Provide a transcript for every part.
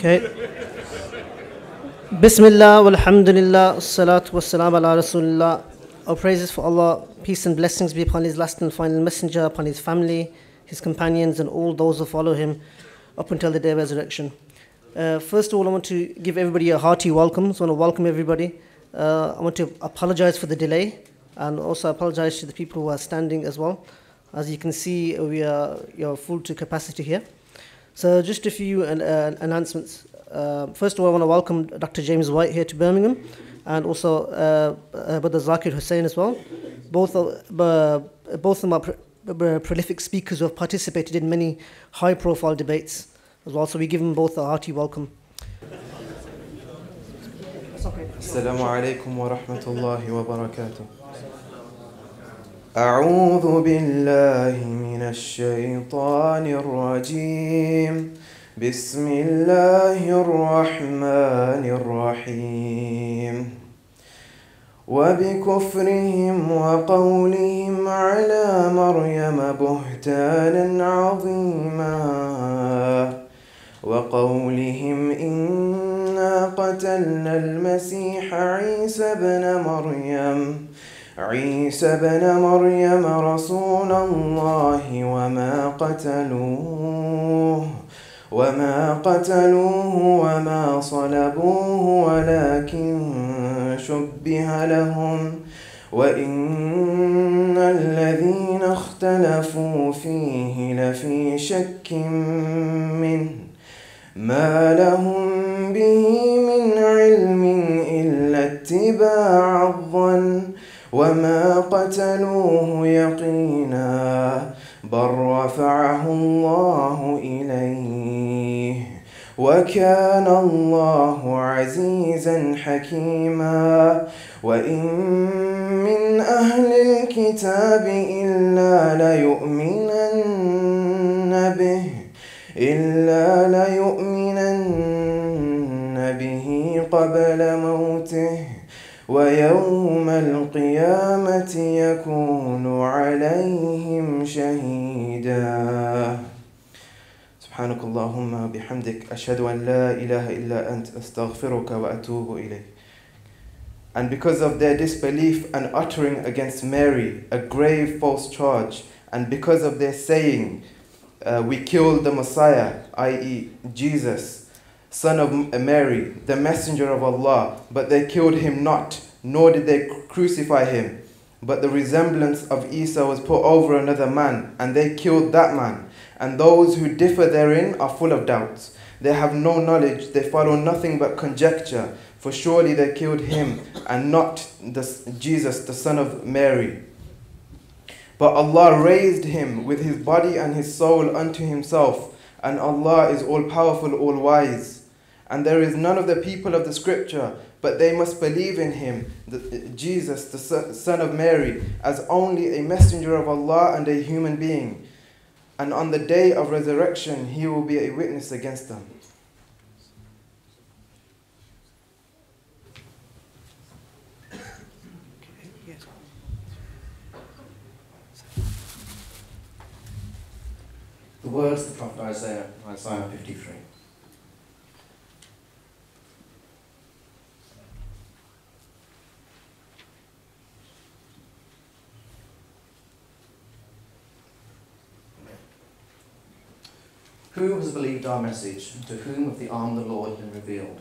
Okay. Bismillah, walhamdulillah, salatu wassalam ala rasulillah. Our praises for Allah, peace and blessings be upon His last and final messenger, upon His family, His companions, and all those who follow Him up until the day of resurrection. Uh, first of all, I want to give everybody a hearty welcome. So I want to welcome everybody. Uh, I want to apologize for the delay and also apologize to the people who are standing as well. As you can see, we are you know, full to capacity here. So just a few an, uh, announcements. Uh, first of all, I want to welcome Dr. James White here to Birmingham, and also uh, uh Brother Zakir Hussain as well. Both of, uh, both of them are uh, prolific speakers who have participated in many high-profile debates as well. So we give them both a hearty welcome. Assalamu alaikum wa rahmatullahi wa barakatuh. أعوذ بالله من الشيطان الرجيم. بسم الله الرحمن الرحيم. وبكفرهم وقولهم على مريم بهتانا عظيما. وقولهم إنا قتلنا المسيح عيسى بن مريم. عيسى بن مريم رسول الله وما قتلوه وما قتلوه وما صلبوه ولكن شبه لهم. وإن الذين اختلفوا فيه لفي شك منه. ما لهم به من علم إلا اتباع الظن. وما قتلوه يقينا بل رفعه الله إليه وكان الله عزيزا حكيما وإن من أهل الكتاب إلا ليؤمنن به إلا ليؤمنن به قبل موته ويوم القيامة يكون عليهم شهيدا سبحانك اللهم بحمدك أشهد أن لا إله إلا أنت أستغفرك وأتوب إليك And because of their disbelief and uttering against Mary a grave false charge, and because of their saying, uh, We killed the Messiah, i.e., Jesus, son of Mary, the messenger of Allah, but they killed him not, nor did they crucify him. But the resemblance of Isa was put over another man, and they killed that man. And those who differ therein are full of doubts. They have no knowledge, they follow nothing but conjecture, for surely they killed him, and not the, Jesus, the son of Mary. But Allah raised him with his body and his soul unto himself, and Allah is all powerful, all wise. And there is none of the people of the scripture, but they must believe in him, the, Jesus, the son of Mary, as only a messenger of Allah and a human being. And on the day of resurrection, he will be a witness against them. The words of the prophet Isaiah, Isaiah 53. Who has believed our message, to whom of the arm of the Lord been revealed?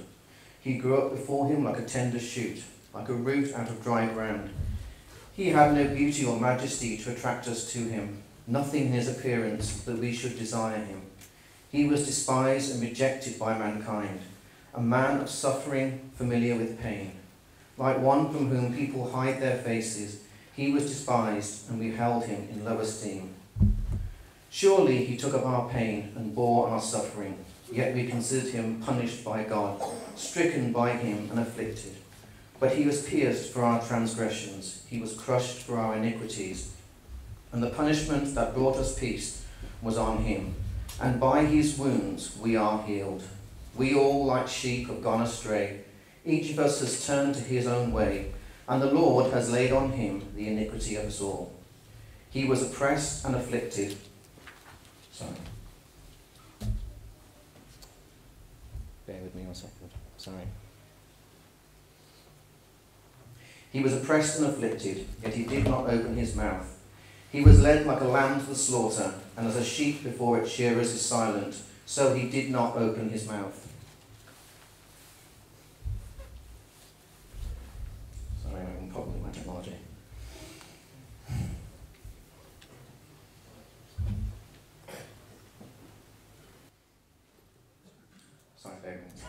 He grew up before him like a tender shoot, like a root out of dry ground. He had no beauty or majesty to attract us to him, nothing in his appearance that we should desire him. He was despised and rejected by mankind, a man of suffering, familiar with pain. Like one from whom people hide their faces, he was despised, and we held him in low esteem. Surely he took up our pain and bore our suffering, yet we considered him punished by God, stricken by him and afflicted. But he was pierced for our transgressions, he was crushed for our iniquities. And the punishment that brought us peace was on him, and by his wounds we are healed. We all, like sheep, have gone astray. Each of us has turned to his own way, and the Lord has laid on him the iniquity of us all. He was oppressed and afflicted. Sorry. Bear with me one second. Sorry. He was oppressed and afflicted, yet he did not open his mouth. He was led like a lamb to the slaughter, and as a sheep before its shearers is silent, so he did not open his mouth. Sorry, I'm problem with my technology. Sorry, bear with me.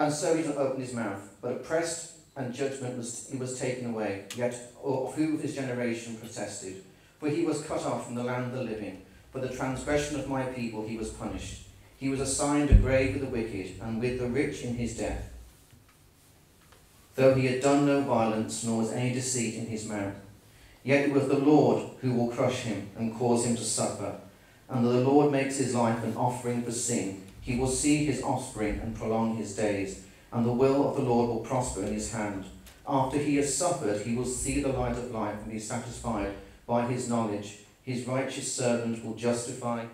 And so he did not open his mouth, but oppressed and judgment was was taken away. Yet of who of his generation protested? For he was cut off from the land of the living. For the transgression of my people he was punished. He was assigned a grave with the wicked, and with the rich in his death. Though he had done no violence, nor was any deceit in his mouth. Yet it was the Lord who will crush him and cause him to suffer. And the Lord makes his life an offering for sin. He will see his offspring and prolong his days, and the will of the Lord will prosper in his hand. After he has suffered, he will see the light of life and be satisfied by his knowledge. His righteous servant will justify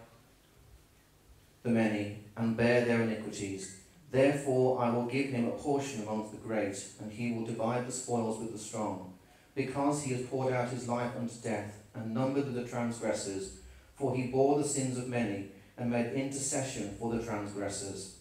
the many and bear their iniquities. Therefore, I will give him a portion amongst the great, and he will divide the spoils with the strong, because he has poured out his life unto death, and numbered the transgressors. For he bore the sins of many, and made intercession for the transgressors.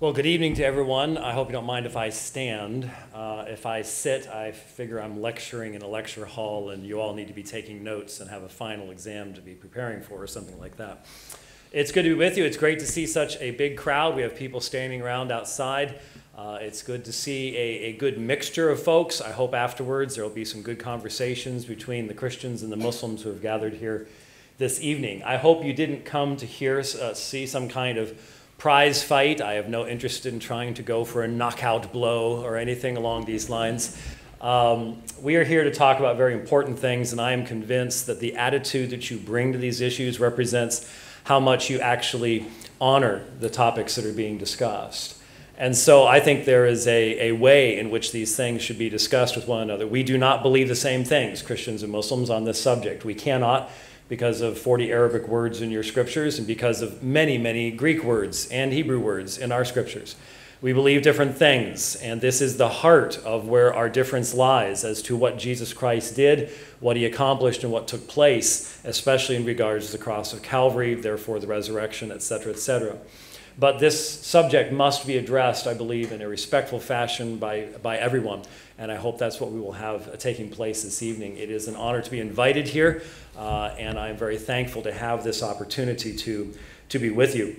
Well, good evening to everyone. I hope you don't mind if I stand. Uh, if I sit, I figure I'm lecturing in a lecture hall, and you all need to be taking notes and have a final exam to be preparing for, or something like that. It's good to be with you. It's great to see such a big crowd. We have people standing around outside. Uh, it's good to see a, a good mixture of folks. I hope afterwards there will be some good conversations between the Christians and the Muslims who have gathered here this evening. I hope you didn't come to hear, uh, see some kind of prize fight. I have no interest in trying to go for a knockout blow or anything along these lines. Um, we are here to talk about very important things, and I am convinced that the attitude that you bring to these issues represents how much you actually honor the topics that are being discussed. And so I think there is a, a way in which these things should be discussed with one another. We do not believe the same things, Christians and Muslims, on this subject. We cannot because of 40 Arabic words in your scriptures and because of many, many Greek words and Hebrew words in our scriptures. We believe different things, and this is the heart of where our difference lies as to what Jesus Christ did, what he accomplished, and what took place, especially in regards to the cross of Calvary, therefore the resurrection, etc., etc. But this subject must be addressed, I believe, in a respectful fashion by, by everyone. And I hope that's what we will have taking place this evening. It is an honor to be invited here, uh, and I'm very thankful to have this opportunity to, to be with you.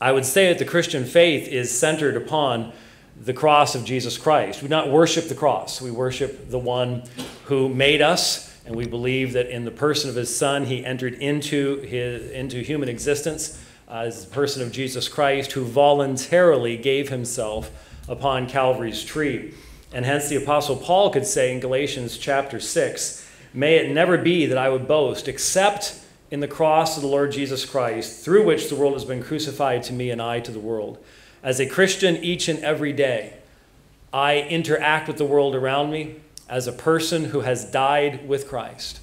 I would say that the Christian faith is centered upon the cross of Jesus Christ. We do not worship the cross, we worship the one who made us. And we believe that in the person of his Son, he entered into, his, into human existence uh, as the person of Jesus Christ, who voluntarily gave himself upon Calvary's tree. And hence the Apostle Paul could say in Galatians chapter 6 May it never be that I would boast except in the cross of the Lord Jesus Christ, through which the world has been crucified to me and I to the world. As a Christian, each and every day, I interact with the world around me as a person who has died with Christ.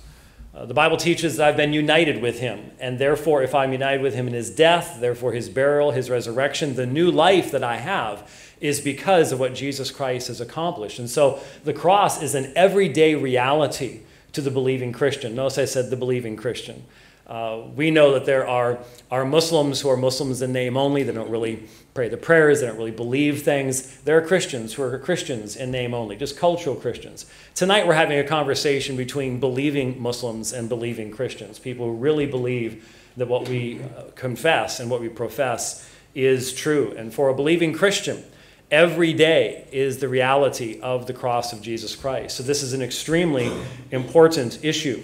Uh, the Bible teaches that I've been united with him, and therefore, if I'm united with him in his death, therefore his burial, his resurrection, the new life that I have is because of what Jesus Christ has accomplished. And so the cross is an everyday reality to the believing Christian. Notice I said the believing Christian. Uh, we know that there are, are Muslims who are Muslims in name only. They don't really pray the prayers, they don't really believe things. There are Christians who are Christians in name only, just cultural Christians. Tonight we're having a conversation between believing Muslims and believing Christians, people who really believe that what we uh, confess and what we profess is true. And for a believing Christian, every day is the reality of the cross of Jesus Christ. So this is an extremely important issue.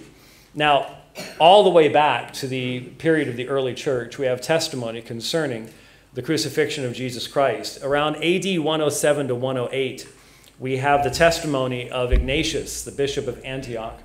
Now, all the way back to the period of the early church, we have testimony concerning the crucifixion of Jesus Christ. Around AD 107 to 108, we have the testimony of Ignatius, the bishop of Antioch.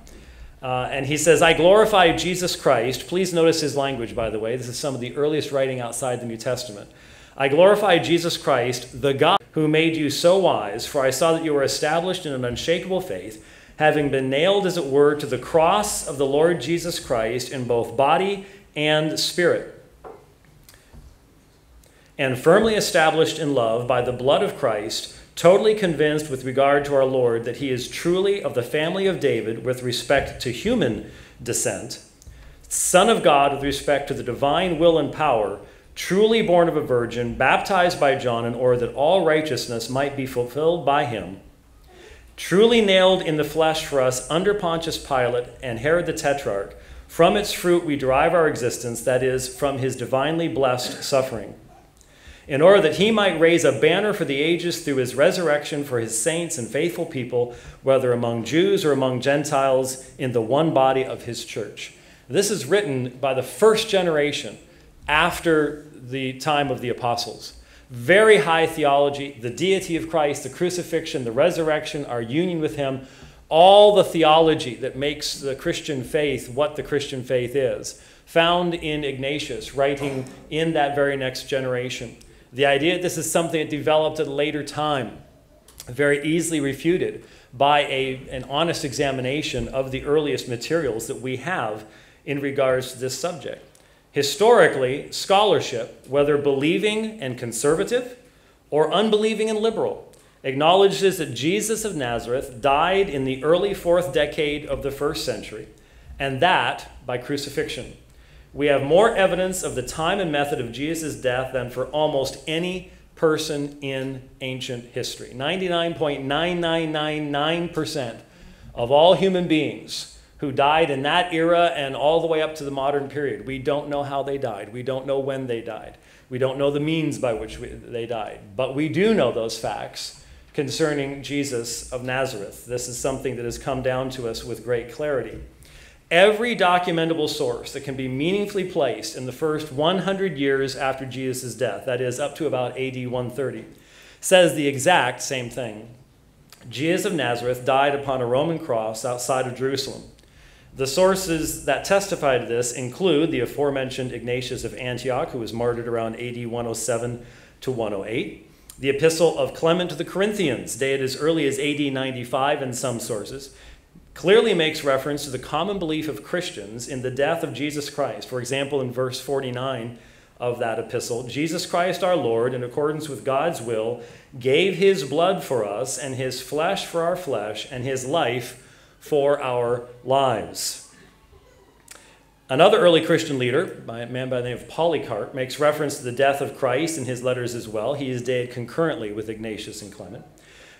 Uh, and he says, I glorify Jesus Christ. Please notice his language, by the way. This is some of the earliest writing outside the New Testament. I glorify Jesus Christ, the God who made you so wise, for I saw that you were established in an unshakable faith, having been nailed, as it were, to the cross of the Lord Jesus Christ in both body and spirit and firmly established in love by the blood of Christ, totally convinced with regard to our Lord that he is truly of the family of David with respect to human descent, Son of God with respect to the divine will and power, truly born of a virgin, baptized by John in order that all righteousness might be fulfilled by him, truly nailed in the flesh for us under Pontius Pilate and Herod the Tetrarch. From its fruit we derive our existence, that is, from his divinely blessed suffering in order that he might raise a banner for the ages through his resurrection for his saints and faithful people, whether among Jews or among Gentiles, in the one body of his church. This is written by the first generation after the time of the apostles. Very high theology, the deity of Christ, the crucifixion, the resurrection, our union with him, all the theology that makes the Christian faith what the Christian faith is, found in Ignatius, writing in that very next generation. The idea that this is something that developed at a later time, very easily refuted by a, an honest examination of the earliest materials that we have in regards to this subject. Historically, scholarship, whether believing and conservative or unbelieving and liberal, acknowledges that Jesus of Nazareth died in the early fourth decade of the first century, and that by crucifixion we have more evidence of the time and method of Jesus' death than for almost any person in ancient history. 99.9999% of all human beings who died in that era and all the way up to the modern period, we don't know how they died. We don't know when they died. We don't know the means by which we, they died. But we do know those facts concerning Jesus of Nazareth. This is something that has come down to us with great clarity. Every documentable source that can be meaningfully placed in the first 100 years after Jesus' death, that is, up to about AD 130, says the exact same thing. Jesus of Nazareth died upon a Roman cross outside of Jerusalem. The sources that testify to this include the aforementioned Ignatius of Antioch, who was martyred around AD 107 to 108, the epistle of Clement to the Corinthians, dated as early as AD 95 in some sources, clearly makes reference to the common belief of Christians in the death of Jesus Christ. For example, in verse 49 of that epistle, Jesus Christ our Lord, in accordance with God's will, gave his blood for us, and his flesh for our flesh, and his life for our lives. Another early Christian leader, a man by the name of Polycarp, makes reference to the death of Christ in his letters as well. He is dated concurrently with Ignatius and Clement.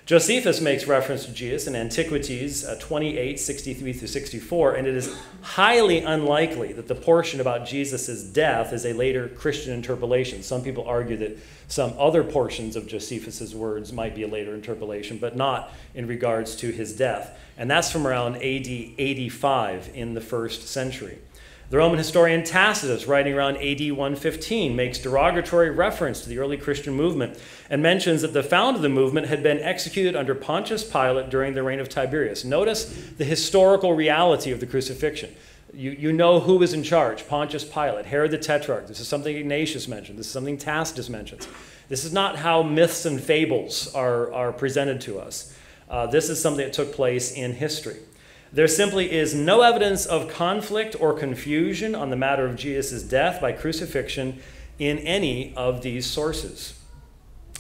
Josephus makes reference to Jesus in Antiquities uh, 28, 63 through 64, and it is highly unlikely that the portion about Jesus' death is a later Christian interpolation. Some people argue that some other portions of Josephus' words might be a later interpolation, but not in regards to his death. And that's from around AD 85 in the first century. The Roman historian Tacitus, writing around AD 115, makes derogatory reference to the early Christian movement and mentions that the founder of the movement had been executed under Pontius Pilate during the reign of Tiberius. Notice the historical reality of the crucifixion. You, you know who was in charge Pontius Pilate, Herod the Tetrarch. This is something Ignatius mentioned. This is something Tacitus mentions. This is not how myths and fables are, are presented to us. Uh, this is something that took place in history. There simply is no evidence of conflict or confusion on the matter of Jesus' death by crucifixion in any of these sources.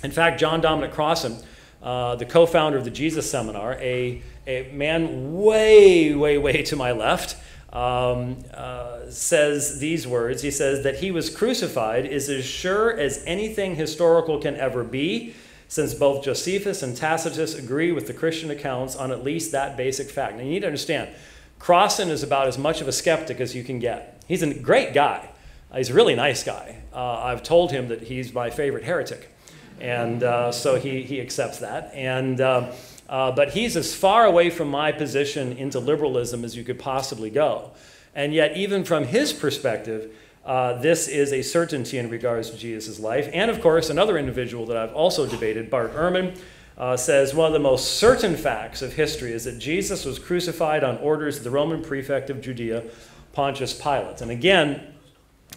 In fact, John Dominic Crossan, uh, the co founder of the Jesus Seminar, a, a man way, way, way to my left, um, uh, says these words. He says that he was crucified is as sure as anything historical can ever be since both Josephus and Tacitus agree with the Christian accounts on at least that basic fact. Now, you need to understand, Crossan is about as much of a skeptic as you can get. He's a great guy. Uh, he's a really nice guy. Uh, I've told him that he's my favorite heretic. And uh, so he, he accepts that. And, uh, uh, but he's as far away from my position into liberalism as you could possibly go. And yet, even from his perspective, uh, this is a certainty in regards to Jesus' life. And of course, another individual that I've also debated, Bart Ehrman, uh, says one of the most certain facts of history is that Jesus was crucified on orders of the Roman prefect of Judea, Pontius Pilate. And again,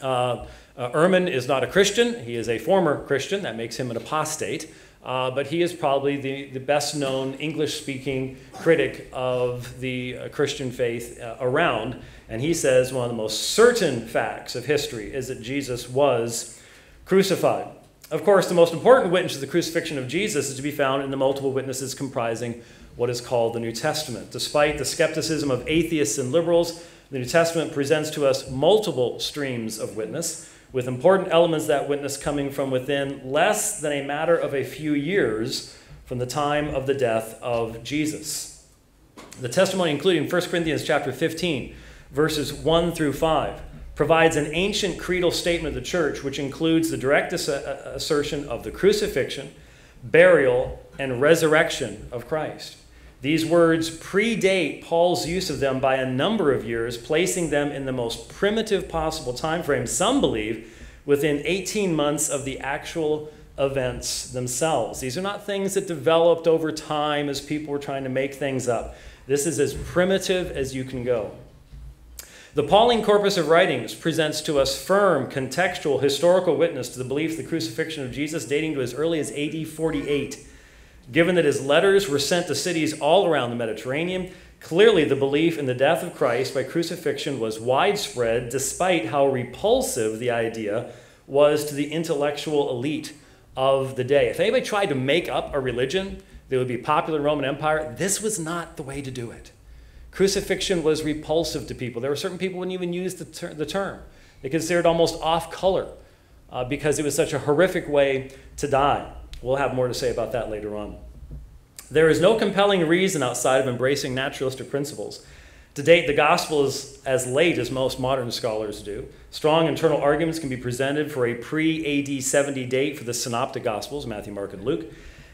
uh, uh, Ehrman is not a Christian. He is a former Christian. That makes him an apostate. Uh, but he is probably the, the best known English speaking critic of the uh, Christian faith uh, around. And he says one of the most certain facts of history is that Jesus was crucified. Of course, the most important witness of the crucifixion of Jesus is to be found in the multiple witnesses comprising what is called the New Testament. Despite the skepticism of atheists and liberals, the New Testament presents to us multiple streams of witness, with important elements of that witness coming from within less than a matter of a few years from the time of the death of Jesus. The testimony, including 1 Corinthians chapter 15, verses 1 through 5, provides an ancient creedal statement of the church which includes the direct uh, assertion of the crucifixion, burial, and resurrection of Christ. These words predate Paul's use of them by a number of years, placing them in the most primitive possible time frame, some believe within 18 months of the actual events themselves. These are not things that developed over time as people were trying to make things up. This is as primitive as you can go. The Pauline corpus of writings presents to us firm, contextual, historical witness to the belief the crucifixion of Jesus dating to as early as AD 48. Given that his letters were sent to cities all around the Mediterranean, clearly the belief in the death of Christ by crucifixion was widespread, despite how repulsive the idea was to the intellectual elite of the day. If anybody tried to make up a religion that would be popular in the Roman Empire, this was not the way to do it. Crucifixion was repulsive to people. There were certain people who wouldn't even use the, ter- the term. They considered it almost off color uh, because it was such a horrific way to die. We'll have more to say about that later on. There is no compelling reason outside of embracing naturalistic principles. To date, the gospel is as late as most modern scholars do. Strong internal arguments can be presented for a pre AD 70 date for the synoptic gospels, Matthew, Mark, and Luke.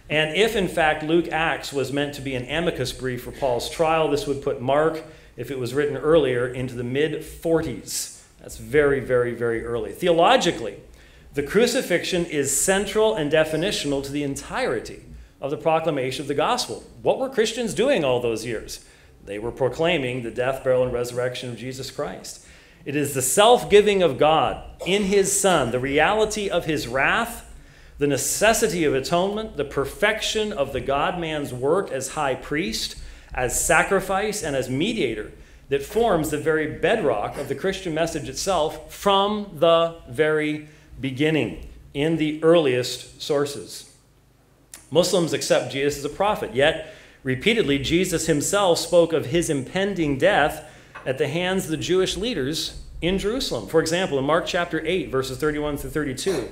And if in fact Luke Acts was meant to be an amicus brief for Paul's trial, this would put Mark, if it was written earlier, into the mid 40s. That's very, very, very early. Theologically, the crucifixion is central and definitional to the entirety of the proclamation of the gospel. What were Christians doing all those years? They were proclaiming the death, burial, and resurrection of Jesus Christ. It is the self giving of God in his Son, the reality of his wrath, the necessity of atonement, the perfection of the God man's work as high priest, as sacrifice, and as mediator that forms the very bedrock of the Christian message itself from the very beginning in the earliest sources. Muslims accept Jesus as a prophet, yet repeatedly Jesus himself spoke of his impending death at the hands of the Jewish leaders in Jerusalem. For example, in Mark chapter 8, verses 31 through 32.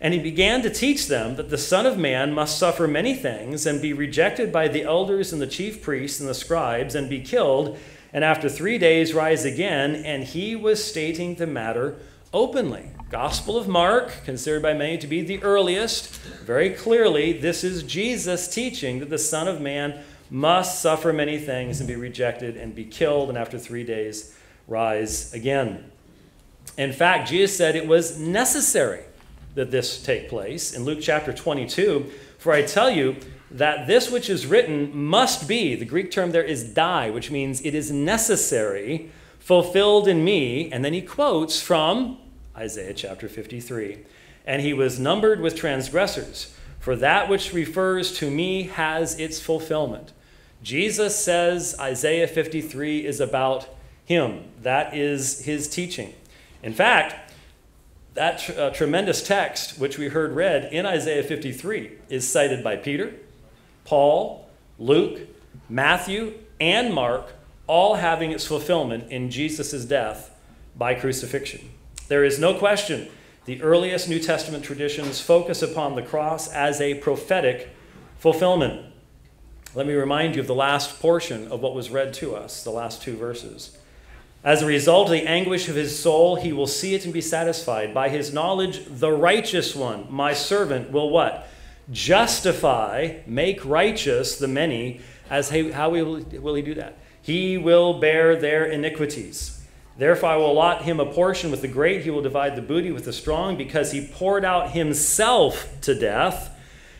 And he began to teach them that the Son of Man must suffer many things and be rejected by the elders and the chief priests and the scribes and be killed, and after three days rise again. And he was stating the matter openly. Gospel of Mark, considered by many to be the earliest, very clearly, this is Jesus teaching that the Son of Man must suffer many things and be rejected and be killed, and after three days rise again. In fact, Jesus said it was necessary that this take place in Luke chapter 22. For I tell you that this which is written must be, the Greek term there is dei, which means it is necessary, fulfilled in me. And then he quotes from Isaiah chapter 53. And he was numbered with transgressors, for that which refers to me has its fulfillment. Jesus says Isaiah 53 is about him. That is his teaching. In fact, that tr- uh, tremendous text, which we heard read in Isaiah 53, is cited by Peter, Paul, Luke, Matthew, and Mark, all having its fulfillment in Jesus' death by crucifixion. There is no question the earliest New Testament traditions focus upon the cross as a prophetic fulfillment. Let me remind you of the last portion of what was read to us, the last two verses. As a result of the anguish of his soul, he will see it and be satisfied. By his knowledge, the righteous one, my servant, will what? Justify, make righteous the many. As he, how will, will he do that? He will bear their iniquities. Therefore, I will allot him a portion with the great. He will divide the booty with the strong, because he poured out himself to death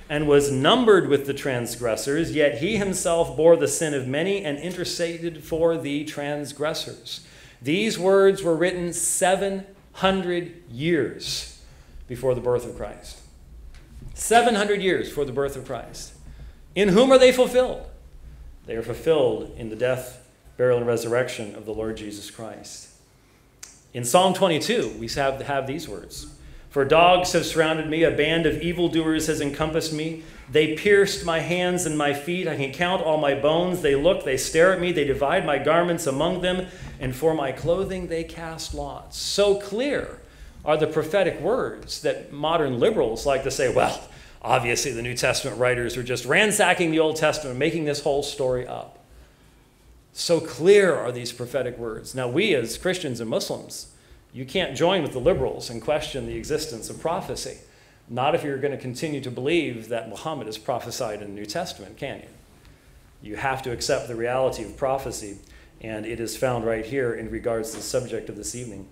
and was numbered with the transgressors. Yet he himself bore the sin of many and interceded for the transgressors. These words were written 700 years before the birth of Christ. 700 years before the birth of Christ. In whom are they fulfilled? They are fulfilled in the death, burial, and resurrection of the Lord Jesus Christ. In Psalm 22, we have, have these words For dogs have surrounded me, a band of evildoers has encompassed me. They pierced my hands and my feet. I can count all my bones. They look, they stare at me, they divide my garments among them, and for my clothing they cast lots. So clear are the prophetic words that modern liberals like to say, well, obviously the New Testament writers are just ransacking the Old Testament, making this whole story up. So clear are these prophetic words. Now, we as Christians and Muslims, you can't join with the liberals and question the existence of prophecy. Not if you're going to continue to believe that Muhammad is prophesied in the New Testament, can you? You have to accept the reality of prophecy, and it is found right here in regards to the subject of this evening.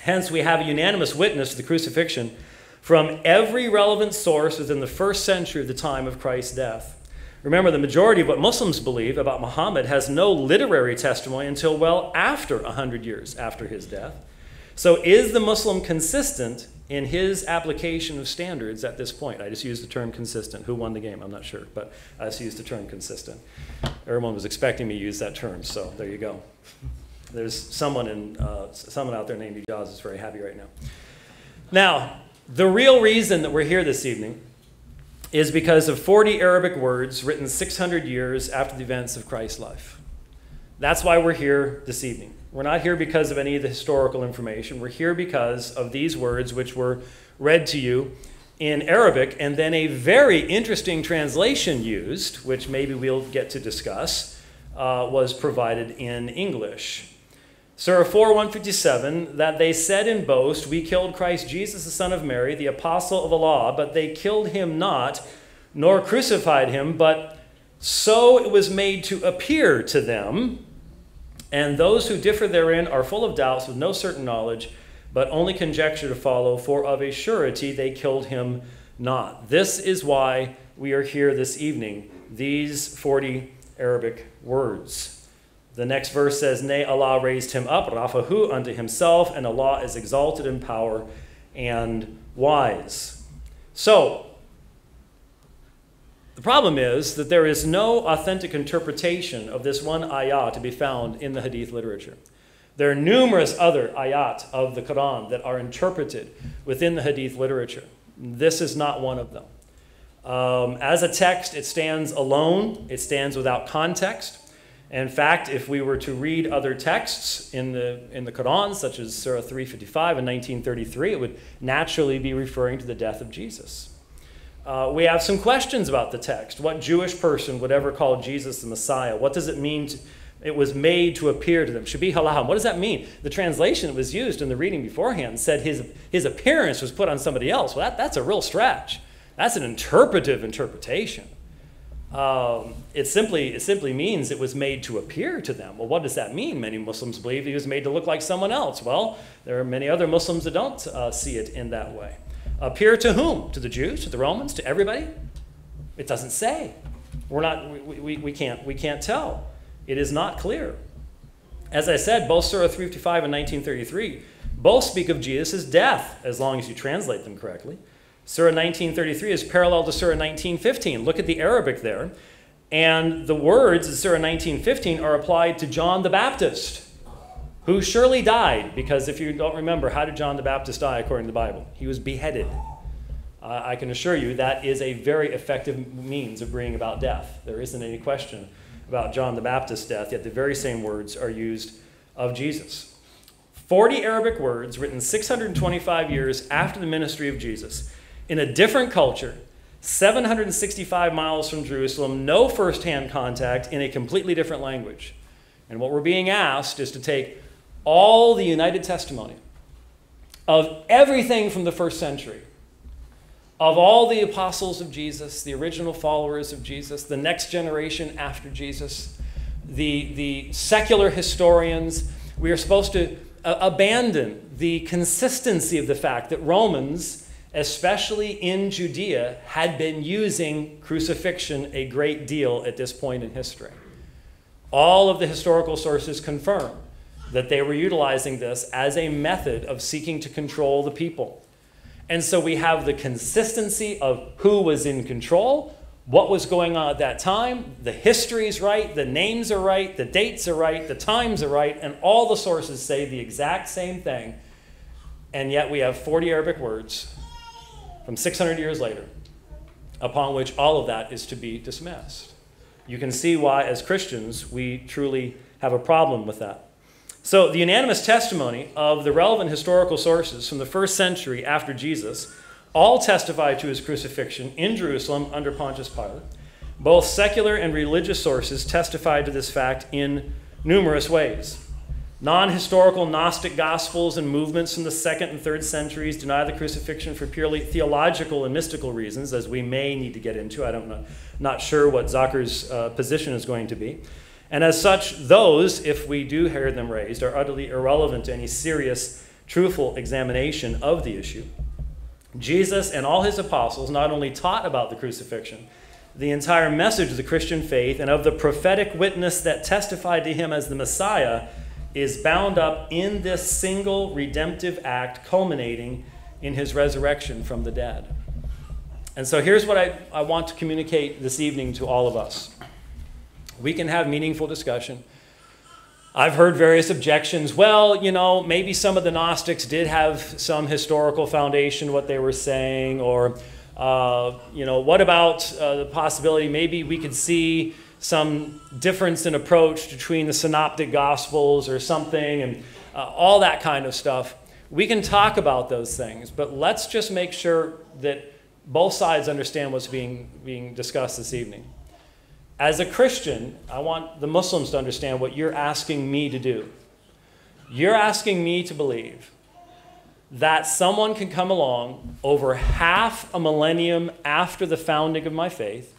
Hence, we have a unanimous witness to the crucifixion from every relevant source within the first century of the time of Christ's death. Remember, the majority of what Muslims believe about Muhammad has no literary testimony until well after 100 years after his death. So, is the Muslim consistent in his application of standards at this point? I just used the term consistent. Who won the game? I'm not sure, but I just used the term consistent. Everyone was expecting me to use that term, so there you go. There's someone in uh, someone out there named Ijaz is very happy right now. Now, the real reason that we're here this evening is because of 40 Arabic words written 600 years after the events of Christ's life. That's why we're here this evening. We're not here because of any of the historical information. We're here because of these words, which were read to you in Arabic, and then a very interesting translation used, which maybe we'll get to discuss, uh, was provided in English. Surah 4 157 that they said in boast, We killed Christ Jesus, the Son of Mary, the apostle of Allah, but they killed him not, nor crucified him, but so it was made to appear to them. And those who differ therein are full of doubts with no certain knowledge, but only conjecture to follow, for of a surety they killed him not. This is why we are here this evening, these 40 Arabic words. The next verse says, Nay, Allah raised him up, Rafahu, unto himself, and Allah is exalted in power and wise. So, the problem is that there is no authentic interpretation of this one ayah to be found in the Hadith literature. There are numerous other ayat of the Quran that are interpreted within the Hadith literature. This is not one of them. Um, as a text, it stands alone, it stands without context. In fact, if we were to read other texts in the, in the Quran, such as Surah 355 and 1933, it would naturally be referring to the death of Jesus. Uh, we have some questions about the text. What Jewish person would ever call Jesus the Messiah? What does it mean? To, it was made to appear to them. Shabi halaham. What does that mean? The translation that was used in the reading beforehand said his, his appearance was put on somebody else. Well, that, that's a real stretch. That's an interpretive interpretation. Um, it, simply, it simply means it was made to appear to them. Well, what does that mean? Many Muslims believe he was made to look like someone else. Well, there are many other Muslims that don't uh, see it in that way. Appear to whom? To the Jews? To the Romans? To everybody? It doesn't say. We're not, we, we, we, can't, we can't tell. It is not clear. As I said, both Surah 355 and 1933 both speak of Jesus' death, as long as you translate them correctly. Surah 1933 is parallel to Surah 1915. Look at the Arabic there. And the words in Surah 1915 are applied to John the Baptist, who surely died, because if you don't remember, how did John the Baptist die according to the Bible? He was beheaded. Uh, I can assure you that is a very effective means of bringing about death. There isn't any question about John the Baptist's death, yet the very same words are used of Jesus. 40 Arabic words written 625 years after the ministry of Jesus in a different culture, 765 miles from Jerusalem, no firsthand contact in a completely different language. And what we're being asked is to take all the united testimony of everything from the first century, of all the apostles of Jesus, the original followers of Jesus, the next generation after Jesus, the, the secular historians, We are supposed to uh, abandon the consistency of the fact that Romans, especially in Judea, had been using crucifixion a great deal at this point in history. All of the historical sources confirm that they were utilizing this as a method of seeking to control the people. And so we have the consistency of who was in control, what was going on at that time, the history is right, the names are right, the dates are right, the times are right, and all the sources say the exact same thing. And yet we have 40 Arabic words from 600 years later upon which all of that is to be dismissed. You can see why, as Christians, we truly have a problem with that. So, the unanimous testimony of the relevant historical sources from the first century after Jesus all testify to his crucifixion in Jerusalem under Pontius Pilate. Both secular and religious sources testify to this fact in numerous ways. Non historical Gnostic gospels and movements from the second and third centuries deny the crucifixion for purely theological and mystical reasons, as we may need to get into. I don't know, not sure what Zakir's uh, position is going to be. And as such, those, if we do hear them raised, are utterly irrelevant to any serious, truthful examination of the issue. Jesus and all his apostles not only taught about the crucifixion, the entire message of the Christian faith and of the prophetic witness that testified to him as the Messiah is bound up in this single redemptive act culminating in his resurrection from the dead. And so here's what I, I want to communicate this evening to all of us. We can have meaningful discussion. I've heard various objections. Well, you know, maybe some of the Gnostics did have some historical foundation, what they were saying, or, uh, you know, what about uh, the possibility maybe we could see some difference in approach between the synoptic gospels or something, and uh, all that kind of stuff. We can talk about those things, but let's just make sure that both sides understand what's being, being discussed this evening. As a Christian, I want the Muslims to understand what you're asking me to do. You're asking me to believe that someone can come along over half a millennium after the founding of my faith,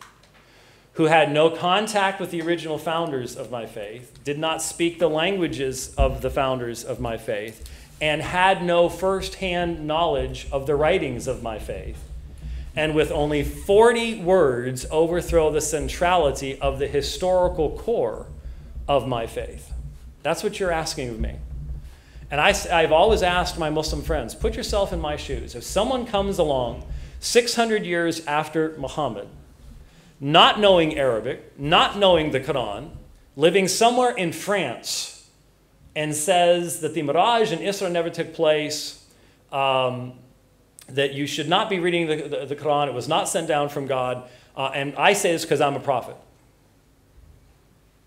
who had no contact with the original founders of my faith, did not speak the languages of the founders of my faith, and had no firsthand knowledge of the writings of my faith and with only 40 words overthrow the centrality of the historical core of my faith. That's what you're asking of me. And I, have always asked my Muslim friends put yourself in my shoes. If someone comes along 600 years after Muhammad, not knowing Arabic, not knowing the Quran, living somewhere in France, and says that the Miraj and Isra never took place, um, that you should not be reading the, the, the Quran. It was not sent down from God. Uh, and I say this because I'm a prophet.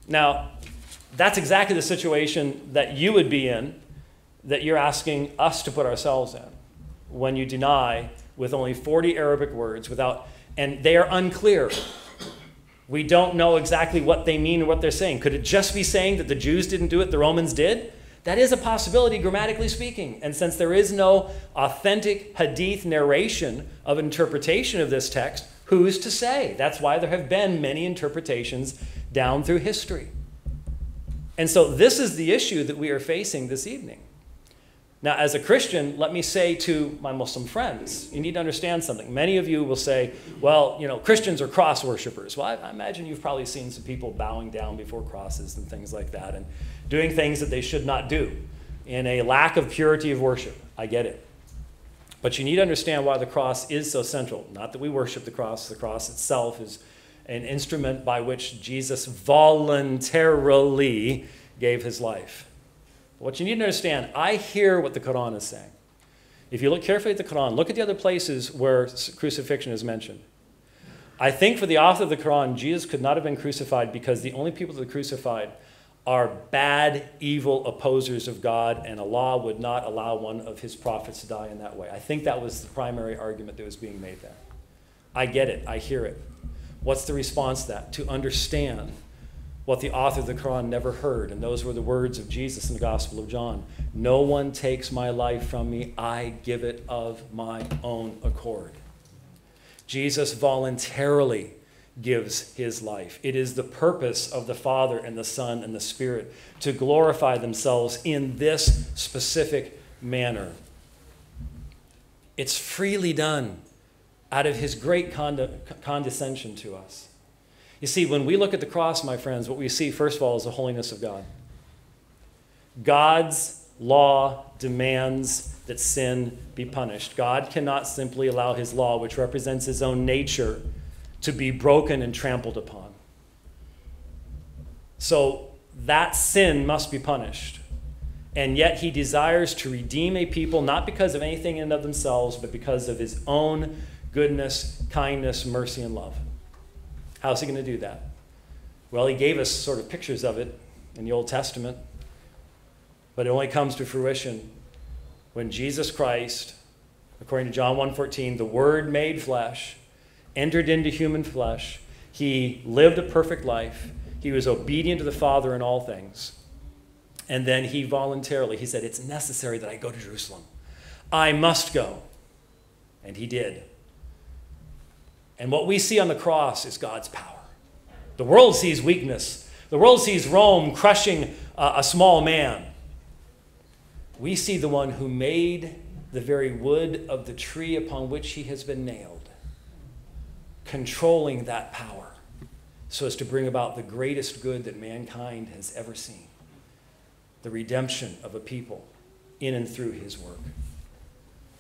Now, that's exactly the situation that you would be in that you're asking us to put ourselves in when you deny with only 40 Arabic words without, and they are unclear. We don't know exactly what they mean or what they're saying. Could it just be saying that the Jews didn't do it, the Romans did? That is a possibility, grammatically speaking. And since there is no authentic hadith narration of interpretation of this text, who's to say? That's why there have been many interpretations down through history. And so, this is the issue that we are facing this evening. Now, as a Christian, let me say to my Muslim friends, you need to understand something. Many of you will say, well, you know, Christians are cross worshippers. Well, I, I imagine you've probably seen some people bowing down before crosses and things like that. And doing things that they should not do in a lack of purity of worship. I get it. But you need to understand why the cross is so central. Not that we worship the cross, the cross itself is an instrument by which Jesus voluntarily gave his life. What you need to understand, I hear what the Quran is saying. If you look carefully at the Quran, look at the other places where crucifixion is mentioned. I think for the author of the Quran, Jesus could not have been crucified because the only people that are crucified are bad, evil opposers of God, and Allah would not allow one of his prophets to die in that way. I think that was the primary argument that was being made there. I get it, I hear it. What's the response to that? To understand what the author of the Quran never heard, and those were the words of Jesus in the Gospel of John No one takes my life from me, I give it of my own accord. Jesus voluntarily gives his life. It is the purpose of the Father and the Son and the Spirit to glorify themselves in this specific manner. It's freely done out of his great condescension to us. You see, when we look at the cross, my friends, what we see, first of all, is the holiness of God. God's law demands that sin be punished. God cannot simply allow his law, which represents his own nature, to be broken and trampled upon. So that sin must be punished. And yet he desires to redeem a people not because of anything in of themselves, but because of his own goodness, kindness, mercy, and love. How's he going to do that? Well, he gave us sort of pictures of it in the Old Testament, but it only comes to fruition when Jesus Christ, according to John 1:14, the word made flesh, entered into human flesh. He lived a perfect life. He was obedient to the Father in all things. And then he voluntarily, he said, It's necessary that I go to Jerusalem. I must go. And he did. And what we see on the cross is God's power. The world sees weakness, the world sees Rome crushing a small man. We see the one who made the very wood of the tree upon which he has been nailed, controlling that power so as to bring about the greatest good that mankind has ever seen the redemption of a people in and through his work.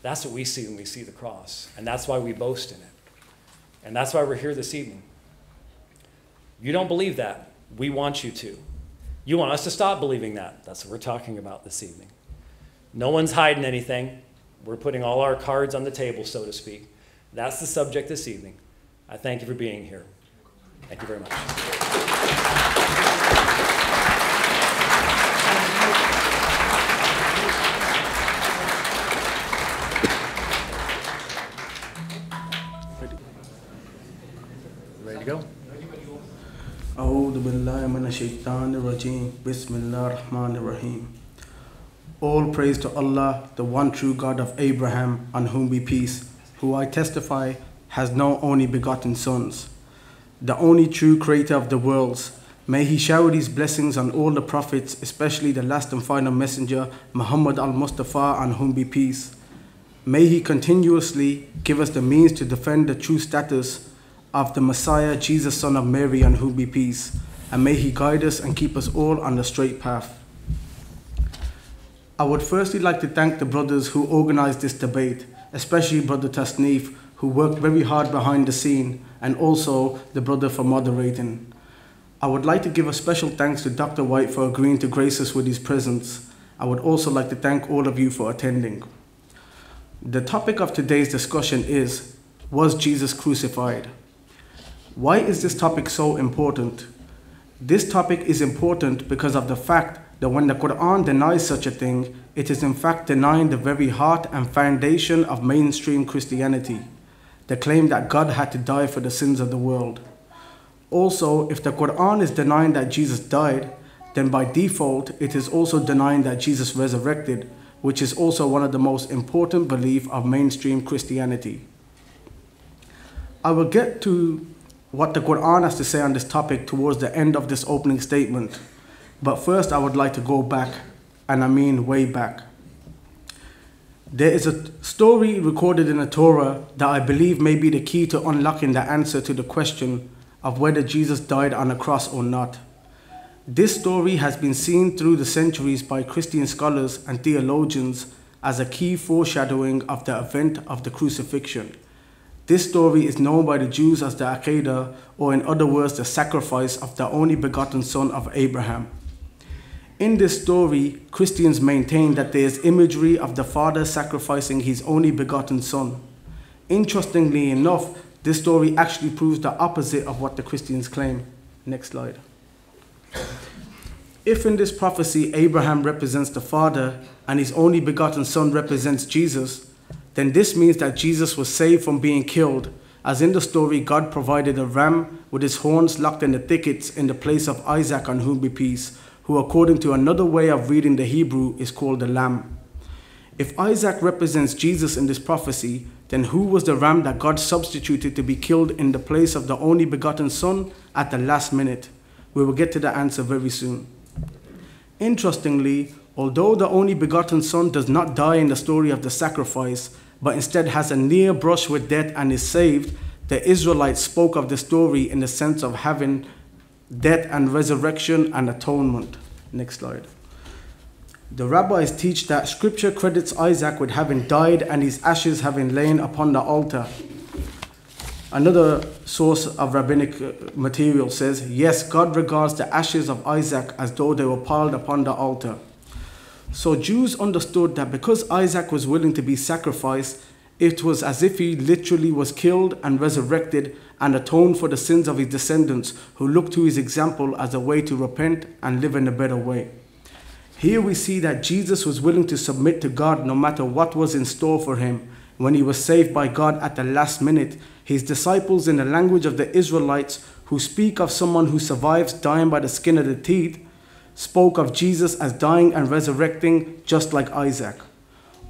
That's what we see when we see the cross, and that's why we boast in it. And that's why we're here this evening. You don't believe that. We want you to. You want us to stop believing that. That's what we're talking about this evening. No one's hiding anything. We're putting all our cards on the table, so to speak. That's the subject this evening. I thank you for being here. Thank you very much. Ready to go? أعوذ بالله من الشيطان الرجيم بسم الله الرحمن الرحيم All praise to Allah, the one true God of Abraham, on whom be peace, who I testify has no only begotten sons, the only true creator of the worlds. May he shower these blessings on all the prophets, especially the last and final messenger, Muhammad al-Mustafa, on whom be peace. May he continuously give us the means to defend the true status of the Messiah, Jesus, son of Mary, on whom be peace, and may he guide us and keep us all on the straight path. I would firstly like to thank the brothers who organized this debate, especially Brother Tasneef, who worked very hard behind the scene, and also the brother for moderating. I would like to give a special thanks to Dr. White for agreeing to grace us with his presence. I would also like to thank all of you for attending. The topic of today's discussion is Was Jesus crucified? Why is this topic so important? This topic is important because of the fact that when the Quran denies such a thing, it is in fact denying the very heart and foundation of mainstream Christianity, the claim that God had to die for the sins of the world. Also, if the Quran is denying that Jesus died, then by default it is also denying that Jesus resurrected, which is also one of the most important beliefs of mainstream Christianity. I will get to what the Quran has to say on this topic towards the end of this opening statement. But first, I would like to go back, and I mean way back. There is a story recorded in the Torah that I believe may be the key to unlocking the answer to the question of whether Jesus died on a cross or not. This story has been seen through the centuries by Christian scholars and theologians as a key foreshadowing of the event of the crucifixion. This story is known by the Jews as the Akedah, or in other words, the sacrifice of the only begotten son of Abraham. In this story, Christians maintain that there is imagery of the father sacrificing his only begotten son. Interestingly enough, this story actually proves the opposite of what the Christians claim. Next slide. If in this prophecy Abraham represents the father and his only begotten son represents Jesus, then this means that Jesus was saved from being killed, as in the story, God provided a ram with his horns locked in the thickets in the place of Isaac, on whom be peace, who, according to another way of reading the Hebrew, is called the lamb. If Isaac represents Jesus in this prophecy, then who was the ram that God substituted to be killed in the place of the only begotten Son at the last minute? We will get to the answer very soon. Interestingly, although the only begotten Son does not die in the story of the sacrifice, but instead has a near brush with death and is saved, the Israelites spoke of the story in the sense of having death and resurrection and atonement. Next slide. The rabbis teach that scripture credits Isaac with having died and his ashes having lain upon the altar. Another source of rabbinic uh, material says, Yes, God regards the ashes of Isaac as though they were piled upon the altar. So Jews understood that because Isaac was willing to be sacrificed, it was as if he literally was killed and resurrected and atone for the sins of his descendants who looked to his example as a way to repent and live in a better way. Here we see that Jesus was willing to submit to God no matter what was in store for him. When he was saved by God at the last minute, his disciples, in the language of the Israelites, who speak of someone who survives dying by the skin of the teeth, spoke of Jesus as dying and resurrecting just like Isaac.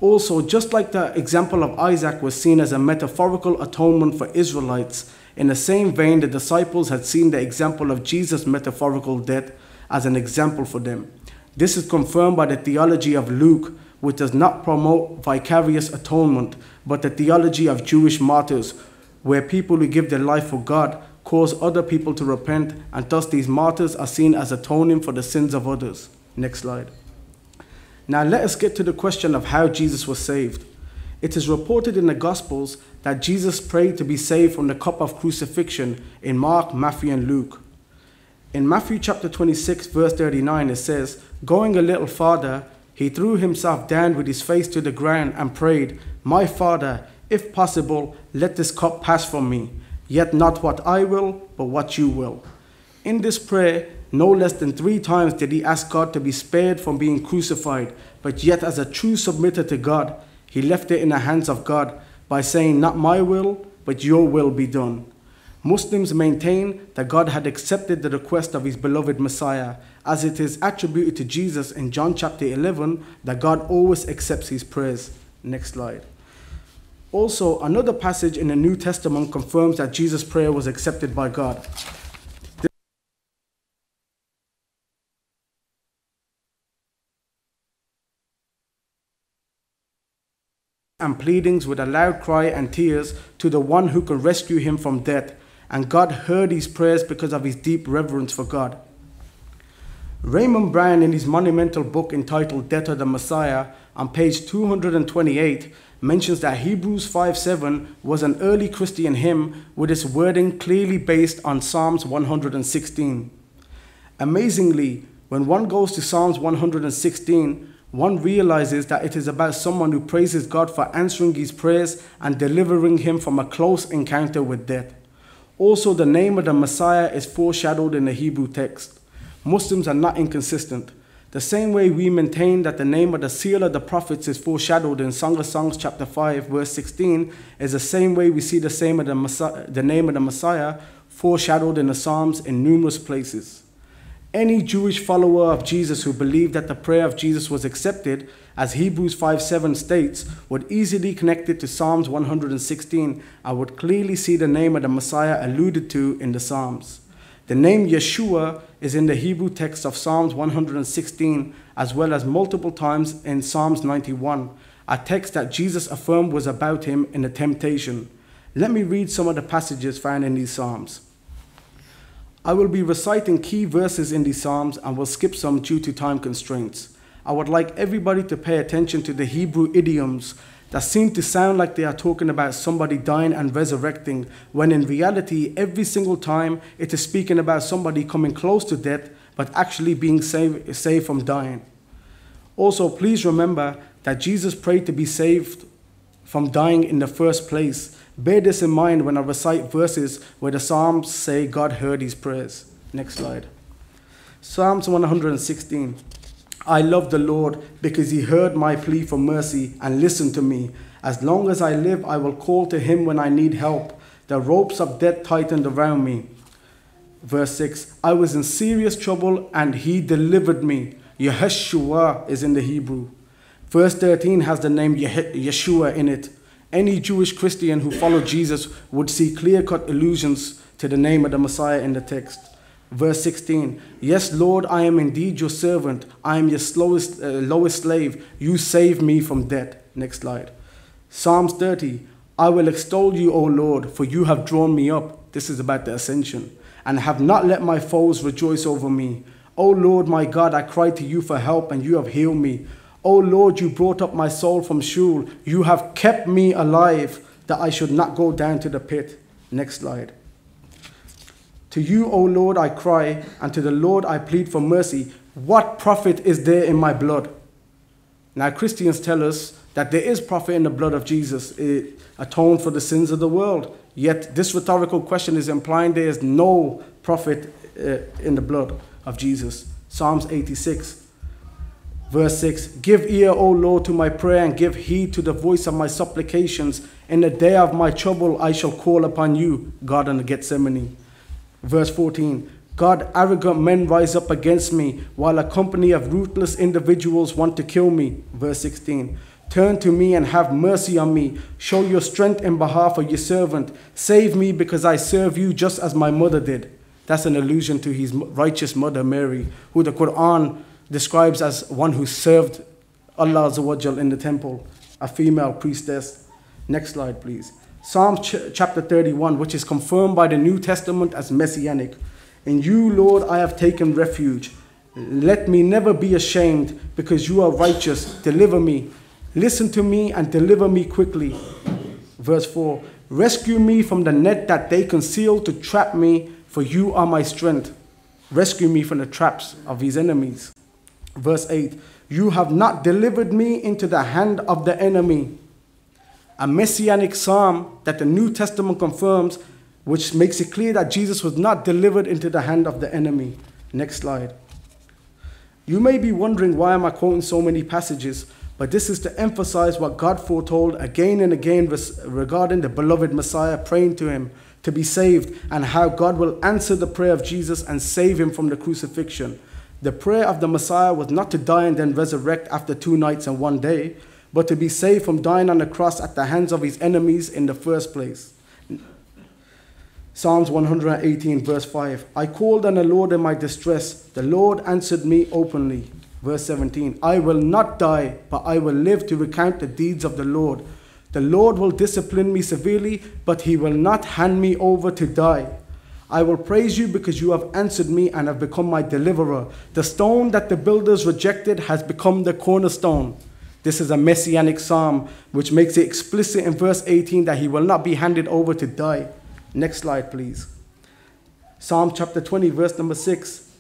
Also, just like the example of Isaac was seen as a metaphorical atonement for Israelites, in the same vein, the disciples had seen the example of Jesus' metaphorical death as an example for them. This is confirmed by the theology of Luke, which does not promote vicarious atonement, but the theology of Jewish martyrs, where people who give their life for God cause other people to repent, and thus these martyrs are seen as atoning for the sins of others. Next slide. Now let us get to the question of how Jesus was saved. It is reported in the Gospels that Jesus prayed to be saved from the cup of crucifixion in Mark, Matthew, and Luke. In Matthew chapter 26, verse 39, it says, Going a little farther, he threw himself down with his face to the ground and prayed, My Father, if possible, let this cup pass from me. Yet not what I will, but what you will. In this prayer, no less than three times did he ask God to be spared from being crucified, but yet, as a true submitter to God, he left it in the hands of God by saying, Not my will, but your will be done. Muslims maintain that God had accepted the request of his beloved Messiah, as it is attributed to Jesus in John chapter 11 that God always accepts his prayers. Next slide. Also, another passage in the New Testament confirms that Jesus' prayer was accepted by God. And pleadings with a loud cry and tears to the one who could rescue him from death, and God heard his prayers because of his deep reverence for God. Raymond Brown, in his monumental book entitled Death of the Messiah, on page 228, mentions that Hebrews 5:7 was an early Christian hymn with its wording clearly based on Psalms 116. Amazingly, when one goes to Psalms 116, one realizes that it is about someone who praises God for answering his prayers and delivering him from a close encounter with death. Also, the name of the Messiah is foreshadowed in the Hebrew text. Muslims are not inconsistent. The same way we maintain that the name of the seal of the prophets is foreshadowed in Song of Songs chapter 5 verse 16 is the same way we see the, same of the, Messiah, the name of the Messiah foreshadowed in the Psalms in numerous places. Any Jewish follower of Jesus who believed that the prayer of Jesus was accepted, as Hebrews 5 7 states, would easily connect it to Psalms 116 and would clearly see the name of the Messiah alluded to in the Psalms. The name Yeshua is in the Hebrew text of Psalms 116 as well as multiple times in Psalms 91, a text that Jesus affirmed was about him in the temptation. Let me read some of the passages found in these Psalms. I will be reciting key verses in these Psalms and will skip some due to time constraints. I would like everybody to pay attention to the Hebrew idioms that seem to sound like they are talking about somebody dying and resurrecting, when in reality, every single time it is speaking about somebody coming close to death but actually being saved, saved from dying. Also, please remember that Jesus prayed to be saved from dying in the first place Bear this in mind when I recite verses where the Psalms say God heard his prayers. Next slide. Psalms 116. I love the Lord because he heard my plea for mercy and listened to me. As long as I live, I will call to him when I need help. The ropes of death tightened around me. Verse 6 I was in serious trouble and he delivered me. Yeshua is in the Hebrew. Verse 13 has the name Yeshua in it. Any Jewish Christian who followed Jesus would see clear cut allusions to the name of the Messiah in the text. Verse 16 Yes, Lord, I am indeed your servant. I am your slowest, uh, lowest slave. You save me from death. Next slide. Psalms 30 I will extol you, O Lord, for you have drawn me up. This is about the ascension. And have not let my foes rejoice over me. O Lord, my God, I cried to you for help, and you have healed me. O Lord, you brought up my soul from Sheol. You have kept me alive, that I should not go down to the pit. Next slide. To you, O Lord, I cry, and to the Lord I plead for mercy. What profit is there in my blood? Now, Christians tell us that there is profit in the blood of Jesus. It atoned for the sins of the world. Yet, this rhetorical question is implying there is no profit uh, in the blood of Jesus. Psalms 86, verse 6 Give ear, O Lord, to my prayer, and give heed to the voice of my supplications. In the day of my trouble, I shall call upon you, God in Gethsemane. Verse 14 God, arrogant men rise up against me, while a company of ruthless individuals want to kill me. Verse 16 Turn to me and have mercy on me. Show your strength in behalf of your servant. Save me because I serve you just as my mother did. That's an allusion to his righteous mother, Mary, who the Quran describes as one who served Allah in the temple, a female priestess. Next slide, please. Psalm ch- chapter 31, which is confirmed by the New Testament as messianic. In you, Lord, I have taken refuge. Let me never be ashamed because you are righteous. Deliver me. Listen to me and deliver me quickly. Verse 4 Rescue me from the net that they conceal to trap me, for you are my strength. Rescue me from the traps of his enemies. Verse 8 You have not delivered me into the hand of the enemy a messianic psalm that the New Testament confirms, which makes it clear that Jesus was not delivered into the hand of the enemy. Next slide. You may be wondering why am I quoting so many passages, but this is to emphasize what God foretold again and again regarding the beloved Messiah praying to him to be saved and how God will answer the prayer of Jesus and save him from the crucifixion. The prayer of the Messiah was not to die and then resurrect after two nights and one day, but to be saved from dying on the cross at the hands of his enemies in the first place. Psalms 118, verse 5 I called on the Lord in my distress. The Lord answered me openly. Verse 17 I will not die, but I will live to recount the deeds of the Lord. The Lord will discipline me severely, but he will not hand me over to die. I will praise you because you have answered me and have become my deliverer. The stone that the builders rejected has become the cornerstone. This is a messianic psalm which makes it explicit in verse 18 that he will not be handed over to die. Next slide, please. Psalm chapter 20, verse number 6,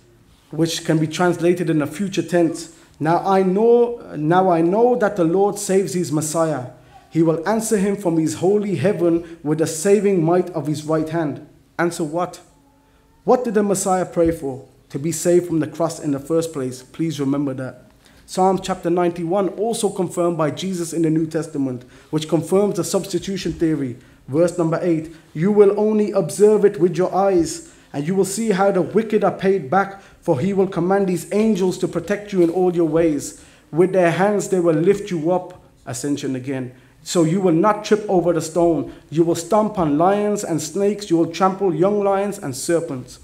which can be translated in a future tense. Now I know, now I know that the Lord saves his Messiah. He will answer him from his holy heaven with the saving might of his right hand. Answer what? What did the Messiah pray for? To be saved from the cross in the first place. Please remember that. Psalm chapter 91, also confirmed by Jesus in the New Testament, which confirms the substitution theory. Verse number 8 You will only observe it with your eyes, and you will see how the wicked are paid back, for he will command these angels to protect you in all your ways. With their hands they will lift you up. Ascension again. So you will not trip over the stone. You will stomp on lions and snakes. You will trample young lions and serpents.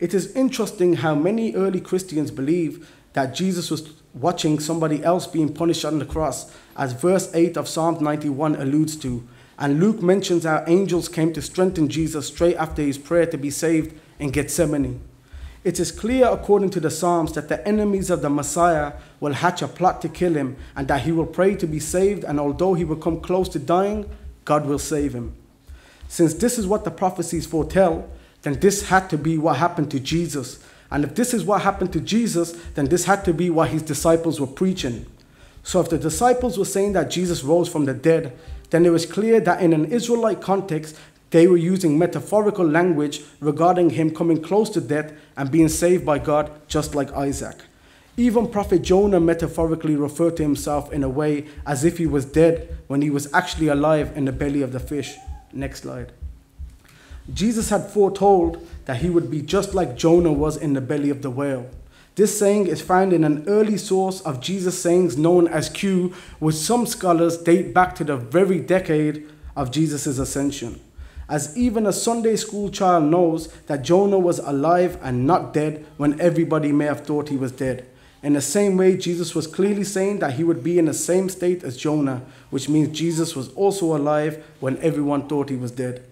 It is interesting how many early Christians believe that Jesus was watching somebody else being punished on the cross, as verse 8 of Psalm 91 alludes to. And Luke mentions how angels came to strengthen Jesus straight after his prayer to be saved in Gethsemane. It is clear, according to the Psalms, that the enemies of the Messiah will hatch a plot to kill him and that he will pray to be saved, and although he will come close to dying, God will save him. Since this is what the prophecies foretell, then this had to be what happened to Jesus and if this is what happened to Jesus, then this had to be what his disciples were preaching. So if the disciples were saying that Jesus rose from the dead, then it was clear that in an Israelite context, they were using metaphorical language regarding him coming close to death and being saved by God, just like Isaac. Even Prophet Jonah metaphorically referred to himself in a way as if he was dead when he was actually alive in the belly of the fish. Next slide. Jesus had foretold that he would be just like Jonah was in the belly of the whale. This saying is found in an early source of Jesus' sayings known as Q, which some scholars date back to the very decade of Jesus' ascension. As even a Sunday school child knows that Jonah was alive and not dead when everybody may have thought he was dead. In the same way, Jesus was clearly saying that he would be in the same state as Jonah, which means Jesus was also alive when everyone thought he was dead.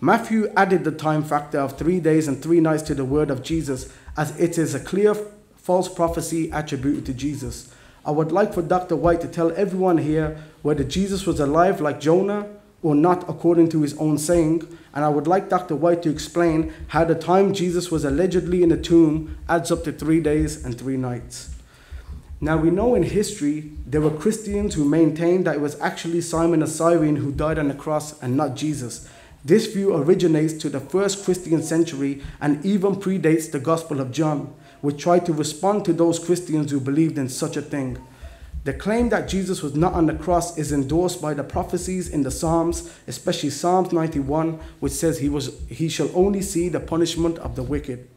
Matthew added the time factor of three days and three nights to the word of Jesus, as it is a clear false prophecy attributed to Jesus. I would like for Dr. White to tell everyone here whether Jesus was alive like Jonah or not according to his own saying, and I would like Dr. White to explain how the time Jesus was allegedly in the tomb adds up to three days and three nights. Now we know in history there were Christians who maintained that it was actually Simon of Cyrene who died on the cross and not Jesus. This view originates to the first Christian century and even predates the Gospel of John which tried to respond to those Christians who believed in such a thing. The claim that Jesus was not on the cross is endorsed by the prophecies in the Psalms, especially Psalms 91, which says he, was, he shall only see the punishment of the wicked.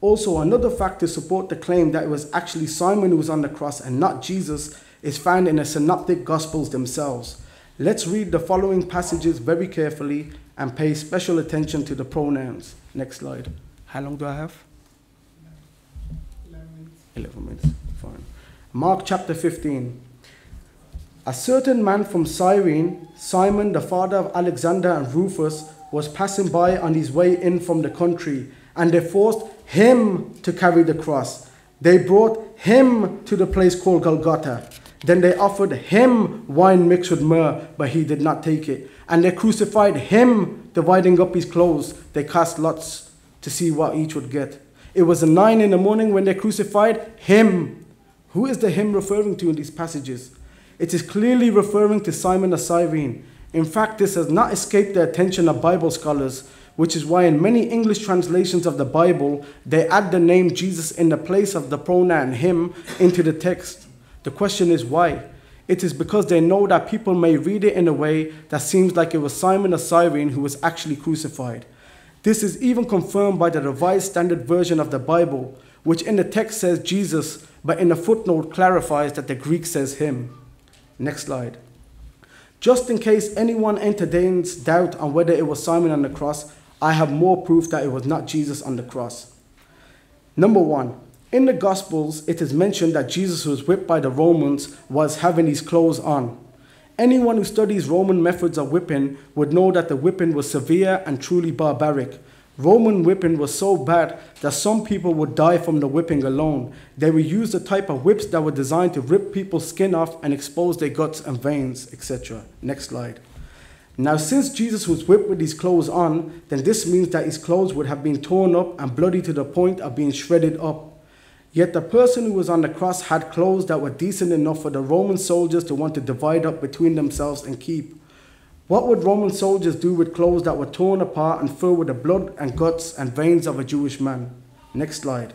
Also, another fact to support the claim that it was actually Simon who was on the cross and not Jesus is found in the Synoptic Gospels themselves. Let's read the following passages very carefully and pay special attention to the pronouns. Next slide. How long do I have? 11 minutes. Fine. Mark chapter 15. A certain man from Cyrene, Simon, the father of Alexander and Rufus, was passing by on his way in from the country, and they forced him to carry the cross. They brought him to the place called Golgotha. Then they offered him wine mixed with myrrh, but he did not take it. And they crucified him, dividing up his clothes. They cast lots to see what each would get. It was nine in the morning when they crucified him. Who is the him referring to in these passages? It is clearly referring to Simon of Cyrene. In fact, this has not escaped the attention of Bible scholars, which is why in many English translations of the Bible, they add the name Jesus in the place of the pronoun him into the text. The question is why? It is because they know that people may read it in a way that seems like it was Simon of Cyrene who was actually crucified. This is even confirmed by the Revised Standard Version of the Bible, which in the text says Jesus, but in a footnote clarifies that the Greek says him. Next slide. Just in case anyone entertains doubt on whether it was Simon on the cross, I have more proof that it was not Jesus on the cross. Number one, in the Gospels, it is mentioned that Jesus was whipped by the Romans was having his clothes on. Anyone who studies Roman methods of whipping would know that the whipping was severe and truly barbaric. Roman whipping was so bad that some people would die from the whipping alone. They would use the type of whips that were designed to rip people's skin off and expose their guts and veins, etc. Next slide. Now, since Jesus was whipped with his clothes on, then this means that his clothes would have been torn up and bloody to the point of being shredded up. Yet the person who was on the cross had clothes that were decent enough for the Roman soldiers to want to divide up between themselves and keep. What would Roman soldiers do with clothes that were torn apart and filled with the blood and guts and veins of a Jewish man? Next slide.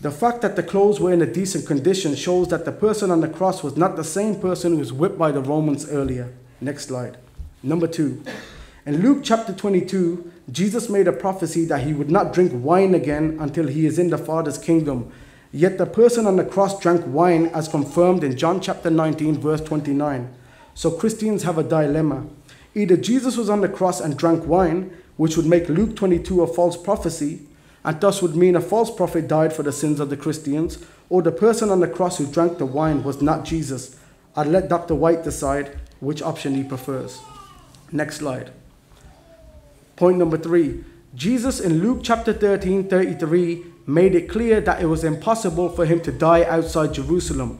The fact that the clothes were in a decent condition shows that the person on the cross was not the same person who was whipped by the Romans earlier. Next slide. Number two. In Luke chapter 22, Jesus made a prophecy that he would not drink wine again until he is in the Father's kingdom. Yet the person on the cross drank wine as confirmed in John chapter 19, verse 29. So Christians have a dilemma. Either Jesus was on the cross and drank wine, which would make Luke 22 a false prophecy, and thus would mean a false prophet died for the sins of the Christians, or the person on the cross who drank the wine was not Jesus. I'll let Dr. White decide which option he prefers. Next slide. Point number three Jesus in Luke chapter 13 33 made it clear that it was impossible for him to die outside Jerusalem.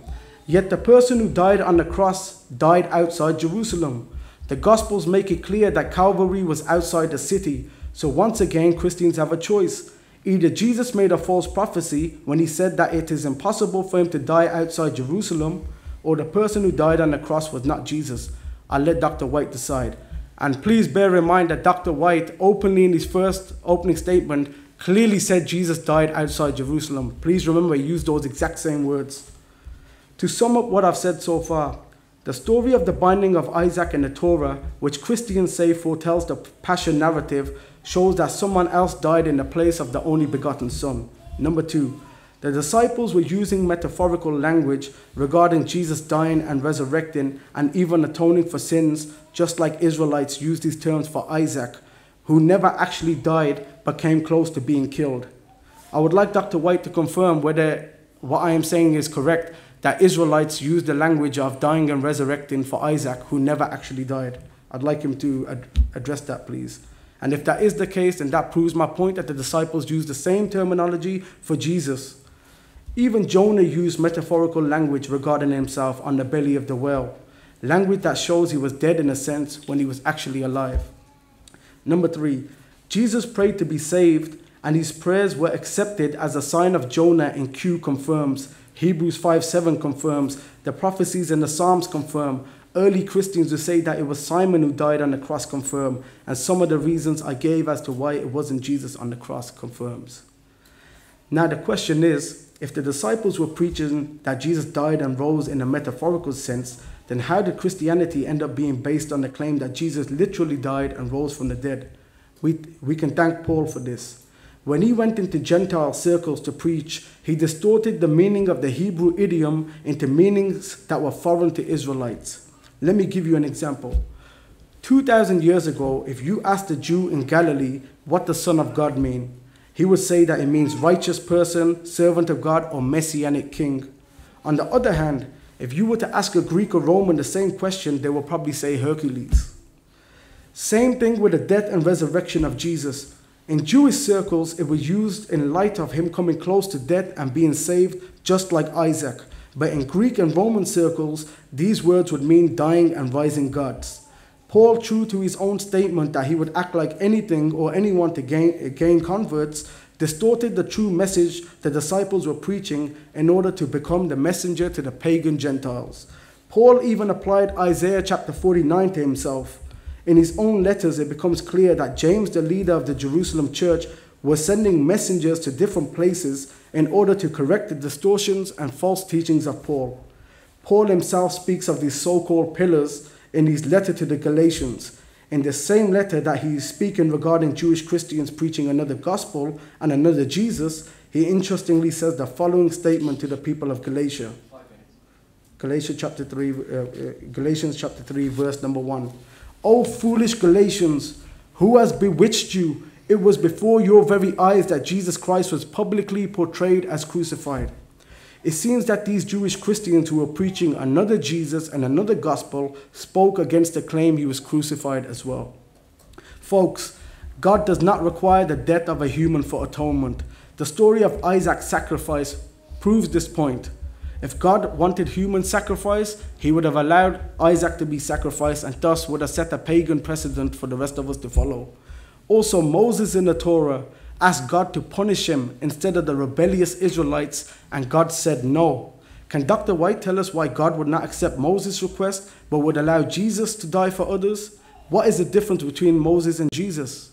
Yet the person who died on the cross died outside Jerusalem. The Gospels make it clear that Calvary was outside the city. So once again, Christians have a choice. Either Jesus made a false prophecy when he said that it is impossible for him to die outside Jerusalem, or the person who died on the cross was not Jesus. I'll let Dr. White decide. And please bear in mind that Dr. White, openly in his first opening statement, clearly said Jesus died outside Jerusalem. Please remember, he used those exact same words. To sum up what I've said so far, the story of the binding of Isaac in the Torah, which Christians say foretells the Passion narrative, shows that someone else died in the place of the only begotten Son. Number two, The disciples were using metaphorical language regarding Jesus dying and resurrecting and even atoning for sins, just like Israelites used these terms for Isaac, who never actually died but came close to being killed. I would like Dr. White to confirm whether what I am saying is correct that Israelites used the language of dying and resurrecting for Isaac, who never actually died. I'd like him to ad- address that, please. And if that is the case, then that proves my point that the disciples used the same terminology for Jesus. Even Jonah used metaphorical language regarding himself on the belly of the whale, language that shows he was dead in a sense when he was actually alive. Number three, Jesus prayed to be saved, and his prayers were accepted as a sign of Jonah in Q confirms. Hebrews 5 7 confirms. The prophecies in the Psalms confirm. Early Christians who say that it was Simon who died on the cross confirm. And some of the reasons I gave as to why it wasn't Jesus on the cross confirms. Now, the question is if the disciples were preaching that Jesus died and rose in a metaphorical sense, then how did Christianity end up being based on the claim that Jesus literally died and rose from the dead? We, we can thank Paul for this. When he went into Gentile circles to preach, he distorted the meaning of the Hebrew idiom into meanings that were foreign to Israelites. Let me give you an example. 2,000 years ago, if you asked a Jew in Galilee what the Son of God mean, he would say that it means righteous person, servant of God, or messianic king. On the other hand, if you were to ask a Greek or Roman the same question, they would probably say Hercules. Same thing with the death and resurrection of Jesus. In Jewish circles, it was used in light of him coming close to death and being saved, just like Isaac. But in Greek and Roman circles, these words would mean dying and rising gods. Paul, true to his own statement that he would act like anything or anyone to gain, gain converts, distorted the true message the disciples were preaching in order to become the messenger to the pagan Gentiles. Paul even applied Isaiah chapter 49 to himself. In his own letters, it becomes clear that James, the leader of the Jerusalem church, was sending messengers to different places in order to correct the distortions and false teachings of Paul. Paul himself speaks of these so called pillars in his letter to the Galatians. In the same letter that he is speaking regarding Jewish Christians preaching another gospel and another Jesus, he interestingly says the following statement to the people of Galatia. Galatians chapter 3, uh, uh, Galatians chapter 3, verse number 1. O foolish Galatians, who has bewitched you? It was before your very eyes that Jesus Christ was publicly portrayed as crucified. It seems that these Jewish Christians who were preaching another Jesus and another gospel spoke against the claim he was crucified as well. Folks, God does not require the death of a human for atonement. The story of Isaac's sacrifice proves this point. If God wanted human sacrifice, he would have allowed Isaac to be sacrificed and thus would have set a pagan precedent for the rest of us to follow. Also, Moses in the Torah asked God to punish him instead of the rebellious Israelites, and God said no. Can Dr. White tell us why God would not accept Moses' request but would allow Jesus to die for others? What is the difference between Moses and Jesus?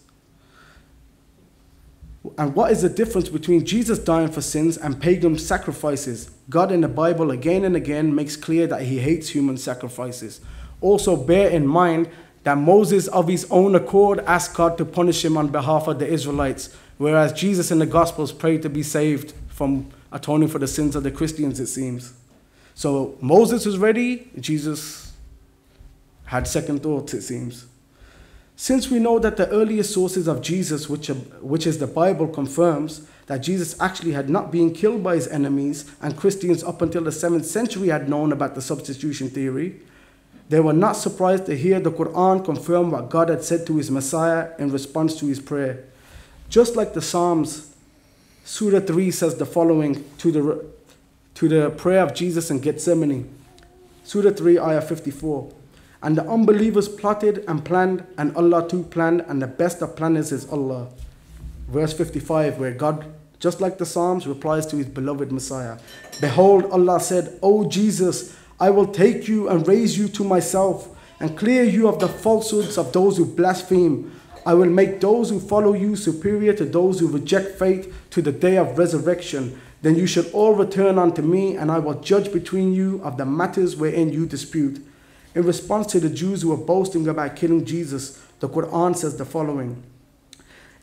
And what is the difference between Jesus dying for sins and pagan sacrifices? God in the Bible again and again makes clear that he hates human sacrifices. Also, bear in mind that Moses, of his own accord, asked God to punish him on behalf of the Israelites, whereas Jesus in the Gospels prayed to be saved from atoning for the sins of the Christians, it seems. So Moses was ready, Jesus had second thoughts, it seems. Since we know that the earliest sources of Jesus, which, which is the Bible, confirms that Jesus actually had not been killed by his enemies, and Christians up until the 7th century had known about the substitution theory, they were not surprised to hear the Quran confirm what God had said to his Messiah in response to his prayer. Just like the Psalms, Surah 3 says the following to the, to the prayer of Jesus in Gethsemane. Surah 3, Ayah 54. And the unbelievers plotted and planned, and Allah too planned, and the best of planners is Allah. Verse 55, where God, just like the Psalms, replies to his beloved Messiah Behold, Allah said, O Jesus, I will take you and raise you to myself, and clear you of the falsehoods of those who blaspheme. I will make those who follow you superior to those who reject faith to the day of resurrection. Then you shall all return unto me, and I will judge between you of the matters wherein you dispute. In response to the Jews who were boasting about killing Jesus, the Quran says the following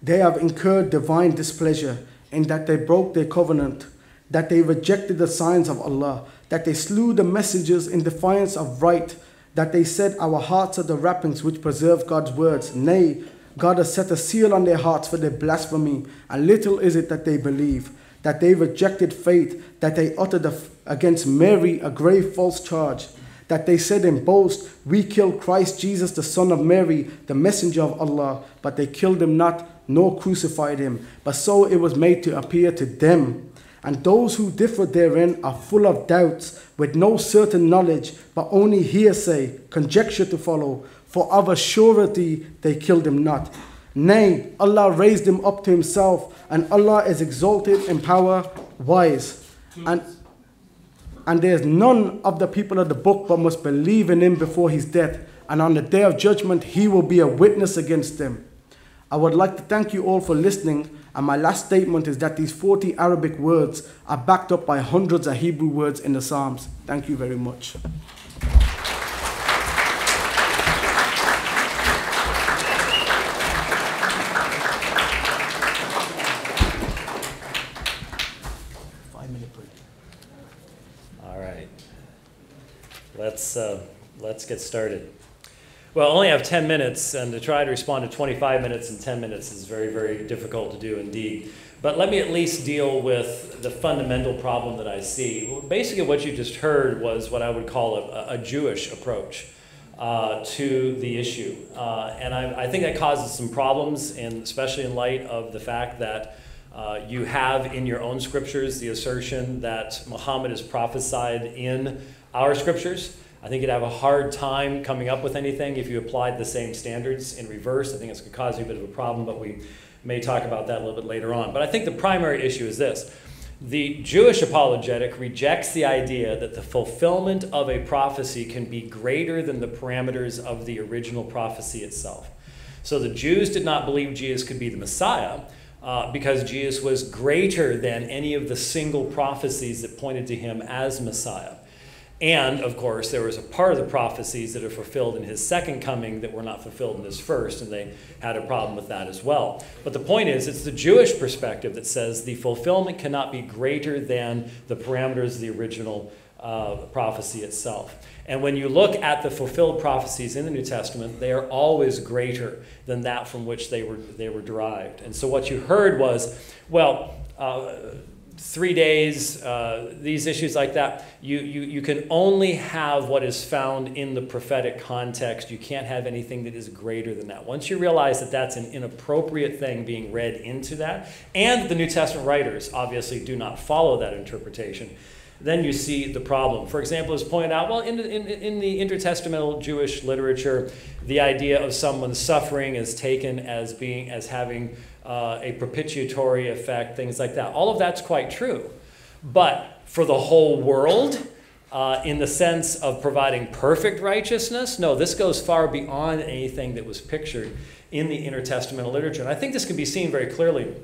They have incurred divine displeasure in that they broke their covenant. that they rejected the signs of Allah, that they slew the messengers in defiance of right, that they said, Our hearts are the wrappings which preserve God's words. Nay, God has set a seal on their hearts for their blasphemy, and little is it that they believe, that they rejected faith, that they uttered against Mary a grave false charge, that they said in boast, We killed Christ Jesus, the Son of Mary, the messenger of Allah, but they killed him not, nor crucified him, but so it was made to appear to them. And those who differ therein are full of doubts, with no certain knowledge, but only hearsay, conjecture to follow. For of a surety they killed him not. Nay, Allah raised him up to himself, and Allah is exalted in power, wise. And, and there is none of the people of the book but must believe in him before his death, and on the day of judgment he will be a witness against them. I would like to thank you all for listening. And my last statement is that these 40 Arabic words are backed up by hundreds of Hebrew words in the Psalms. Thank you very much. Five minute break. All right. Let's, uh, let's get started. Well, I only have 10 minutes, and to try to respond to 25 minutes in 10 minutes is very, very difficult to do indeed. But let me at least deal with the fundamental problem that I see. Basically, what you just heard was what I would call a, a Jewish approach uh, to the issue. Uh, and I, I, think that causes some problems, and especially in light of the fact that uh, you have in your own scriptures the assertion that Muhammad is prophesied in our scriptures. I think you'd have a hard time coming up with anything if you applied the same standards in reverse. I think it's going to cause you a bit of a problem, but we may talk about that a little bit later on. But I think the primary issue is this. The Jewish apologetic rejects the idea that the fulfillment of a prophecy can be greater than the parameters of the original prophecy itself. So the Jews did not believe Jesus could be the Messiah uh, because Jesus was greater than any of the single prophecies that pointed to him as Messiah. And of course, there was a part of the prophecies that are fulfilled in his second coming that were not fulfilled in his first, and they had a problem with that as well. But the point is, it's the Jewish perspective that says the fulfillment cannot be greater than the parameters of the original uh, prophecy itself. And when you look at the fulfilled prophecies in the New Testament, they are always greater than that from which they were, they were derived. And so what you heard was, well, uh, three days, uh, these issues like that, you, you, you can only have what is found in the prophetic context. You can't have anything that is greater than that. Once you realize that that's an inappropriate thing being read into that, and the New Testament writers obviously do not follow that interpretation, then you see the problem. For example, as pointed out, well, in in, in the intertestamental Jewish literature, the idea of someone suffering is taken as being as having uh, a propitiatory effect, things like that. All of that's quite true. But for the whole world, uh, in the sense of providing perfect righteousness, no, this goes far beyond anything that was pictured in the intertestamental literature. And I think this can be seen very clearly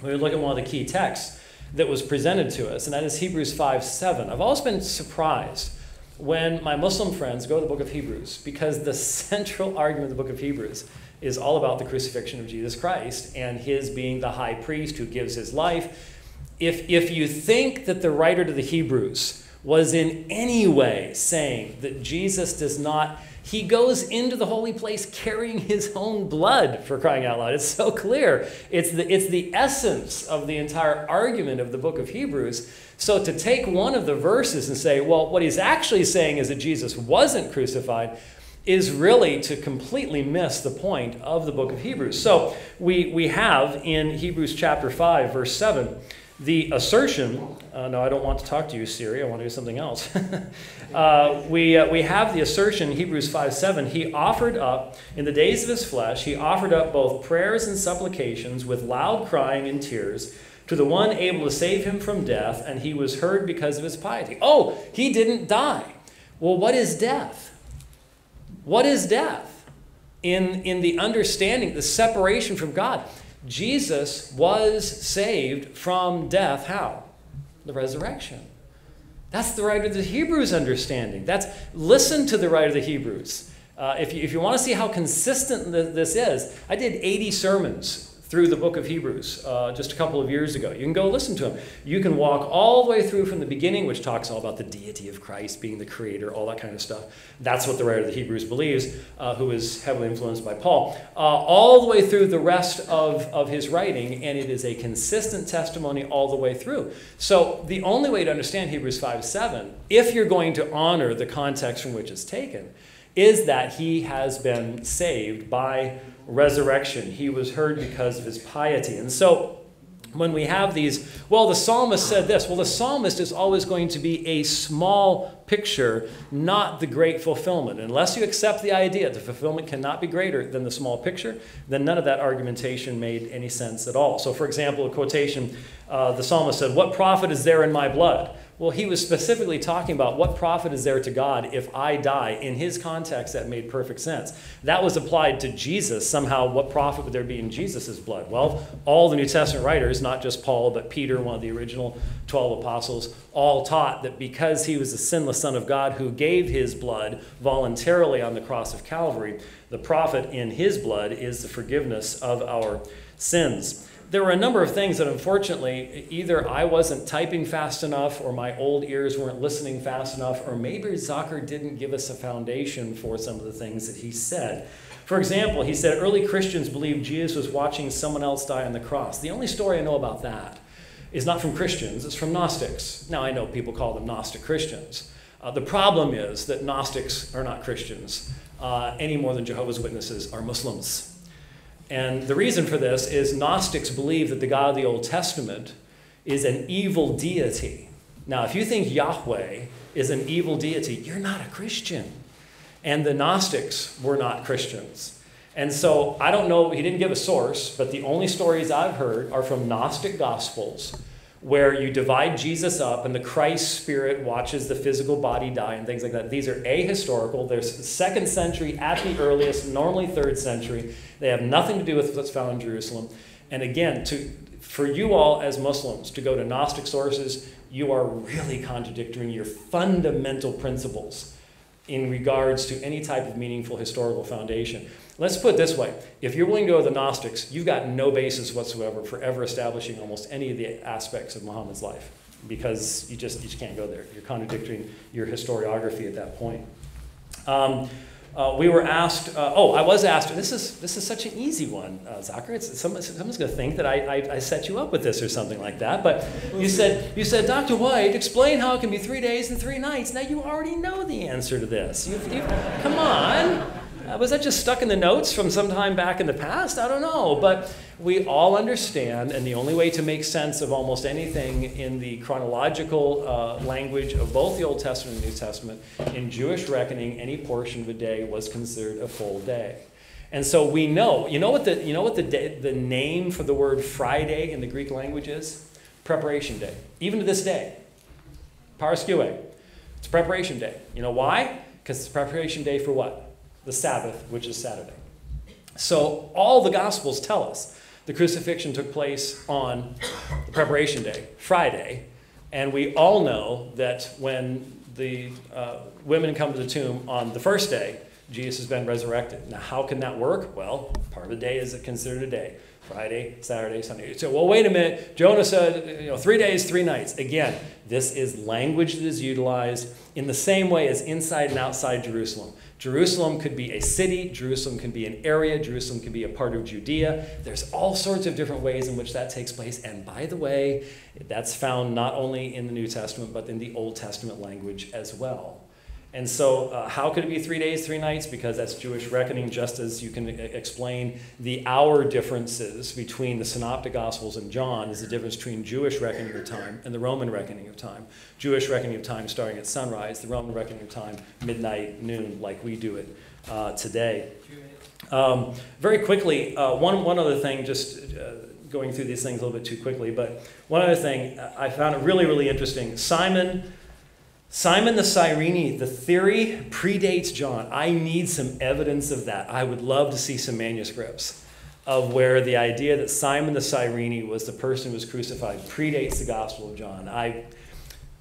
when we look at one of the key texts that was presented to us, and that is Hebrews 5 7. I've always been surprised when my Muslim friends go to the book of Hebrews because the central argument of the book of Hebrews is all about the crucifixion of Jesus Christ and his being the high priest who gives his life. If, if you think that the writer to the Hebrews was in any way saying that Jesus does not, he goes into the holy place carrying his own blood for crying out loud. It's so clear. It's the, it's the essence of the entire argument of the book of Hebrews. So to take one of the verses and say, well, what he's actually saying is that Jesus wasn't crucified, is really to completely miss the point of the book of Hebrews. So we, we have in Hebrews chapter 5, verse 7, the assertion uh, no, I don't want to talk to you, Siri. I want to do something else. uh, we, uh, we have the assertion, Hebrews 5 7, he offered up, in the days of his flesh, he offered up both prayers and supplications with loud crying and tears to the one able to save him from death, and he was heard because of his piety. Oh, he didn't die. Well, what is death? What is death? In, in the understanding, the separation from God. Jesus was saved from death. How? The resurrection. That's the writer of the Hebrews understanding. That's listen to the writer of the Hebrews. Uh, if, you, if you want to see how consistent this is, I did 80 sermons through the book of Hebrews uh, just a couple of years ago. You can go listen to him. You can walk all the way through from the beginning, which talks all about the deity of Christ being the creator, all that kind of stuff. That's what the writer of the Hebrews believes, uh, who is heavily influenced by Paul. Uh, all the way through the rest of, of his writing, and it is a consistent testimony all the way through. So the only way to understand Hebrews 5 7, if you're going to honor the context from which it's taken, is that he has been saved by resurrection. He was heard because of his piety. And so when we have these, well, the psalmist said this. Well, the psalmist is always going to be a small picture, not the great fulfillment. Unless you accept the idea that the fulfillment cannot be greater than the small picture, then none of that argumentation made any sense at all. So, for example, a quotation uh, the psalmist said, What profit is there in my blood? Well, he was specifically talking about what profit is there to God if I die. In his context, that made perfect sense. That was applied to Jesus. Somehow, what profit would there be in Jesus' blood? Well, all the New Testament writers, not just Paul, but Peter, one of the original 12 apostles, all taught that because he was the sinless Son of God who gave his blood voluntarily on the cross of Calvary, the profit in his blood is the forgiveness of our sins there were a number of things that unfortunately either I wasn't typing fast enough or my old ears weren't listening fast enough, or maybe Zakir didn't give us a foundation for some of the things that he said. For example, he said early Christians believed Jesus was watching someone else die on the cross. The only story I know about that is not from Christians, it's from Gnostics. Now, I know people call them Gnostic Christians. Uh, the problem is that Gnostics are not Christians uh, any more than Jehovah's Witnesses are Muslims. And the reason for this is Gnostics believe that the God of the Old Testament is an evil deity. Now, if you think Yahweh is an evil deity, you're not a Christian. And the Gnostics were not Christians. And so I don't know, he didn't give a source, but the only stories I've heard are from Gnostic Gospels where you divide Jesus up and the Christ spirit watches the physical body die and things like that. These are ahistorical. They're second century at the earliest, normally third century. They have nothing to do with what's found in Jerusalem. And again, to, for you all as Muslims to go to Gnostic sources, you are really contradicting your fundamental principles in regards to any type of meaningful historical foundation. Let's put it this way if you're willing to go to the Gnostics, you've got no basis whatsoever for ever establishing almost any of the aspects of Muhammad's life because you just, you just can't go there. You're contradicting your historiography at that point. Um, uh, we were asked, uh, oh, I was asked, this is, this is such an easy one, uh. It's, someone's going to think that I, I, I, set you up with this or something like that. But you said, you said, Dr. White, explain how it can be three days and three nights. Now you already know the answer to this. You've, you've, come on. Uh, was that just stuck in the notes from some time back in the past? I don't know. But we all understand, and the only way to make sense of almost anything in the chronological uh, language of both the Old Testament and New Testament, in Jewish reckoning, any portion of a day was considered a full day. And so we know, you know what the, you know what the, day, the name for the word Friday in the Greek language is? Preparation day. Even to this day. Paraskeue. It's preparation day. You know why? Because it's preparation day for what? the Sabbath, which is Saturday. So all the Gospels tell us the crucifixion took place on the preparation day, Friday, and we all know that when the uh, women come to the tomb on the first day, Jesus has been resurrected. Now, how can that work? Well, part of the day is considered a day. Friday, Saturday, Sunday. So, well, wait a minute. Jonah said, you know, three days, three nights. Again, this is language that is utilized in the same way as inside and outside Jerusalem. Jerusalem could be a city, Jerusalem can be an area, Jerusalem can be a part of Judea. There's all sorts of different ways in which that takes place. And by the way, that's found not only in the New Testament, but in the Old Testament language as well. And so, uh, how could it be three days, three nights? Because that's Jewish reckoning, just as you can explain the hour differences between the Synoptic Gospels and John is the difference between Jewish reckoning of time and the Roman reckoning of time. Jewish reckoning of time starting at sunrise, the Roman reckoning of time midnight, noon, like we do it uh, today. Um, very quickly, uh, one, one other thing, just uh, going through these things a little bit too quickly, but one other thing I found it really, really interesting. Simon Simon the Cyrene, the theory predates John. I need some evidence of that. I would love to see some manuscripts of where the idea that Simon the Cyrene was the person who was crucified predates the Gospel of John. I,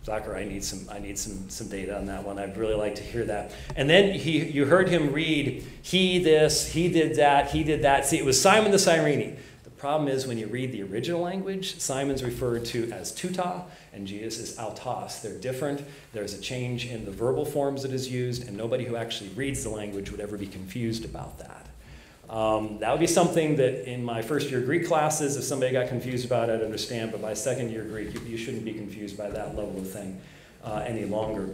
Zakir, I need some, I need some, some data on that one. I'd really like to hear that. And then he, you heard him read, he this, he did that, he did that. See, it was Simon the Cyrene problem is when you read the original language, Simon's referred to as tuta and Jesus is autos. They're different. There's a change in the verbal forms that is used, and nobody who actually reads the language would ever be confused about that. Um, that would be something that in my first year Greek classes, if somebody got confused about it, I'd understand, but by second year Greek, you, you shouldn't be confused by that level of thing uh, any longer.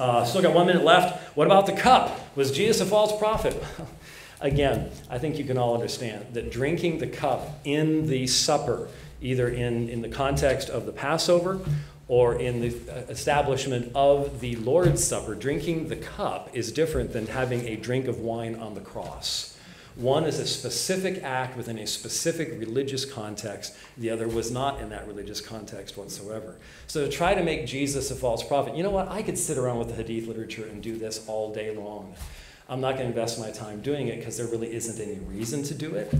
Uh, still got one minute left. What about the cup? Was Jesus a false prophet? Again, I think you can all understand that drinking the cup in the supper, either in, in the context of the Passover or in the uh, establishment of the Lord's Supper, drinking the cup is different than having a drink of wine on the cross. One is a specific act within a specific religious context. The other was not in that religious context whatsoever. So to try to make Jesus a false prophet, you know what? I could sit around with the Hadith literature and do this all day long. I'm not going to invest my time doing it because there really isn't any reason to do it.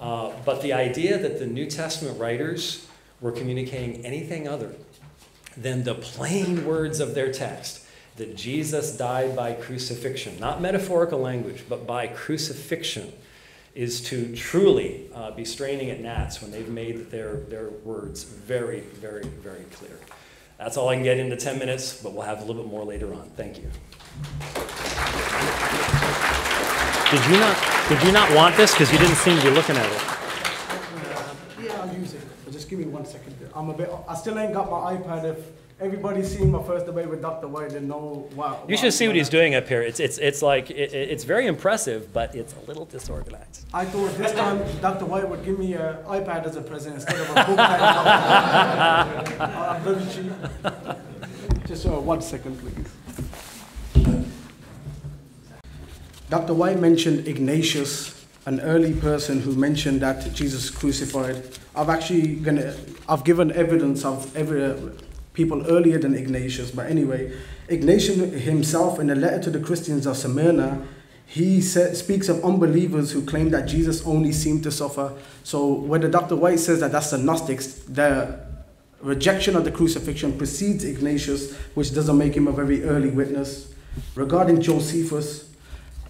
Uh, but the idea that the New Testament writers were communicating anything other than the plain words of their text that Jesus died by crucifixion, not metaphorical language, but by crucifixion, is to truly uh, be straining at gnats when they've made their, their words very, very, very clear. That's all I can get into 10 minutes, but we'll have a little bit more later on. Thank you. Did you not, did you not want this? Because you didn't seem to be looking at it. Yeah, I'll use it. But just give me one second. I'm a bit. I still ain't got my iPad. If everybody's seen my first debate with Dr. White, they know what. You should see what he's doing up here. It's, it's, it's like, it, it's very impressive, but it's a little disorganized. I thought this time Dr. White would give me an iPad as a present instead of a book. I'm very cheap. Just uh, one second, please. Dr. White mentioned Ignatius, an early person who mentioned that Jesus crucified. I've actually gonna, I've given evidence of every people earlier than Ignatius, but anyway, Ignatius himself, in a letter to the Christians of Smyrna, he sa- speaks of unbelievers who claim that Jesus only seemed to suffer. So whether Dr. White says that that's the Gnostics, the rejection of the crucifixion precedes Ignatius, which doesn't make him a very early witness. Regarding Josephus,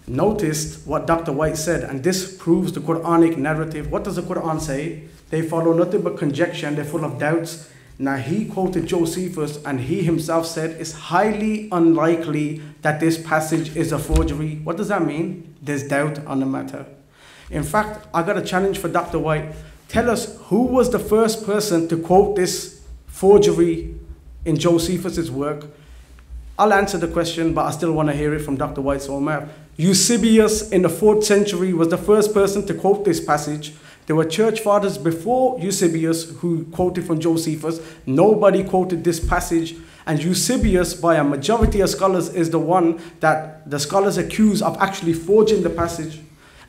noticed what Dr. White said, and this proves the Quranic narrative. What does the Quran say? They follow nothing but conjecture and they're full of doubts. Now he quoted Josephus and he himself said it's highly unlikely that this passage is a forgery. What does that mean? There's doubt on the matter. In fact, I got a challenge for Dr. White. Tell us who was the first person to quote this forgery in Josephus's work. I'll answer the question, but I still want to hear it from Dr. White's own mouth. Eusebius in the fourth century was the first person to quote this passage. There were church fathers before Eusebius who quoted from Josephus. Nobody quoted this passage. And Eusebius, by a majority of scholars, is the one that the scholars accuse of actually forging the passage.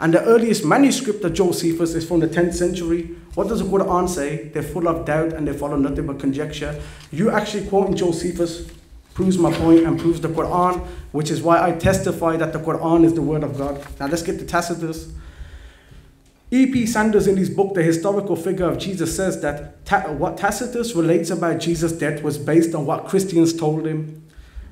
And the earliest manuscript of Josephus is from the 10th century. What does the Quran say? They're full of doubt and they follow nothing but conjecture. You actually quoting Josephus proves my point and proves the Quran, which is why I testify that the Quran is the word of God. Now let's get to Tacitus. E.P. Sanders, in his book, The Historical Figure of Jesus, says that ta- what Tacitus relates about Jesus' death was based on what Christians told him.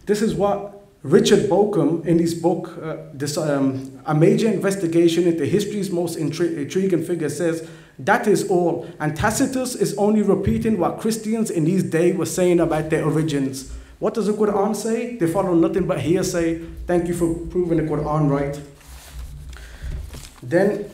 This is what Richard Bauckham, in his book, uh, this, um, A Major Investigation into History's Most Intri- Intriguing Figure, says that is all. And Tacitus is only repeating what Christians in his day were saying about their origins. What does the Quran say? They follow nothing but hearsay. Thank you for proving the Quran right. Then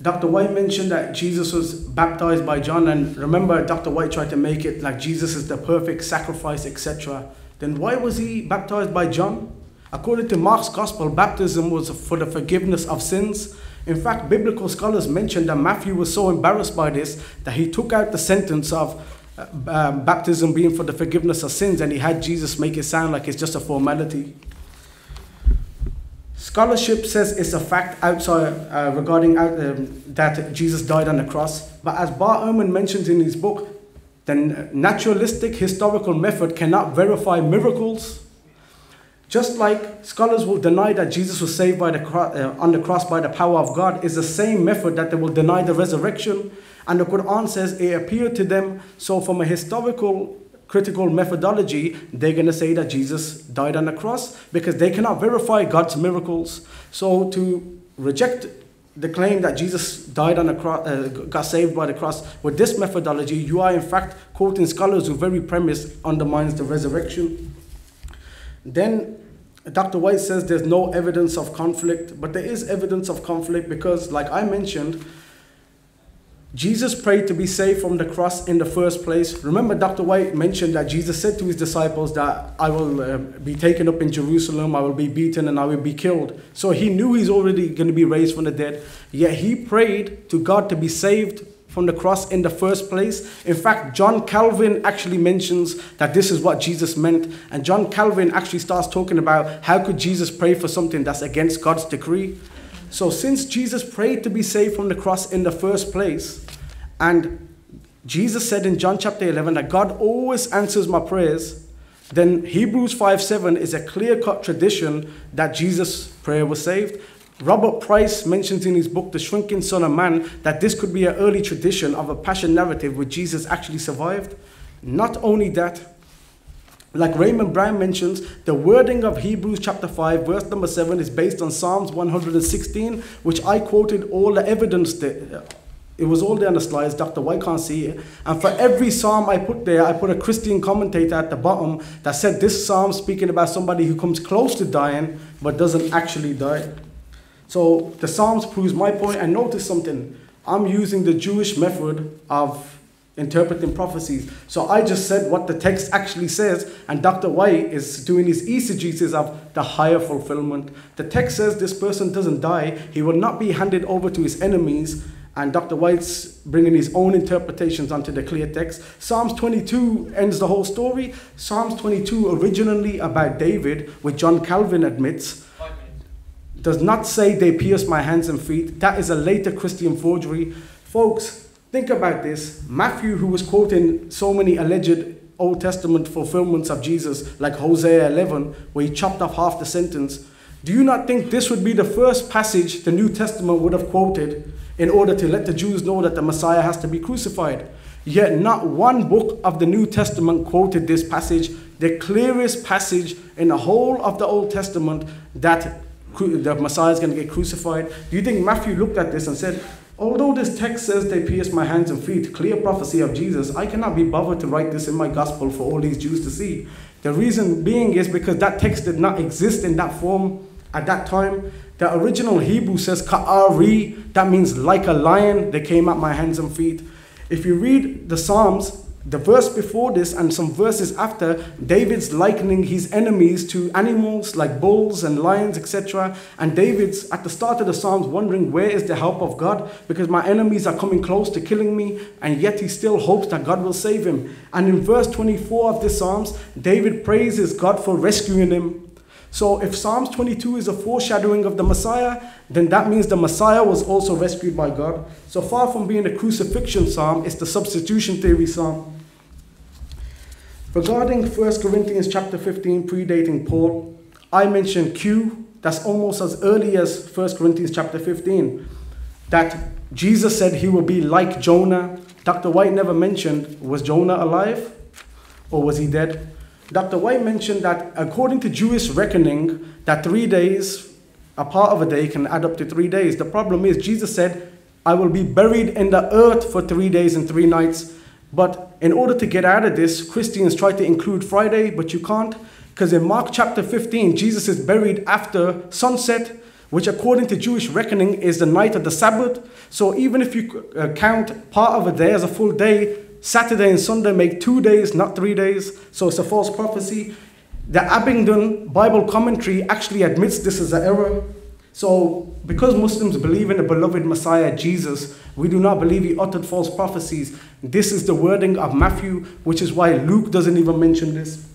Dr. White mentioned that Jesus was baptized by John, and remember, Dr. White tried to make it like Jesus is the perfect sacrifice, etc. Then why was he baptized by John? According to Mark's Gospel, baptism was for the forgiveness of sins. In fact, biblical scholars mention that Matthew was so embarrassed by this that he took out the sentence of um, baptism being for the forgiveness of sins and he had Jesus make it sound like it's just a formality. Scholarship says it's a fact outside uh, regarding uh, um, that Jesus died on the cross, but as Bart Ehrman mentions in his book, the naturalistic historical method cannot verify miracles. Just like scholars will deny that Jesus was saved by the uh, on the cross by the power of God, is the same method that they will deny the resurrection. And the Quran says it appeared to them. So, from a historical critical methodology, they're going to say that Jesus died on the cross because they cannot verify God's miracles. So, to reject the claim that Jesus died on a cross, uh, got saved by the cross, with this methodology, you are in fact quoting scholars whose very premise undermines the resurrection. Then Dr. White says there's no evidence of conflict, but there is evidence of conflict because, like I mentioned, Jesus prayed to be saved from the cross in the first place. Remember, Dr. White mentioned that Jesus said to his disciples that I will uh, be taken up in Jerusalem, I will be beaten, and I will be killed. So he knew he's already going to be raised from the dead. Yet he prayed to God to be saved from the cross in the first place. In fact, John Calvin actually mentions that this is what Jesus meant. And John Calvin actually starts talking about how could Jesus pray for something that's against God's decree. So, since Jesus prayed to be saved from the cross in the first place, and Jesus said in John chapter 11 that God always answers my prayers, then Hebrews 5 7 is a clear cut tradition that Jesus' prayer was saved. Robert Price mentions in his book, The Shrinking Son of Man, that this could be an early tradition of a passion narrative where Jesus actually survived. Not only that, like Raymond Brown mentions, the wording of Hebrews chapter 5, verse number 7 is based on Psalms 116, which I quoted all the evidence that uh, it was all there on the slides. Dr. White can't see it. And for every psalm I put there, I put a Christian commentator at the bottom that said this psalm speaking about somebody who comes close to dying but doesn't actually die. So the Psalms proves my point. And notice something. I'm using the Jewish method of interpreting prophecies. So I just said what the text actually says, and Dr. White is doing his eisegesis of the higher fulfillment. The text says this person doesn't die, he will not be handed over to his enemies. And Dr. White's bringing his own interpretations onto the clear text. Psalms 22 ends the whole story. Psalms 22, originally about David, which John Calvin admits, does not say they pierced my hands and feet. That is a later Christian forgery. Folks, think about this. Matthew, who was quoting so many alleged Old Testament fulfillments of Jesus, like Hosea 11, where he chopped off half the sentence, do you not think this would be the first passage the New Testament would have quoted in order to let the Jews know that the Messiah has to be crucified? Yet not one book of the New Testament quoted this passage, the clearest passage in the whole of the Old Testament that the Messiah is going to get crucified. Do you think Matthew looked at this and said, Although this text says they pierced my hands and feet, clear prophecy of Jesus, I cannot be bothered to write this in my gospel for all these Jews to see. The reason being is because that text did not exist in that form at that time. The original Hebrew says ka'ari, that means like a lion, they came at my hands and feet. If you read the Psalms, the verse before this and some verses after, David's likening his enemies to animals like bulls and lions, etc. And David's at the start of the Psalms wondering, where is the help of God? Because my enemies are coming close to killing me, and yet he still hopes that God will save him. And in verse 24 of the Psalms, David praises God for rescuing him so if Psalms 22 is a foreshadowing of the Messiah, then that means the Messiah was also rescued by God. So far from being a crucifixion psalm, it's the substitution theory psalm. Regarding 1 Corinthians chapter 15, predating Paul, I mentioned Q, that's almost as early as 1 Corinthians chapter 15, that Jesus said he will be like Jonah. Dr. White never mentioned, was Jonah alive or was he dead? Dr. White mentioned that according to Jewish reckoning, that three days, a part of a day can add up to three days. The problem is, Jesus said, I will be buried in the earth for three days and three nights. But in order to get out of this, Christians try to include Friday, but you can't. Because in Mark chapter 15, Jesus is buried after sunset, which according to Jewish reckoning is the night of the Sabbath. So even if you uh, count part of a day as a full day, Saturday and Sunday make two days, not three days. So it's a false prophecy. The Abingdon Bible commentary actually admits this is an error. So, because Muslims believe in the beloved Messiah Jesus, we do not believe he uttered false prophecies. This is the wording of Matthew, which is why Luke doesn't even mention this.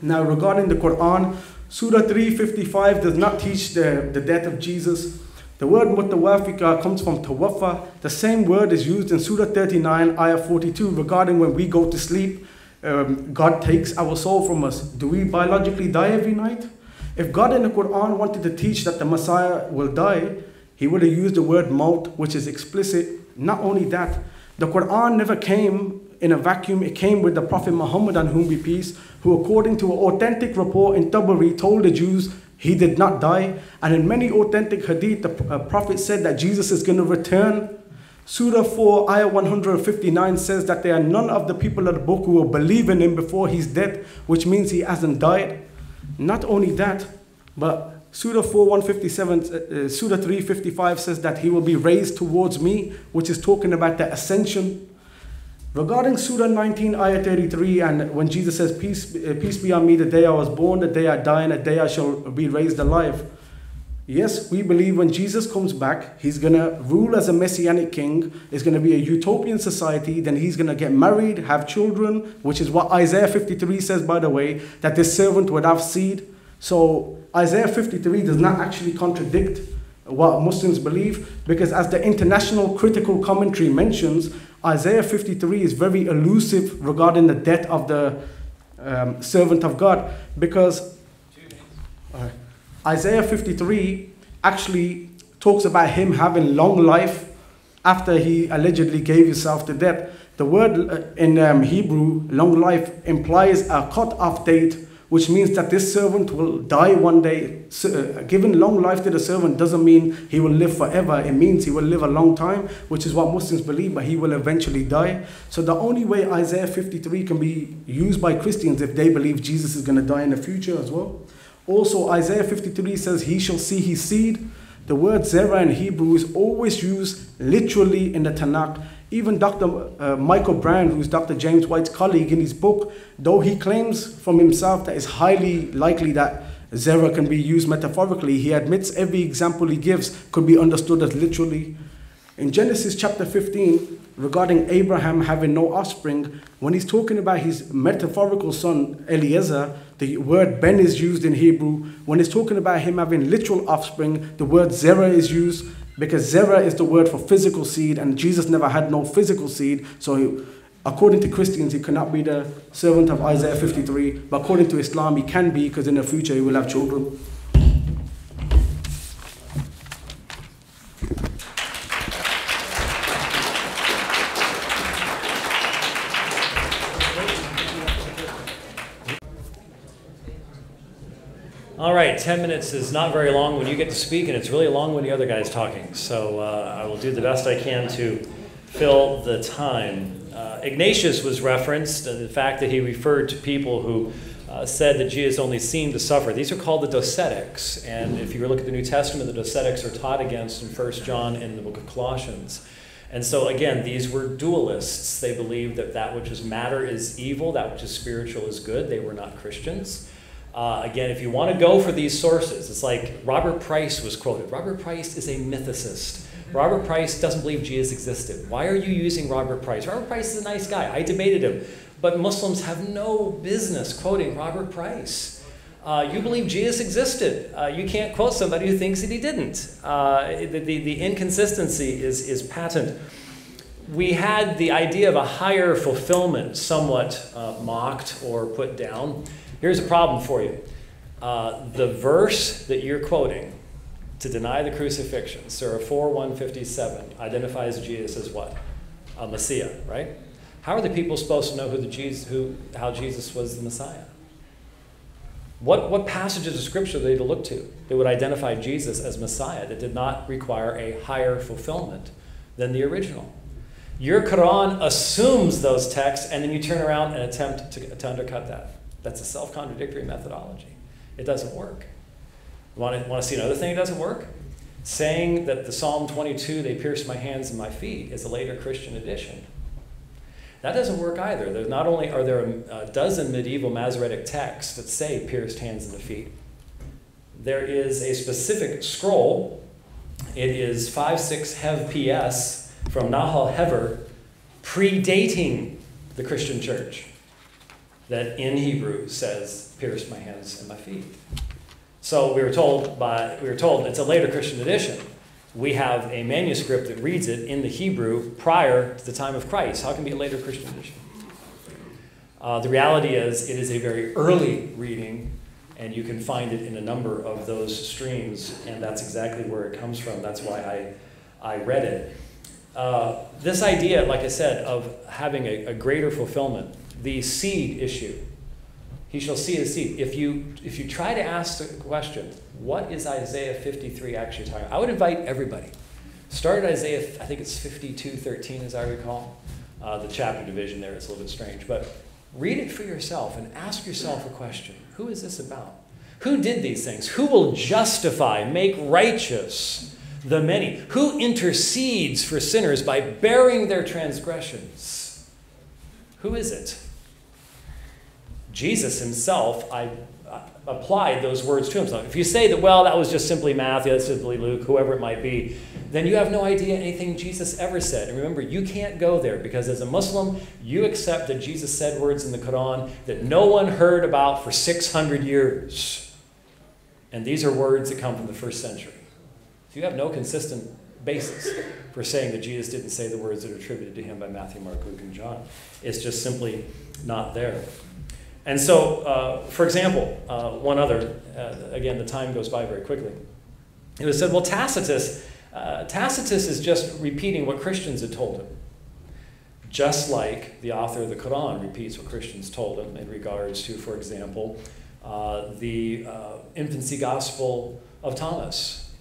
Now, regarding the Quran, Surah 355 does not teach the, the death of Jesus. The word mutawafika comes from tawafa. The same word is used in Surah 39, Ayah 42, regarding when we go to sleep, um, God takes our soul from us. Do we biologically die every night? If God in the Quran wanted to teach that the Messiah will die, he would have used the word maut, which is explicit. Not only that, the Quran never came in a vacuum, it came with the Prophet Muhammad on whom be peace, who according to an authentic report in Tabari told the Jews, He did not die. And in many authentic hadith, the uh, Prophet said that Jesus is going to return. Surah 4, Ayah 159 says that there are none of the people of the book who will believe in him before he's dead, which means he hasn't died. Not only that, but Surah 4 157, uh, uh, Surah 355 says that he will be raised towards me, which is talking about the ascension. Regarding Surah 19, Ayah 33, and when Jesus says, peace, uh, peace be on me, the day I was born, the day I die, and the day I shall be raised alive. Yes, we believe when Jesus comes back, he's going to rule as a messianic king. It's going to be a utopian society. Then he's going to get married, have children, which is what Isaiah 53 says, by the way, that this servant would have seed. So Isaiah 53 does not actually contradict what Muslims believe because, as the International Critical Commentary mentions, Isaiah 53 is very elusive regarding the death of the um, servant of God because Isaiah 53 actually talks about him having long life after he allegedly gave himself to death. The word uh, in um, Hebrew, long life, implies a cut off date which means that this servant will die one day. Uh, giving long life to the servant doesn't mean he will live forever. It means he will live a long time, which is what Muslims believe, but he will eventually die. So the only way Isaiah 53 can be used by Christians if they believe Jesus is going to die in the future as well. Also, Isaiah 53 says, He shall see his seed. The word Zerah in Hebrew is always used literally in the Tanakh even Dr. Uh, Michael Brown, who's Dr. James White's colleague in his book, though he claims from himself that it's highly likely that Zerah can be used metaphorically, he admits every example he gives could be understood as literally. In Genesis chapter 15, regarding Abraham having no offspring, when he's talking about his metaphorical son Eliezer, the word Ben is used in Hebrew. When he's talking about him having literal offspring, the word Zerah is used. Because Zerah is the word for physical seed, and Jesus never had no physical seed. So, he, according to Christians, he cannot be the servant of Isaiah 53. But according to Islam, he can be because in the future he will have children. All right, 10 minutes is not very long when you get to speak, and it's really long when the other guy's talking. So uh, I will do the best I can to fill the time. Uh, Ignatius was referenced, and the fact that he referred to people who uh, said that Jesus only seemed to suffer. These are called the docetics, and if you look at the New Testament, the docetics are taught against in 1 John and the book of Colossians. And so, again, these were dualists. They believed that that which is matter is evil, that which is spiritual is good. They were not Christians. Uh, again, if you want to go for these sources, it's like Robert Price was quoted. Robert Price is a mythicist. Robert Price doesn't believe Jesus existed. Why are you using Robert Price? Robert Price is a nice guy. I debated him. But Muslims have no business quoting Robert Price. Uh, you believe Jesus existed. Uh, you can't quote somebody who thinks that he didn't. Uh, the, the, the, inconsistency is, is patent. We had the idea of a higher fulfillment somewhat uh, mocked or put down. Here's a problem for you. Uh, the verse that you're quoting to deny the crucifixion, Surah 4 157, identifies Jesus as what? A Messiah, right? How are the people supposed to know who the Jesus, who, how Jesus was the Messiah? What, what passages of Scripture they to look to that would identify Jesus as Messiah that did not require a higher fulfillment than the original? Your Quran assumes those texts, and then you turn around and attempt to, to undercut that. That's a self contradictory methodology. It doesn't work. Want to, want to see another thing that doesn't work? Saying that the Psalm 22, they pierced my hands and my feet, is a later Christian addition. That doesn't work either. There's not only are there a dozen medieval Masoretic texts that say pierced hands and the feet, there is a specific scroll. It is 5-6 Hev PS from Nahal Hever, predating the Christian church that in Hebrew says, pierced my hands and my feet. So we were told by we were told it's a later Christian edition. We have a manuscript that reads it in the Hebrew prior to the time of Christ. How can it be a later Christian edition? Uh, the reality is, it is a very early reading, and you can find it in a number of those streams, and that's exactly where it comes from. That's why I, I read it. Uh, this idea, like I said, of having a, a greater fulfillment the seed issue. he shall see his seed. If you, if you try to ask the question, what is Isaiah 53 actually talking about? I would invite everybody. Start at Isaiah, I think it's 52, 13, as I recall. Uh, the chapter division there is a little bit strange. But read it for yourself and ask yourself a question Who is this about? Who did these things? Who will justify, make righteous the many? Who intercedes for sinners by bearing their transgressions? Who is it? Jesus himself, I applied those words to himself. If you say that, well, that was just simply Matthew, that's simply Luke, whoever it might be, then you have no idea anything Jesus ever said. And remember, you can't go there because as a Muslim, you accept that Jesus said words in the Quran that no one heard about for 600 years. And these are words that come from the first century. So you have no consistent basis for saying that Jesus didn't say the words that are attributed to him by Matthew, Mark, Luke, and John. It's just simply not there. And so, uh, for example, uh, one other, uh, again, the time goes by very quickly. It was said, well, Tacitus, uh, Tacitus is just repeating what Christians had told him. Just like the author of the Quran repeats what Christians told him in regards to, for example, uh, the uh, infancy gospel of Thomas,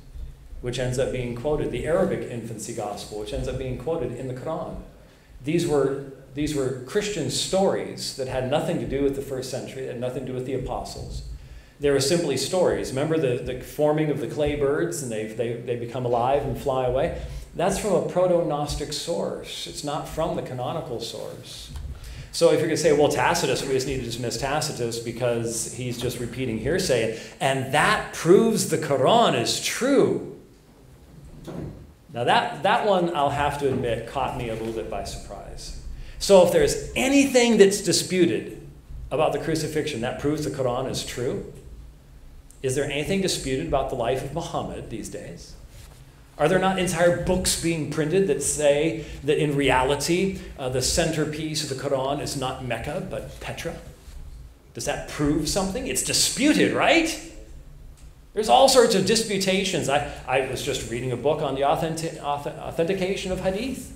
which ends up being quoted, the Arabic infancy gospel, which ends up being quoted in the Quran. These were these were Christian stories that had nothing to do with the first century, had nothing to do with the apostles. They were simply stories. Remember the, the forming of the clay birds and they, they, they become alive and fly away? That's from a proto Gnostic source. It's not from the canonical source. So if you're going to say, well, Tacitus, we just need to dismiss Tacitus because he's just repeating hearsay, and that proves the Quran is true. Now, that, that one, I'll have to admit, caught me a little bit by surprise. So if there's anything that's disputed about the crucifixion, that proves the Quran is true. Is there anything disputed about the life of Muhammad these days? Are there not entire books being printed that say that in reality uh, the centerpiece of the Quran is not Mecca but Petra? Does that prove something? It's disputed, right? There's all sorts of disputations. I, I was just reading a book on the authentic, authentication of hadith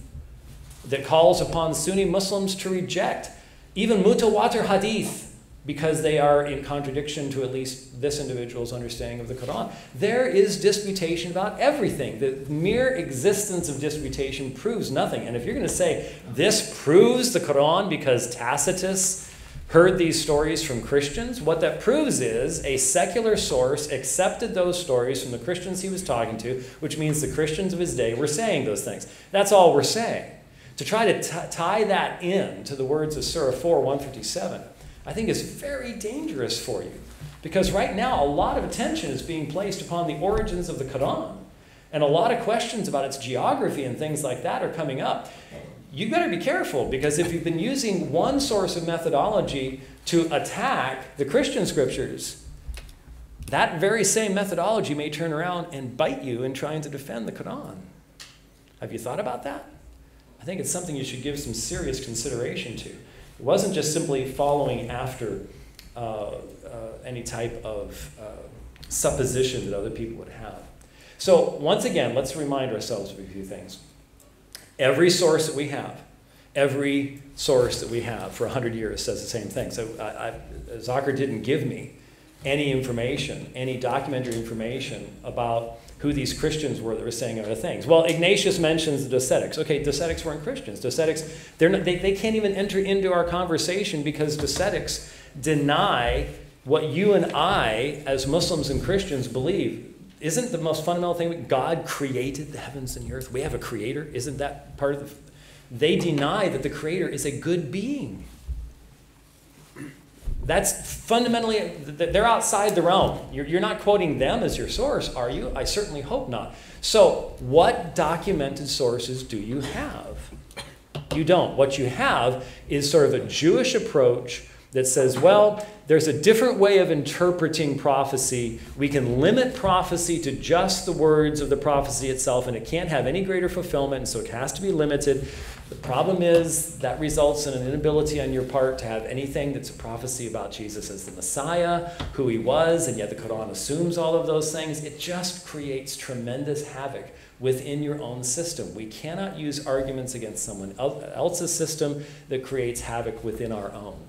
that calls upon Sunni Muslims to reject even mutawatir hadith because they are in contradiction to at least this individual's understanding of the Quran. There is disputation about everything. The mere existence of disputation proves nothing. And if you're going to say this proves the Quran because Tacitus heard these stories from Christians, what that proves is a secular source accepted those stories from the Christians he was talking to, which means the Christians of his day were saying those things. That's all we're saying. To try to tie that in to the words of Surah 4 157, I think is very dangerous for you. Because right now, a lot of attention is being placed upon the origins of the Quran. And a lot of questions about its geography and things like that are coming up. You better be careful because if you've been using one source of methodology to attack the Christian scriptures, that very same methodology may turn around and bite you in trying to defend the Quran. Have you thought about that? I think it's something you should give some serious consideration to. It wasn't just simply following after uh, uh, any type of uh, supposition that other people would have. So, once again, let's remind ourselves of a few things. Every source that we have, every source that we have for 100 years says the same thing. So, I, I, didn't give me any information, any documentary information about who these Christians were that were saying other things. Well, Ignatius mentions the Docetics. Okay, Docetics weren't Christians. Docetics, they're not, they, they can't even enter into our conversation because Docetics deny what you and I, as Muslims and Christians, believe. Isn't the most fundamental thing God created the heavens and the earth? We have a creator. Isn't that part of the. They deny that the creator is a good being. That's fundamentally, they're outside the realm. You're, you're not quoting them as your source, are you? I certainly hope not. So, what documented sources do you have? You don't. What you have is sort of a Jewish approach that says, well, there's a different way of interpreting prophecy. We can limit prophecy to just the words of the prophecy itself, and it can't have any greater fulfillment, and so it has to be limited. The problem is that results in an inability on your part to have anything that's a prophecy about Jesus as the Messiah, who he was, and yet the Quran assumes all of those things. It just creates tremendous havoc within your own system. We cannot use arguments against someone else's system that creates havoc within our own.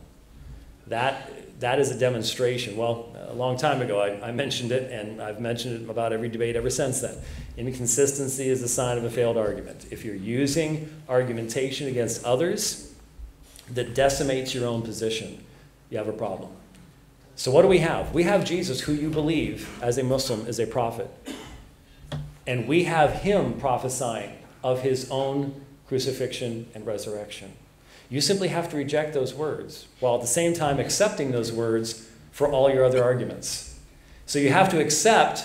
That that is a demonstration. Well, a long time ago, I, I, mentioned it, and I've mentioned it about every debate ever since then. Inconsistency is a sign of a failed argument. If you're using argumentation against others that decimates your own position, you have a problem. So, what do we have? We have Jesus, who you believe as a Muslim is a prophet. And we have him prophesying of his own crucifixion and resurrection. You simply have to reject those words while at the same time accepting those words for all your other arguments. So you have to accept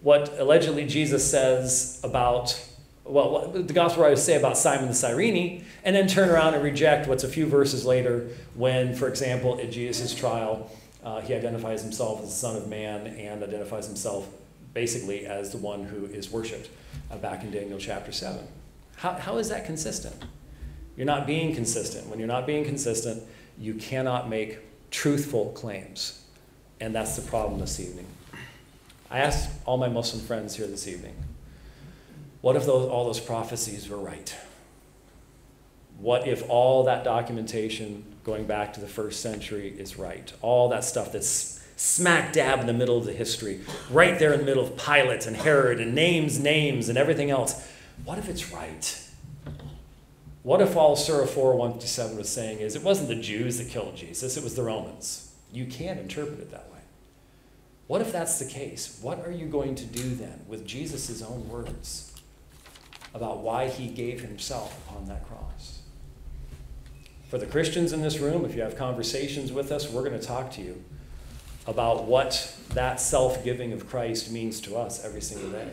what allegedly Jesus says about, well, what the gospel writers say about Simon the Cyrene, and then turn around and reject what's a few verses later when, for example, at Jesus' trial, uh, he identifies himself as the Son of Man and identifies himself basically as the one who is worshiped uh, back in Daniel chapter 7. How, how is that consistent? You're not being consistent. When you're not being consistent, you cannot make truthful claims. And that's the problem this evening. I asked all my Muslim friends here this evening what if those, all those prophecies were right? What if all that documentation going back to the first century is right? All that stuff that's smack dab in the middle of the history, right there in the middle of Pilate and Herod and names, names, and everything else. What if it's right? What if all Surah 4 157 was saying is it wasn't the Jews that killed Jesus, it was the Romans? You can't interpret it that way. What if that's the case? What are you going to do then with Jesus' own words about why he gave himself upon that cross? For the Christians in this room, if you have conversations with us, we're going to talk to you about what that self giving of Christ means to us every single day.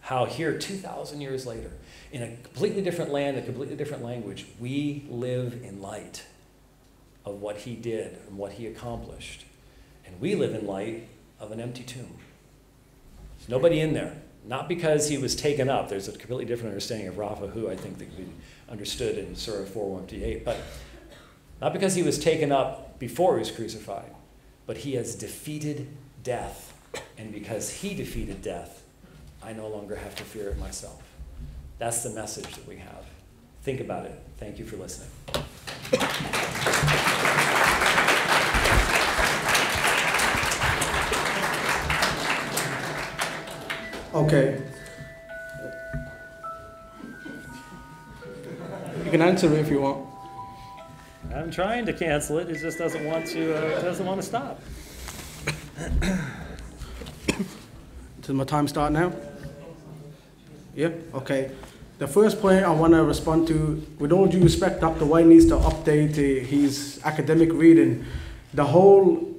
How here, 2,000 years later, in a completely different land, a completely different language, we live in light of what he did and what he accomplished. And we live in light of an empty tomb. There's nobody in there. Not because he was taken up. There's a completely different understanding of Rapha, who I think that we understood in Surah 418. But not because he was taken up before he was crucified, but he has defeated death. And because he defeated death, I no longer have to fear it myself. That's the message that we have. Think about it. Thank you for listening. Okay. You can answer it if you want. I'm trying to cancel it. It just doesn't want to. Uh, doesn't want to stop. Does my time start now? Yeah. Okay. The first point I want to respond to, with all due respect, Dr. White needs to update uh, his academic reading. The whole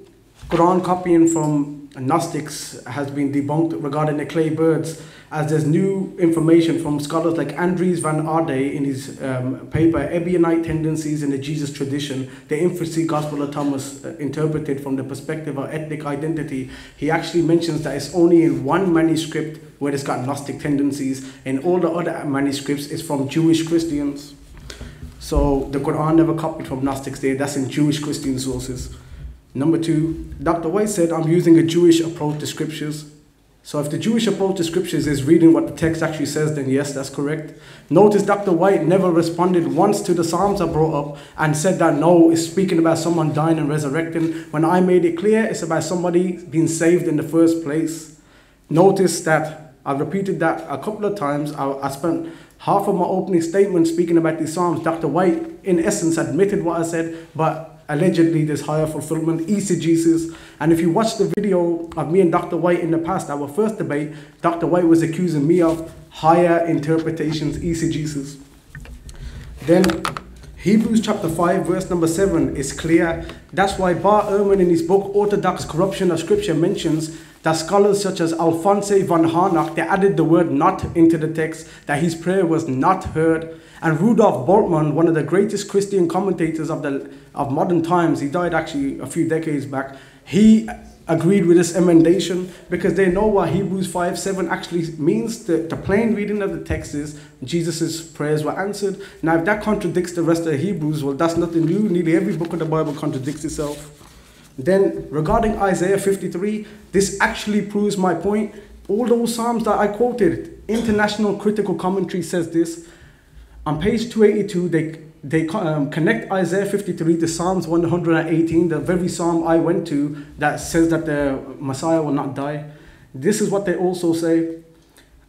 Quran copying from Gnostics has been debunked regarding the clay birds, as there's new information from scholars like Andries van Aarde in his um, paper Ebionite Tendencies in the Jesus Tradition, the infancy Gospel of Thomas uh, interpreted from the perspective of ethnic identity. He actually mentions that it's only in one manuscript where it's got Gnostic tendencies, and all the other manuscripts is from Jewish Christians. So the Quran never copied from Gnostics there, that's in Jewish Christian sources. Number two, Dr. White said, I'm using a Jewish approach to scriptures. So if the Jewish approach to scriptures is reading what the text actually says, then yes, that's correct. Notice Dr. White never responded once to the Psalms I brought up and said that no, it's speaking about someone dying and resurrecting. When I made it clear, it's about somebody being saved in the first place. Notice that I've repeated that a couple of times. I, I spent half of my opening statement speaking about these Psalms. Dr. White, in essence, admitted what I said, but allegedly there's higher fulfillment, eisegesis. And if you watch the video of me and Dr. White in the past, our first debate, Dr. White was accusing me of higher interpretations, eisegesis. Then Hebrews chapter 5, verse number 7 is clear. That's why Bart Ehrman in his book Orthodox Corruption of Scripture mentions that scholars such as Alphonse van Harnack, they added the word not into the text, that his prayer was not heard. And Rudolf Bultmann, one of the greatest Christian commentators of, the, of modern times, he died actually a few decades back, he agreed with this emendation because they know what Hebrews 5 7 actually means. The, the plain reading of the text is Jesus' prayers were answered. Now, if that contradicts the rest of Hebrews, well, that's nothing new. Nearly every book of the Bible contradicts itself. Then, regarding Isaiah 53, this actually proves my point. All those Psalms that I quoted, International Critical Commentary says this. On page 282, they, they um, connect Isaiah 53 to Psalms 118, the very psalm I went to that says that the Messiah will not die. This is what they also say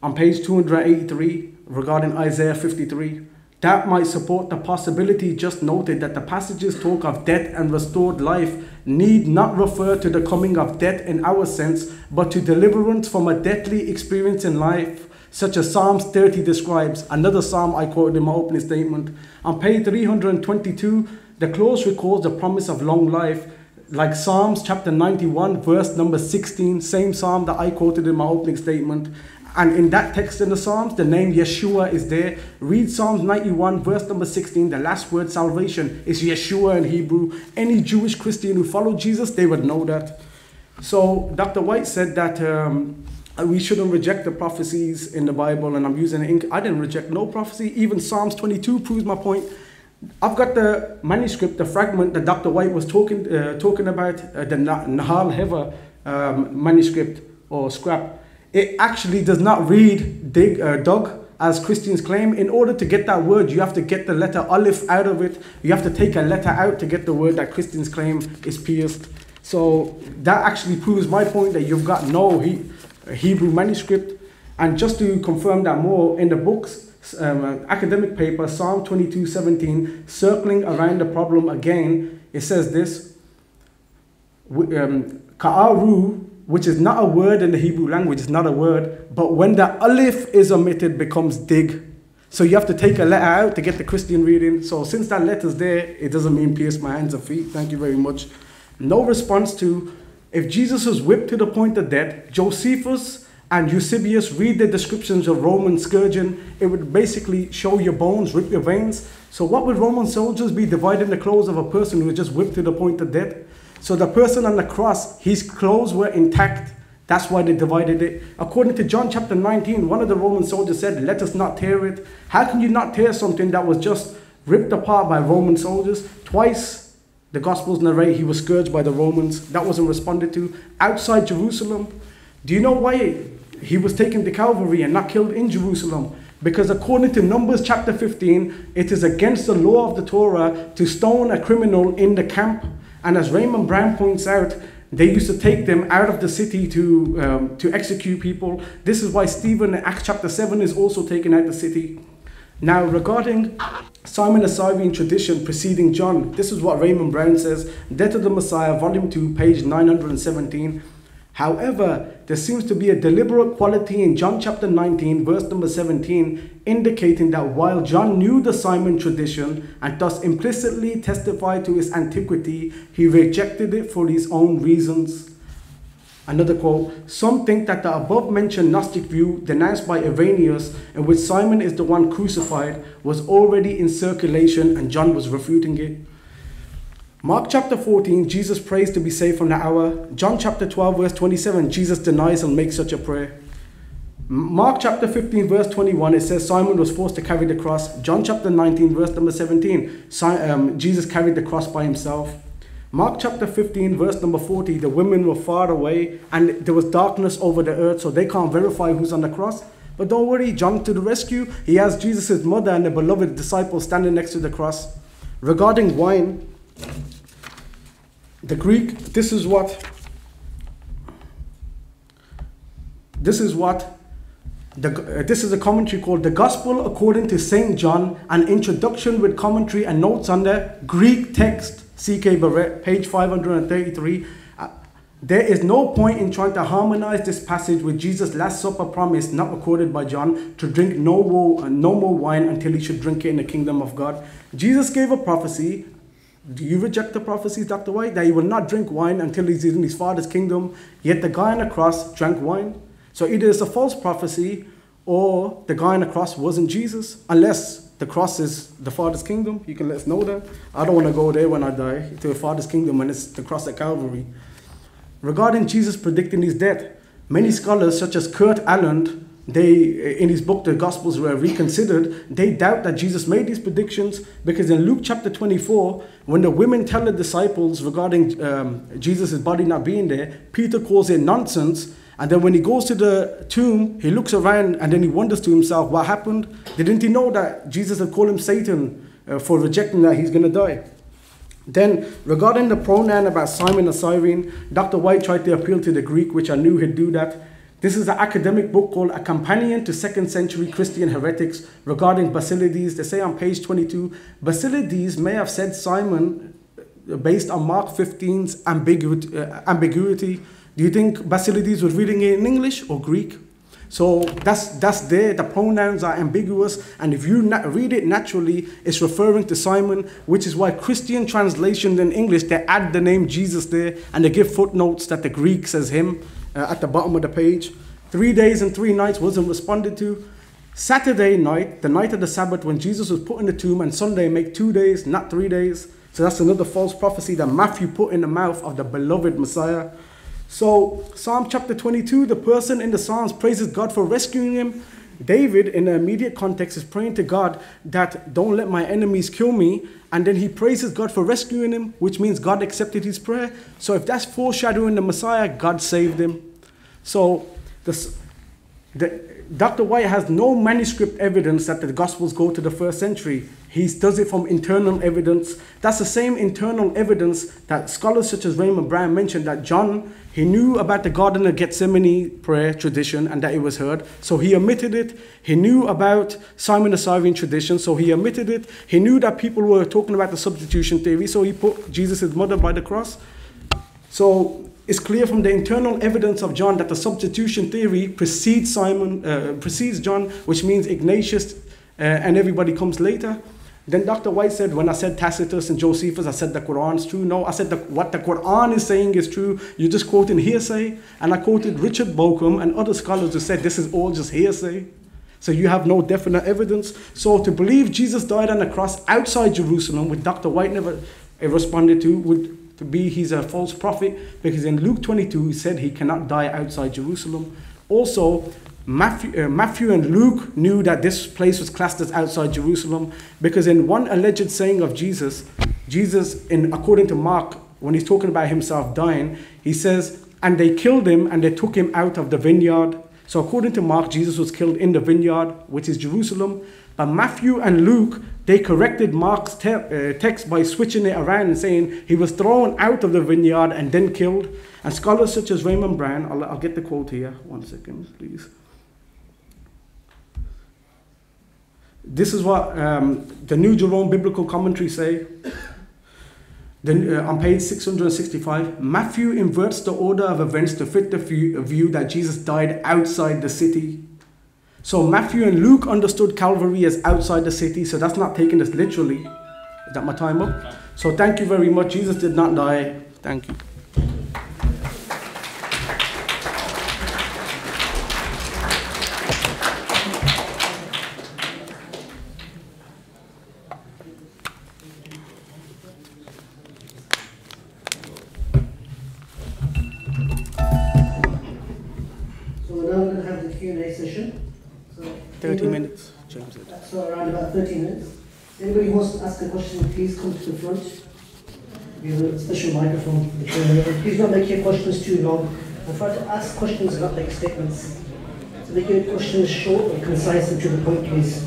on page 283 regarding Isaiah 53. That might support the possibility just noted that the passages talk of death and restored life need not refer to the coming of death in our sense, but to deliverance from a deathly experience in life, such as Psalms 30 describes. Another psalm I quoted in my opening statement. On page 322, the clause recalls the promise of long life, like Psalms chapter 91, verse number 16, same psalm that I quoted in my opening statement. And in that text in the Psalms, the name Yeshua is there. Read Psalms 91, verse number 16. The last word salvation is Yeshua in Hebrew. Any Jewish Christian who followed Jesus, they would know that. So Dr. White said that um, we shouldn't reject the prophecies in the Bible, and I'm using ink. I didn't reject no prophecy. Even Psalms 22 proves my point. I've got the manuscript, the fragment that Dr. White was talking uh, talking about, uh, the Nahal Hever um, manuscript or scrap it actually does not read dig, uh, dog as Christians claim. In order to get that word, you have to get the letter aleph out of it. You have to take a letter out to get the word that Christians claim is pierced. So that actually proves my point that you've got no he, Hebrew manuscript. And just to confirm that more, in the books, um, academic paper, Psalm 22 17, circling around the problem again, it says this um, Ka'aru which is not a word in the Hebrew language, it's not a word, but when the aleph is omitted, becomes dig. So you have to take a letter out to get the Christian reading. So since that letter's there, it doesn't mean pierce my hands and feet. Thank you very much. No response to if Jesus was whipped to the point of death, Josephus and Eusebius read the descriptions of Roman scourging. It would basically show your bones, rip your veins. So what would Roman soldiers be dividing the clothes of a person who was just whipped to the point of death? So the person on the cross, his clothes were intact. That's why they divided it. According to John chapter 19, one of the Roman soldiers said, Let us not tear it. How can you not tear something that was just ripped apart by Roman soldiers? Twice the Gospels narrate he was scourged by the Romans. That wasn't responded to. Outside Jerusalem, do you know why he was taken to Calvary and not killed in Jerusalem? Because according to Numbers chapter 15, it is against the law of the Torah to stone a criminal in the camp. And as Raymond Brown points out, they used to take them out of the city to, um, to execute people. This is why Stephen in Acts chapter 7 is also taken out of the city. Now, regarding Simon the Cyrene tradition preceding John, this is what Raymond Brown says Death of the Messiah, volume 2, page 917. However, there seems to be a deliberate quality in John chapter 19, verse number 17, indicating that while John knew the Simon tradition and thus implicitly testified to its antiquity, he rejected it for his own reasons. Another quote Some think that the above mentioned Gnostic view, denounced by Irenaeus, in which Simon is the one crucified, was already in circulation and John was refuting it. Mark chapter 14, Jesus prays to be saved from the hour. John chapter 12, verse 27, Jesus denies and makes such a prayer. Mark chapter 15, verse 21, it says Simon was forced to carry the cross. John chapter 19, verse number 17, um, Jesus carried the cross by himself. Mark chapter 15, verse number 40, the women were far away and there was darkness over the earth, so they can't verify who's on the cross. But don't worry, John to the rescue. He has Jesus' mother and the beloved disciple standing next to the cross. Regarding wine, the Greek, this is what, this is what, the, uh, this is a commentary called The Gospel According to St. John, an introduction with commentary and notes on the Greek text, C.K. Barrett, page 533. Uh, there is no point in trying to harmonize this passage with Jesus' Last Supper promise, not recorded by John, to drink no more, uh, no more wine until he should drink it in the kingdom of God. Jesus gave a prophecy do you reject the prophecies, Dr. White, that he will not drink wine until he's in his father's kingdom? Yet the guy on the cross drank wine. So either it's a false prophecy or the guy on the cross wasn't Jesus, unless the cross is the father's kingdom. You can let us know that. I don't want to go there when I die to the father's kingdom when it's the cross at Calvary. Regarding Jesus predicting his death, many scholars such as Kurt Aland they in his book the gospels were reconsidered they doubt that jesus made these predictions because in luke chapter 24 when the women tell the disciples regarding um, jesus' body not being there peter calls it nonsense and then when he goes to the tomb he looks around and then he wonders to himself what happened didn't he know that jesus had called him satan uh, for rejecting that he's going to die. Then, regarding the pronoun about Simon the Cyrene, Dr. White tried to appeal to the Greek, which I knew he'd do that. This is an academic book called A Companion to Second Century Christian Heretics regarding Basilides. They say on page 22 Basilides may have said Simon uh, based on Mark 15's ambiguity. Uh, ambiguity. Do you think Basilides was reading it in English or Greek? So that's that's there. The pronouns are ambiguous, and if you read it naturally, it's referring to Simon, which is why Christian translations in English they add the name Jesus there, and they give footnotes that the Greek says him uh, at the bottom of the page. Three days and three nights wasn't responded to. Saturday night, the night of the Sabbath, when Jesus was put in the tomb, and Sunday make two days, not three days. So that's another false prophecy that Matthew put in the mouth of the beloved Messiah. So, Psalm chapter 22, the person in the Psalms praises God for rescuing him. David, in the immediate context, is praying to God that don't let my enemies kill me. And then he praises God for rescuing him, which means God accepted his prayer. So, if that's foreshadowing the Messiah, God saved him. So, this, the, Dr. White has no manuscript evidence that the Gospels go to the first century. He does it from internal evidence. That's the same internal evidence that scholars such as Raymond Brown mentioned that John, he knew about the Garden of Gethsemane prayer tradition and that it was heard, so he omitted it. He knew about Simon the Cyrene tradition, so he omitted it. He knew that people were talking about the substitution theory, so he put Jesus' mother by the cross. So it's clear from the internal evidence of John that the substitution theory precedes Simon, uh, precedes John, which means Ignatius uh, and everybody comes later. Then Dr. White said, when I said Tacitus and Josephus, I said the Quran is true. No, I said the, what the Quran is saying is true. You're just quoting hearsay. And I quoted Richard Bauckham and other scholars who said this is all just hearsay. So you have no definite evidence. So to believe Jesus died on the cross outside Jerusalem, which Dr. White never eh, responded to, would to be he's a false prophet because in Luke 22 he said he cannot die outside Jerusalem. Also, Matthew, uh, Matthew and Luke knew that this place was as outside Jerusalem because in one alleged saying of Jesus, Jesus, in according to Mark, when he's talking about himself dying, he says, "And they killed him, and they took him out of the vineyard." So according to Mark, Jesus was killed in the vineyard, which is Jerusalem. But Matthew and Luke, they corrected Mark's te- uh, text by switching it around and saying he was thrown out of the vineyard and then killed. And scholars such as Raymond Brown, I'll, I'll get the quote here, one second, please. This is what um, the New Jerome Biblical Commentary say. Then uh, on page 665, Matthew inverts the order of events to fit the view, view that Jesus died outside the city. So Matthew and Luke understood Calvary as outside the city, so that's not taking this literally. Is that my time up? So thank you very much. Jesus did not die. Thank you. Anybody wants to ask a question, please come to the front. We have a special microphone. Please don't make your questions too long. And try to ask questions, not make statements. So make your questions short and concise and to the point, please.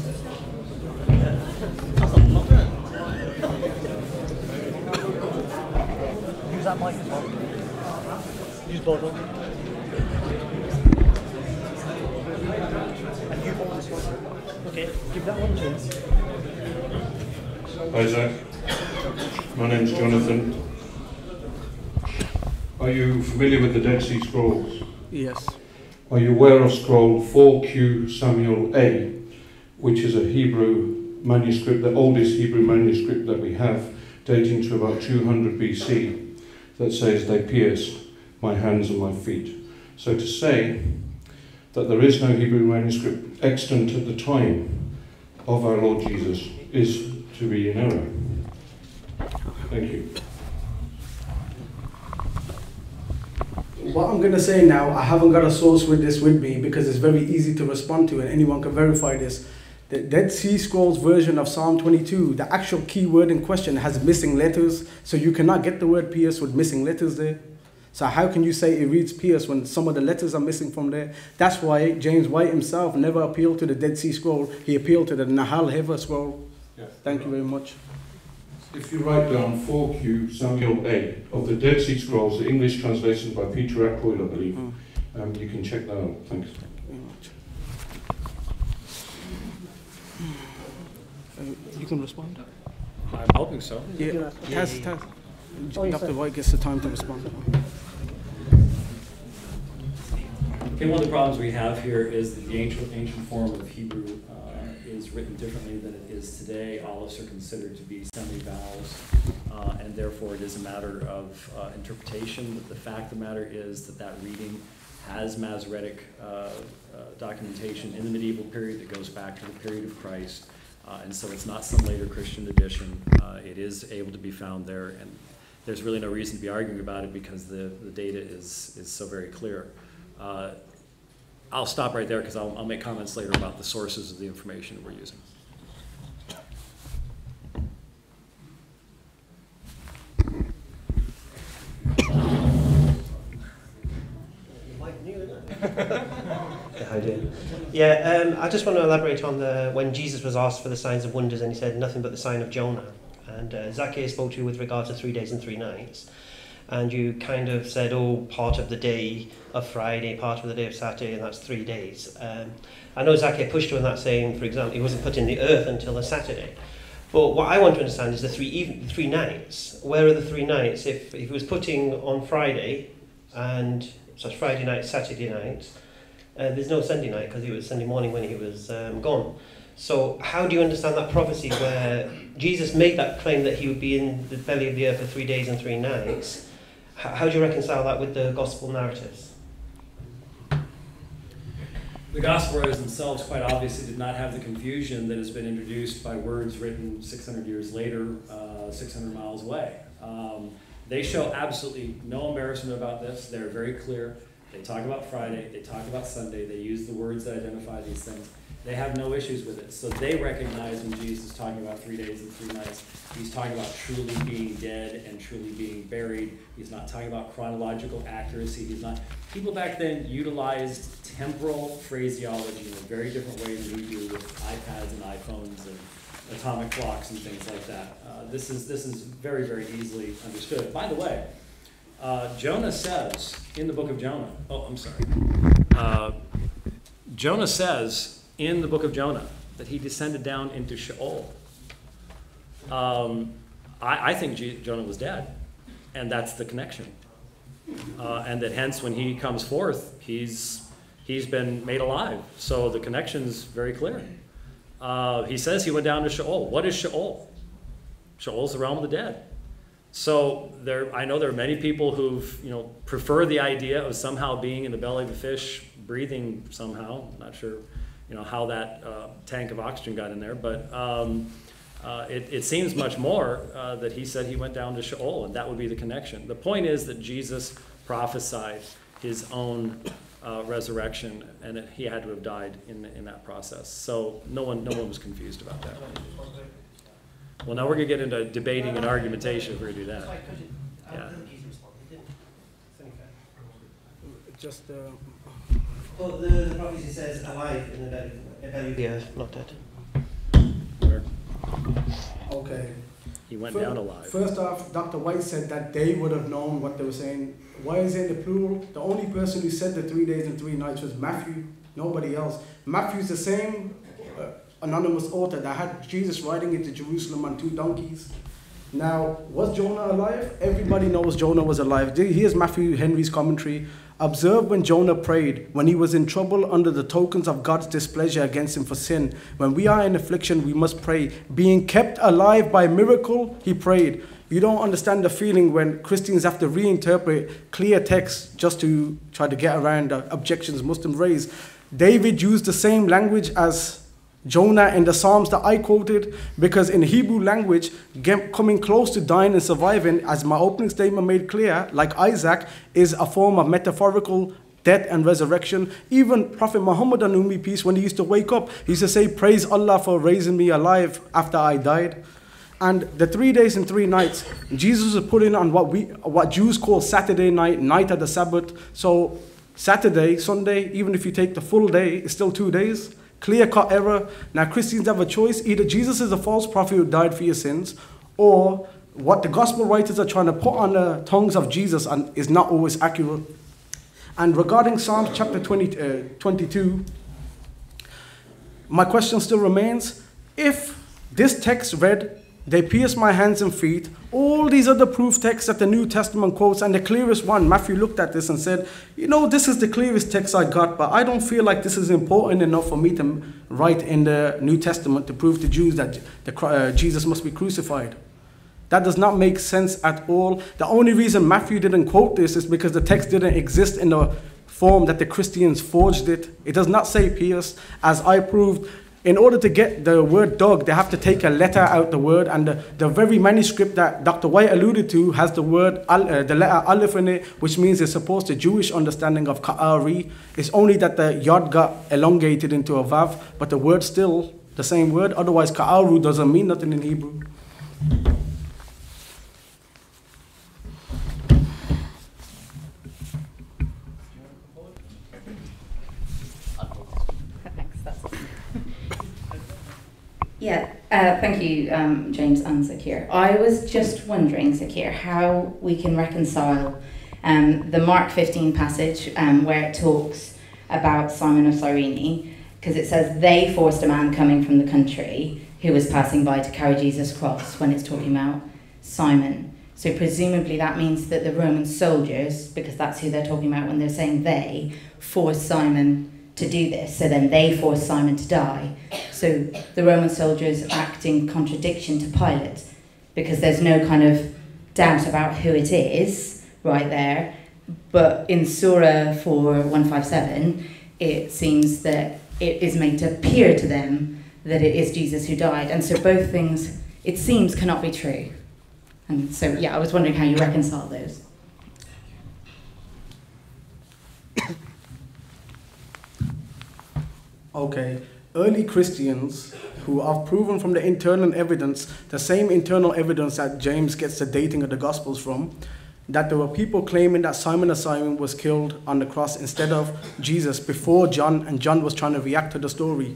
Use that mic as well. Use them. And you hold this one. Okay, give that one to us. Hi Zach, my name's Jonathan. Are you familiar with the Dead Sea Scrolls? Yes. Are you aware of scroll 4Q Samuel A, which is a Hebrew manuscript, the oldest Hebrew manuscript that we have, dating to about 200 BC, that says, They pierced my hands and my feet. So to say that there is no Hebrew manuscript extant at the time of our Lord Jesus is to be in error. Thank you. What I'm going to say now, I haven't got a source with this with me because it's very easy to respond to and anyone can verify this. The Dead Sea Scrolls version of Psalm 22, the actual key word in question has missing letters, so you cannot get the word pierce with missing letters there. So how can you say it reads pierce when some of the letters are missing from there? That's why James White himself never appealed to the Dead Sea Scroll. He appealed to the Nahal Hever Scroll. Yeah. Thank you very much. If you write down 4Q Samuel A of the Dead Sea Scrolls, the English translation by Peter Ackroyd, I believe, Mm. um, you can check that out. Thanks. very much. Uh, You can respond. I'm hoping so. Yeah, Yeah, Taz, yeah, yeah. Taz. Oh, yes, Dr. White gets the time to respond. Okay, one of the problems we have here is that the ancient, ancient form of Hebrew is written differently than it is today. Olives are considered to be semi-vowels, uh, and therefore it is a matter of uh, interpretation. But the fact of the matter is that that reading has Masoretic uh, uh, documentation in the medieval period that goes back to the period of Christ. Uh, and so it's not some later Christian addition. Uh, it is able to be found there, and there's really no reason to be arguing about it because the, the data is, is so very clear. I'll stop right there because I'll, I'll make comments later about the sources of the information we're using. Yeah, um, I just want to elaborate on the when Jesus was asked for the signs of wonders, and he said nothing but the sign of Jonah. And uh, Zacchaeus spoke to you with regard to three days and three nights, and you kind of said, "Oh, part of the day of Friday, part of the day of Saturday, and that's three days." Um, I know Zacchaeus pushed on that, saying, for example, he wasn't put in the earth until a Saturday. But what I want to understand is the three even, three nights. Where are the three nights? If, if he was putting on Friday, and so Friday night, Saturday night, uh, there's no Sunday night because it was Sunday morning when he was um, gone. So how do you understand that prophecy where Jesus made that claim that he would be in the belly of the earth for three days and three nights? How, do you reconcile that with the gospel narratives? The gospel writers themselves quite obviously did not have the confusion that has been introduced by words written 600 years later, uh, 600 miles away. Um, they show absolutely no embarrassment about this. They're very clear. They talk about Friday, they talk about Sunday, they use the words that identify these things. They have no issues with it. So they recognize when Jesus is talking about three days and three nights, he's talking about truly being dead and truly being buried. He's not talking about chronological accuracy. He's not. People back then utilized temporal phraseology in a very different way than we do with iPads and iPhones and atomic clocks and things like that. Uh, this is this is very very easily understood. By the way, uh, Jonah says in the book of Jonah. Oh, I'm sorry. Uh, Jonah says in the book of Jonah that he descended down into Sheol. Um, I, I think G- Jonah was dead, and that's the connection. Uh, and that hence, when he comes forth, he's he's been made alive. So the connection's very clear. Uh, he says he went down to Sheol. What is Sheol? Sheol's the realm of the dead. So there, I know there are many people who've you know prefer the idea of somehow being in the belly of a fish, breathing somehow. I'm not sure, you know, how that uh, tank of oxygen got in there, but um, uh, it, it seems much more uh, that he said he went down to Sheol, and that would be the connection. The point is that Jesus prophesied his own uh, resurrection, and that he had to have died in, in that process. So no one, no one was confused about that. Well, now we're going to get into debating and argumentation if we're going to do that. Yeah. Just, uh, Well, the, the prophecy says alive in the belly, belly of the earth, not dead. Where okay. he went Fir- down alive. First off, Dr. White said that they would have known what they were saying. Why is it in the plural? The only person who said the three days and three nights was Matthew, nobody else. Matthew's the same anonymous author that had Jesus riding into Jerusalem on two donkeys. Now, was Jonah alive? Everybody knows Jonah was alive. Here's Matthew Henry's commentary. Observe when Jonah prayed, when he was in trouble under the tokens of God's displeasure against him for sin. When we are in affliction, we must pray. Being kept alive by miracle, he prayed. You don't understand the feeling when Christians have to reinterpret clear texts just to try to get around the objections Muslims raise. David used the same language as Jonah and the Psalms that I quoted, because in Hebrew language, coming close to dying and surviving, as my opening statement made clear, like Isaac, is a form of metaphorical death and resurrection. Even Prophet Muhammad, on peace, when he used to wake up, he used to say, Praise Allah for raising me alive after I died. And the three days and three nights, Jesus was putting on what we, what Jews call Saturday night, night of the Sabbath. So Saturday, Sunday, even if you take the full day, it's still two days. Clear cut error. Now, Christians have a choice either Jesus is a false prophet who died for your sins, or what the gospel writers are trying to put on the tongues of Jesus and is not always accurate. And regarding Psalms chapter 20, uh, 22, my question still remains if this text read, they pierced my hands and feet, all these other proof texts that the New Testament quotes, and the clearest one, Matthew looked at this and said, You know, this is the clearest text I got, but I don't feel like this is important enough for me to write in the New Testament to prove to Jews that the, uh, Jesus must be crucified. That does not make sense at all. The only reason Matthew didn't quote this is because the text didn't exist in the form that the Christians forged it. It does not say pierce, as I proved. In order to get the word dog, they have to take a letter out the word, and the, the very manuscript that Dr. White alluded to has the word, uh, the letter aleph in it, which means it's supposed to Jewish understanding of ka'ari. It's only that the yod got elongated into a vav, but the word still the same word. Otherwise, ka'aru doesn't mean nothing in Hebrew. Yeah, uh, thank you, um, James and Zakir. I was just wondering, Zakir, how we can reconcile um, the Mark 15 passage um, where it talks about Simon of Cyrene, because it says they forced a man coming from the country who was passing by to carry Jesus' cross when it's talking about Simon. So presumably that means that the Roman soldiers, because that's who they're talking about when they're saying they, forced Simon to do this. So then they force Simon to die. So the Roman soldiers act in contradiction to Pilate because there's no kind of doubt about who it is right there. But in Surah 4157, it seems that it is made to appear to them that it is Jesus who died. And so both things, it seems, cannot be true. And so, yeah, I was wondering how you reconcile those. Okay, early Christians who have proven from the internal evidence, the same internal evidence that James gets the dating of the Gospels from, that there were people claiming that Simon of Simon was killed on the cross instead of Jesus before John, and John was trying to react to the story.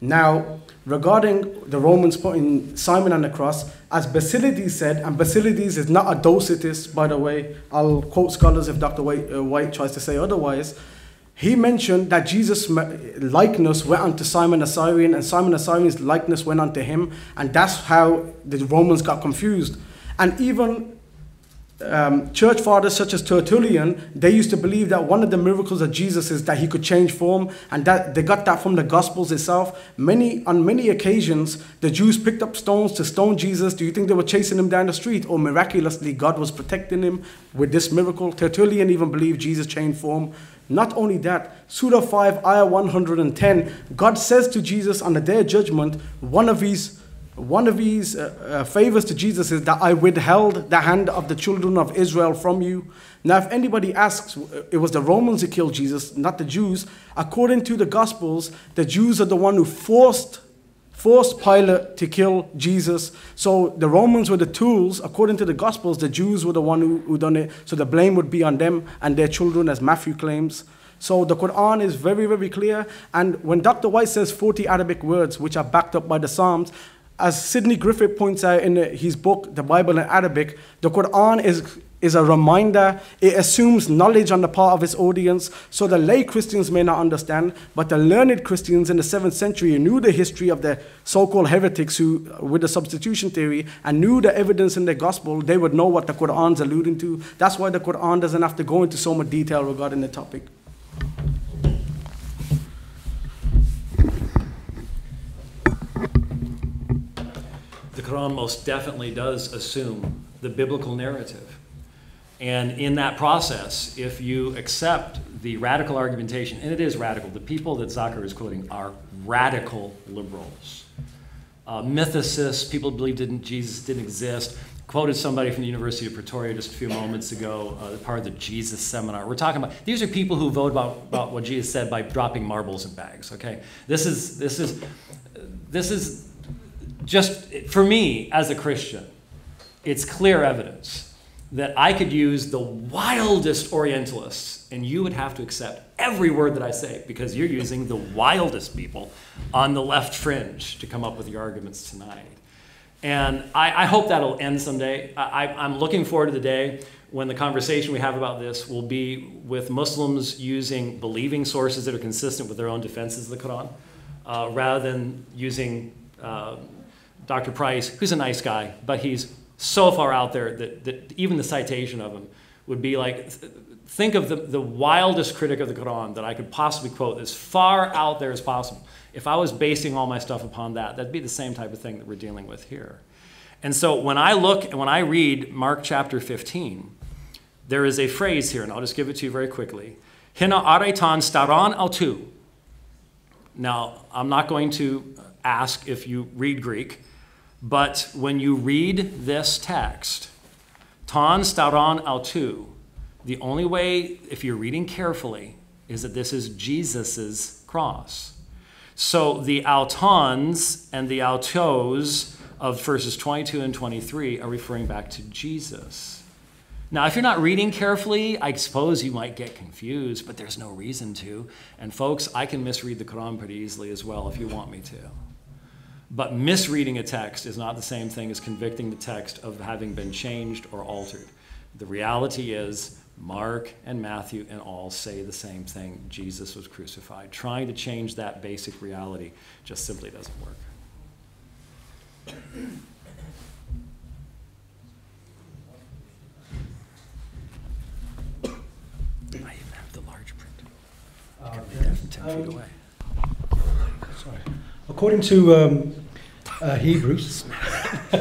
Now, regarding the Romans putting Simon on the cross, as Basilides said, and Basilides is not a Docetist, by the way, I'll quote scholars if Dr. White, uh, White tries to say otherwise, he mentioned that Jesus' likeness went unto Simon the Cyrene, and Simon the Cyrene's likeness went unto him, and that's how the Romans got confused. And even um, church fathers such as Tertullian, they used to believe that one of the miracles of Jesus is that he could change form, and that they got that from the Gospels itself. Many on many occasions, the Jews picked up stones to stone Jesus. Do you think they were chasing him down the street, or miraculously God was protecting him with this miracle? Tertullian even believed Jesus changed form. Not only that, Surah 5, Ayah 110, God says to Jesus on the day of judgment, one of his one of his uh, uh, favors to Jesus is that I withheld the hand of the children of Israel from you. Now, if anybody asks, it was the Romans who killed Jesus, not the Jews. According to the Gospels, the Jews are the one who forced forced Pilate to kill Jesus. So the Romans were the tools. According to the Gospels, the Jews were the one who, who done it. So the blame would be on them and their children, as Matthew claims. So the Quran is very, very clear. And when Dr. White says 40 Arabic words, which are backed up by the Psalms, as Sidney Griffith points out in his book, The Bible in Arabic, the Quran is is a reminder. It assumes knowledge on the part of its audience, so the lay Christians may not understand, but the learned Christians in the 7th century knew the history of the so called heretics who, with the substitution theory and knew the evidence in the gospel, they would know what the Quran's alluding to. That's why the Quran doesn't have to go into so much detail regarding the topic. The Quran most definitely does assume the biblical narrative. And in that process, if you accept the radical argumentation, and it is radical, the people that Zakir is quoting are radical liberals. Uh, mythicists, people believed didn't, Jesus didn't exist. Quoted somebody from the University of Pretoria just a few moments ago, uh, part of the Jesus seminar. We're talking about these are people who vote about, about what Jesus said by dropping marbles in bags. Okay, this is this is this is just for me as a Christian. It's clear evidence that I could use the wildest Orientalists, and you would have to accept every word that I say because you're using the wildest people on the left fringe to come up with your arguments tonight. And I, I hope that'll end someday. I, I'm looking forward to the day when the conversation we have about this will be with Muslims using believing sources that are consistent with their own defenses of the Quran, uh, rather than using uh, Dr. Price, who's a nice guy, but he's so far out there that, that even the citation of him would be like think of the, the wildest critic of the Quran that I could possibly quote as far out there as possible. If I was basing all my stuff upon that, that'd be the same type of thing that we're dealing with here. And so when I look and when I read Mark chapter 15, there is a phrase here, and I'll just give it to you very quickly. Hina aretan staran autu. Now, I'm not going to ask if you read Greek, but when you read this text, ton staran autu, the only way, if you're reading carefully, is that this is Jesus' cross. So the autons and the autos of verses 22 and 23 are referring back to Jesus. Now, if you're not reading carefully, I suppose you might get confused, but there's no reason to. And folks, I can misread the Quran pretty easily as well if you want me to. But misreading a text is not the same thing as convicting the text of having been changed or altered. The reality is, Mark and Matthew and all say the same thing Jesus was crucified. Trying to change that basic reality just simply doesn't work. I even have the large print. Uh, Could be yes. 10 feet away. Sorry. According to um, uh, Hebrews,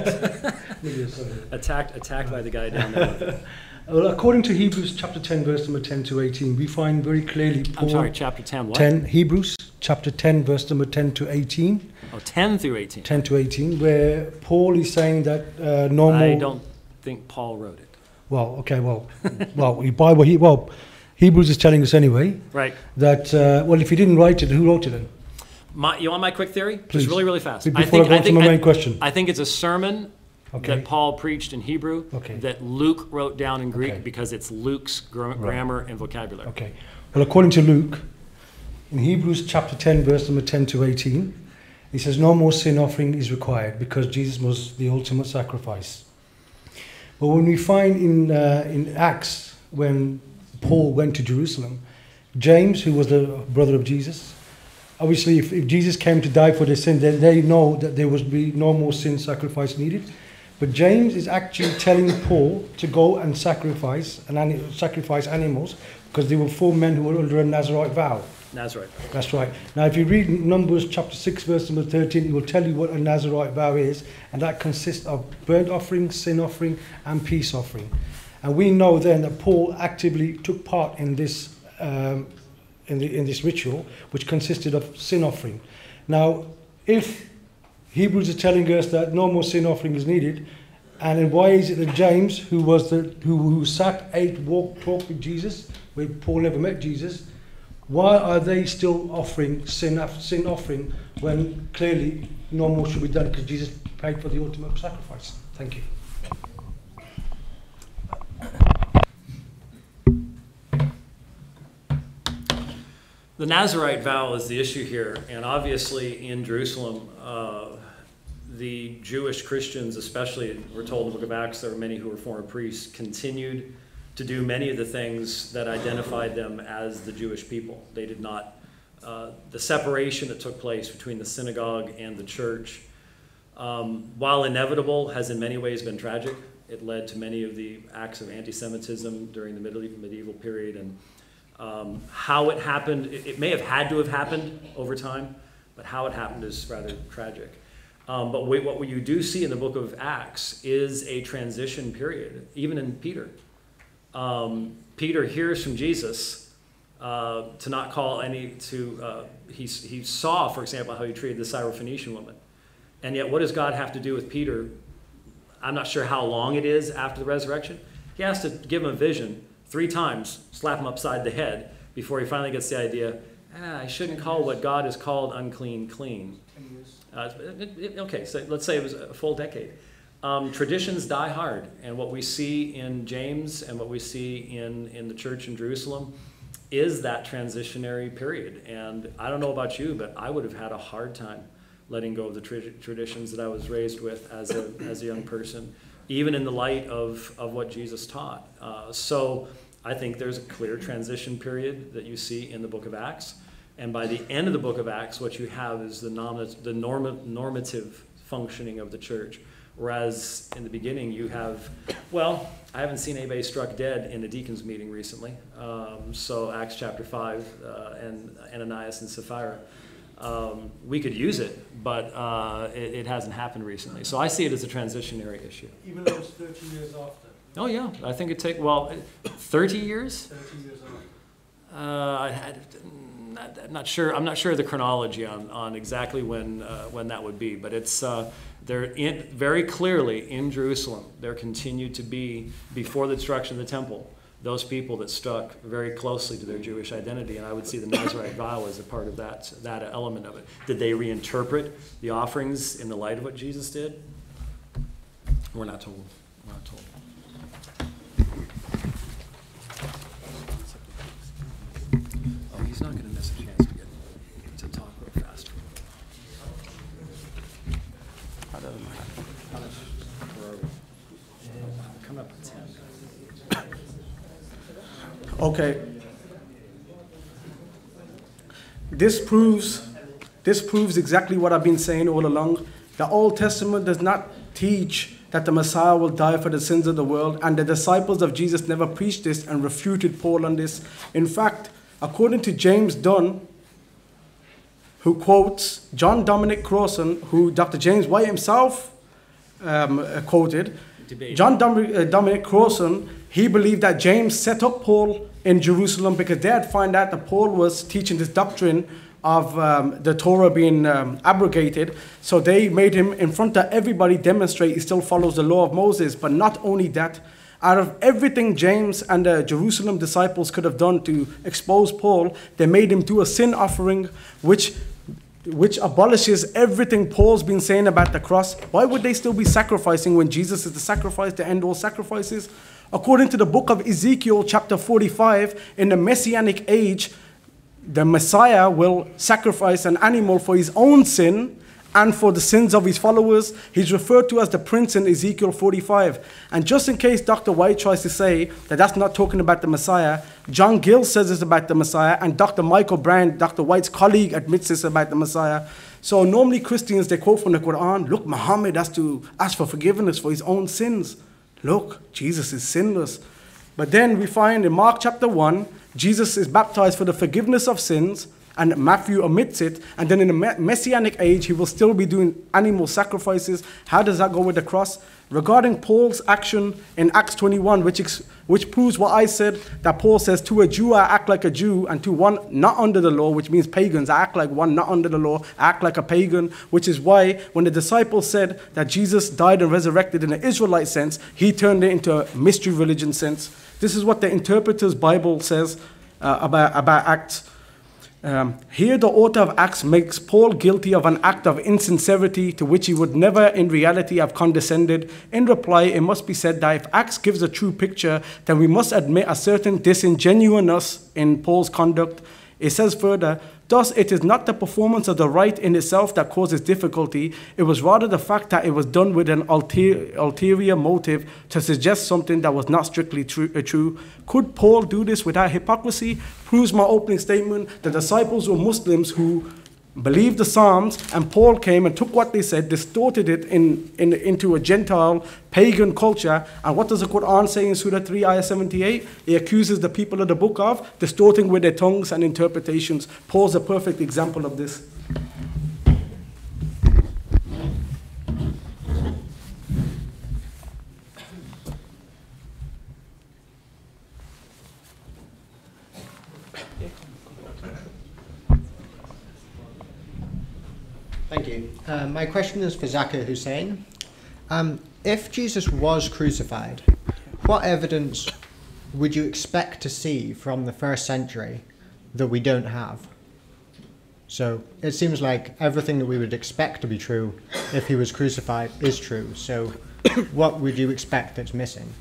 Attacked, attacked by the guy down there. Well, according to Hebrews chapter 10, verse number 10 to 18, we find very clearly Paul. I'm sorry, chapter 10, what? 10, Hebrews chapter 10, verse number 10 to 18. Oh, 10 through 18. 10 to 18, where Paul is saying that uh, normal. I don't think Paul wrote it. Well, okay, well, well, the Bible, he, well, Hebrews is telling us anyway Right. that, uh, well, if he didn't write it, who wrote it then? My, you want my quick theory? Please. Just really, really fast. Before I go on to my main question. I think it's a sermon Okay. that Paul preached in Hebrew Okay. that Luke wrote down in Greek Okay. because it's Luke's gr- grammar and vocabulary. Okay. Well, according to Luke, in Hebrews chapter 10, verse number 10 to 18, he says, No more sin offering is required because Jesus was the ultimate sacrifice. But when we find in, uh, in Acts, when Paul went to Jerusalem, James, who was the brother of Jesus, obviously, if, if Jesus came to die for their sin, then they know that there would be no more sin sacrifice needed. But James is actually telling Paul to go and sacrifice and sacrifice animals because there were four men who were under a Nazarite vow. Nazarite. That's right. Now, if you read Numbers chapter 6, verse number 13, it will tell you what a Nazarite vow is, and that consists of burnt offering, sin offering, and peace offering. And we know then that Paul actively took part in this, um, in, the, in this ritual, which consisted of sin offering. Now, if Hebrews is telling us that no more sin offering is needed, and then why is it that James, who was the who, who sat, ate, walked, talked with Jesus, where Paul never met Jesus, why are they still offering sin, sin offering when clearly no more should be done because Jesus paid for the ultimate sacrifice? Thank you. The Nazarite vow is the issue here, and obviously in Jerusalem, uh, the Jewish Christians, especially, we're told in the book of Acts, there were many who were former priests, continued to do many of the things that identified them as the Jewish people. They did not, uh, the separation that took place between the synagogue and the church, um, while inevitable, has in many ways been tragic. It led to many of the acts of anti Semitism during the medieval, medieval period. And um, how it happened, it, it may have had to have happened over time, but how it happened is rather tragic. Um, but wait, what you do see in the book of Acts is a transition period, even in Peter. Um, Peter hears from Jesus uh, to not call any, to, uh, he, he saw, for example, how he treated the Syrophoenician woman. And yet, what does God have to do with Peter? I'm not sure how long it is after the resurrection. He has to give him a vision three times, slap him upside the head before he finally gets the idea ah, I shouldn't call what God has called unclean clean. Uh, it- it- okay, so let's say it was a full decade. Um, traditions die hard, and what we see in James and what we see in, in the church in Jerusalem is that transitionary period. And I don't know about you, but I would have had a hard time letting go of the tra- traditions that I was raised with as a, as a young person, even in the light of, of what Jesus taught. Uh, so I think there's a clear transition period that you see in the book of Acts. And by the end of the book of Acts, what you have is the, nom- the norma- normative functioning of the church. Whereas in the beginning, you have, well, I haven't seen anybody struck dead in a deacon's meeting recently. Um, so Acts chapter 5 uh, and Ananias and Sapphira. Um, we could use it, but uh, it, it, hasn't happened recently. So I see it as a transitionary issue. Even though it's 13 years after? Oh, yeah. I think it take, well, 30 years? 30 years after. Uh, I had, not, I'm not sure. I'm not sure of the chronology on, on exactly when uh, when that would be, but it's uh, there in, very clearly in Jerusalem. There continued to be before the destruction of the temple those people that stuck very closely to their Jewish identity, and I would see the Nazarite vow as a part of that that element of it. Did they reinterpret the offerings in the light of what Jesus did? We're not told. We're not told. Oh, he's not going to miss a chance to get to talk real fast. How does Where are we? Coming up at 10. Okay. This proves this proves exactly what I've been saying all along. The Old Testament does not teach that the Messiah will die for the sins of the world, and the disciples of Jesus never preached this and refuted Paul on this. In fact, according to James Dunn, who quotes John Dominic Crossan, who Dr. James White himself um, uh, quoted. John Dom- uh, Dominic Crossan, he believed that James set up Paul in Jerusalem because they had found out that Paul was teaching this doctrine of um, the Torah being um, abrogated. So they made him, in front of everybody, demonstrate he still follows the law of Moses. But not only that, out of everything James and the Jerusalem disciples could have done to expose Paul, they made him do a sin offering, which which abolishes everything Paul's been saying about the cross. Why would they still be sacrificing when Jesus is the sacrifice to end all sacrifices? According to the book of Ezekiel, chapter 45, in the messianic age, the Messiah will sacrifice an animal for his own sin and for the sins of his followers. He's referred to as the prince in Ezekiel 45. And just in case Dr. White tries to say that that's not talking about the Messiah, John Gill says it's about the Messiah, and Dr. Michael Brown, Dr. White's colleague, admits it's about the Messiah. So normally Christians, they quote from the Quran, look, Muhammad has to ask for forgiveness for his own sins. Look, Jesus is sinless. But then we find in Mark chapter 1, Jesus is baptized for the forgiveness of sins, and Matthew omits it. And then in the messianic age, he will still be doing animal sacrifices. How does that go with the cross? Regarding Paul's action in Acts 21, which, which proves what I said, that Paul says, To a Jew I act like a Jew, and to one not under the law, which means pagans, I act like one not under the law, I act like a pagan, which is why when the disciples said that Jesus died and resurrected in an Israelite sense, he turned it into a mystery religion sense. This is what the Interpreter's Bible says uh, about, about Acts. Um, here, the author of Acts makes Paul guilty of an act of insincerity to which he would never in reality have condescended. In reply, it must be said that if Acts gives a true picture, then we must admit a certain disingenuousness in Paul's conduct. It says further, Thus, it is not the performance of the rite in itself that causes difficulty, it was rather the fact that it was done with an ulter- ulterior motive to suggest something that was not strictly true, uh, true. Could Paul do this without hypocrisy? Proves my opening statement. The disciples were Muslims who believed the Psalms, and Paul came and took what they said, distorted it in, in, into a Gentile pagan culture. And what does the Quran say in Surah 3, Ayah 78? It accuses the people of the book of distorting with their tongues and interpretations. Paul's a perfect example of this. Thank you. Uh, my question is for Zakir Hussain. Um, if Jesus was crucified, what evidence would you expect to see from the first century that we don't have? So it seems like everything that we would expect to be true if he was crucified is true. So what would you expect that's missing?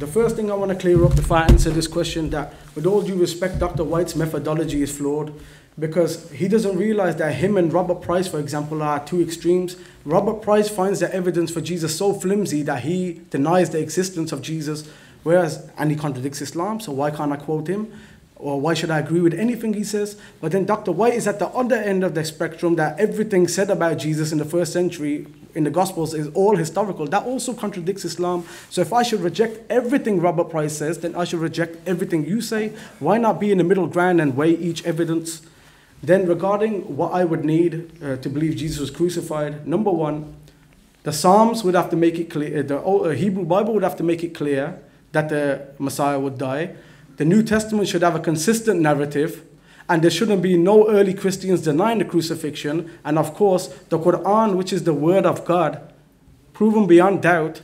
The first thing I want to clear up before I answer this question that with all due respect, Dr. White's methodology is flawed because he doesn't realize that him and Robert Price, for example, are two extremes. Robert Price finds the evidence for Jesus so flimsy that he denies the existence of Jesus, whereas and he contradicts Islam. So why can't I quote him? Or why should I agree with anything he says? But then Dr. White is at the other end of the spectrum that everything said about Jesus in the first century in the Gospels is all historical. That also contradicts Islam. So if I should reject everything Robert Price says, then I should reject everything you say. Why not be in the middle ground and weigh each evidence? Then, regarding what I would need uh, to believe Jesus was crucified, number one, the Psalms would have to make it clear, the uh, Hebrew Bible would have to make it clear that the Messiah would die. The New Testament should have a consistent narrative, and there shouldn't be no early Christians denying the crucifixion. And of course, the Quran, which is the Word of God, proven beyond doubt,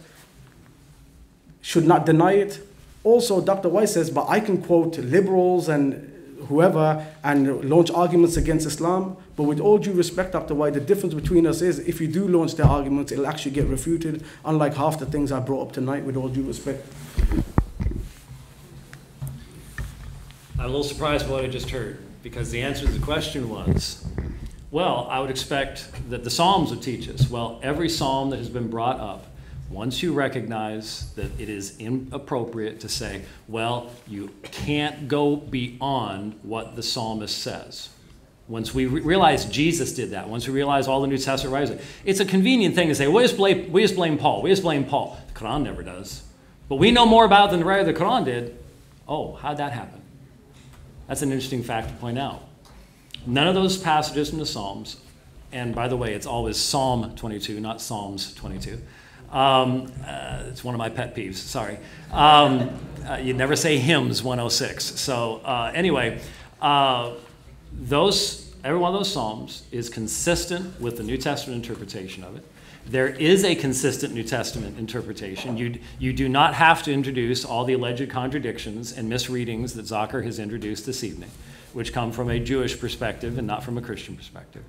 should not deny it. Also, Dr. White says, but I can quote liberals and whoever and launch arguments against Islam. But with all due respect, Dr. White, the difference between us is if you do launch the arguments, it'll actually get refuted, unlike half the things I brought up tonight, with all due respect. I'm a little surprised by what I just heard because the answer to the question was, well, I would expect that the Psalms would teach us. Well, every Psalm that has been brought up, once you recognize that it is inappropriate to say, well, you can't go beyond what the psalmist says. Once we re- realize Jesus did that, once we realize all the New Testament writers, it's a convenient thing to say, we just, blame, we just blame Paul, we just blame Paul. The Quran never does. But we know more about than the writer of the Quran did. Oh, how'd that happen? That's an interesting fact to point out. None of those passages from the Psalms, and by the way, it's always Psalm 22, not Psalms 22. Um, uh, it's one of my pet peeves, sorry. Um, uh, you never say hymns 106. So, uh, anyway, uh, those, every one of those Psalms is consistent with the New Testament interpretation of it. There is a consistent New Testament interpretation. You, you do not have to introduce all the alleged contradictions and misreadings that Zakir has introduced this evening, which come from a Jewish perspective and not from a Christian perspective.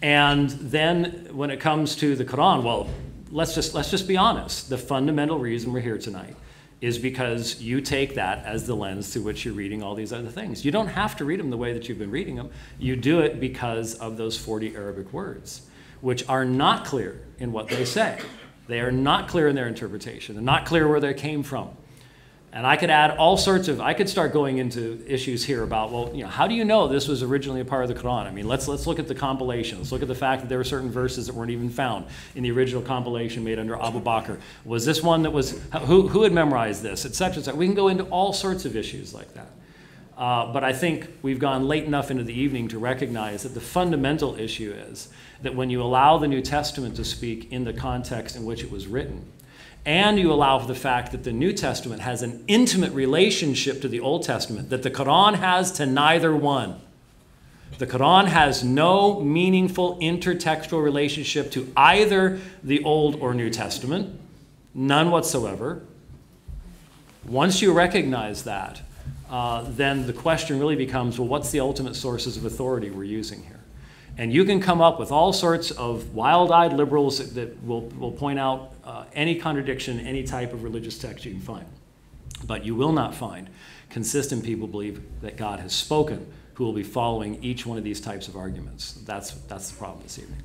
And then when it comes to the Quran, well, let's just, let's just be honest. The fundamental reason we're here tonight is because you take that as the lens through which you're reading all these other things. You don't have to read them the way that you've been reading them. You do it because of those 40 Arabic words, which are not clear in what they say. They are not clear in their interpretation. They're not clear where they came from. And I could add all sorts of, I could start going into issues here about, well, you know, how do you know this was originally a part of the Quran? I mean, let's, let's look at the compilation. Let's look at the fact that there were certain verses that weren't even found in the original compilation made under Abu Bakr. Was this one that was, who, who had memorized this, et cetera, et cetera. We can go into all sorts of issues like that. Uh, but I think we've gone late enough into the evening to recognize that the fundamental issue is that when you allow the New Testament to speak in the context in which it was written, and you allow for the fact that the New Testament has an intimate relationship to the Old Testament that the Quran has to neither one. The Quran has no meaningful intertextual relationship to either the Old or New Testament, none whatsoever. Once you recognize that, uh, then the question really becomes well, what's the ultimate sources of authority we're using here? And you can come up with all sorts of wild eyed liberals that, that, will, will point out uh, any contradiction, any type of religious text you can find. But you will not find consistent people believe that God has spoken who will be following each one of these types of arguments. That's, that's the problem this evening.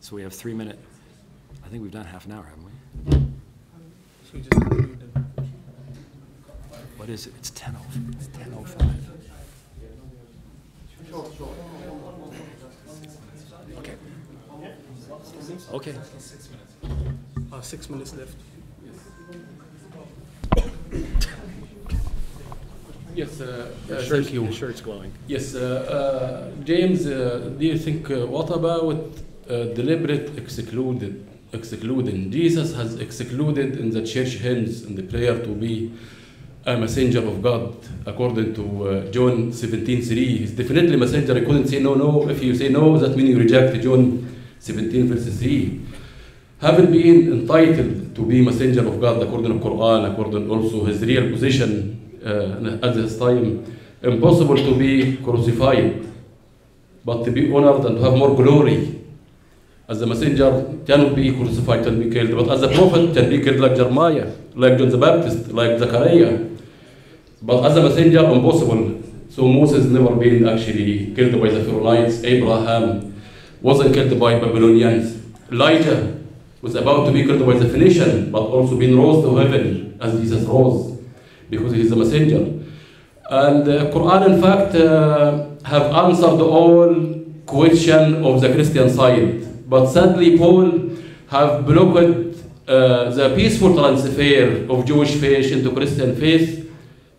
So we have three minutes. I think we've done half an hour, haven't we? What is it? It's 10 It's 10.05. Okay. Okay. Uh, six minutes left. Yes, uh, uh, shirt's- thank you. your shirt's glowing. Yes, uh, uh, James, uh, do you think uh, what about uh, deliberate excluded, excluding? Jesus has excluded in the church hymns in the prayer to be a messenger of God, according to uh, John 17:3. He's definitely messenger. He couldn't say no, no. If you say no, that means you reject John 17 verse 3. haven't been entitled to be messenger of God according to Quran, according also his real position uh, at this time, impossible to be crucified, but to be honored and to have more glory. As a messenger, cannot be crucified, can be killed, but as a prophet, can be killed like Jeremiah, like John the Baptist, like Zechariah. But as a messenger, impossible. So Moses never been actually killed by the Pharaonites. Abraham wasn't killed by Babylonians. Elijah was about to be killed by the Phoenician, but also been rose to heaven as Jesus rose, because he is a messenger. And the Quran, in fact, uh, have answered all question of the Christian side. But sadly, Paul have blocked uh, the peaceful transfer of Jewish faith into Christian faith,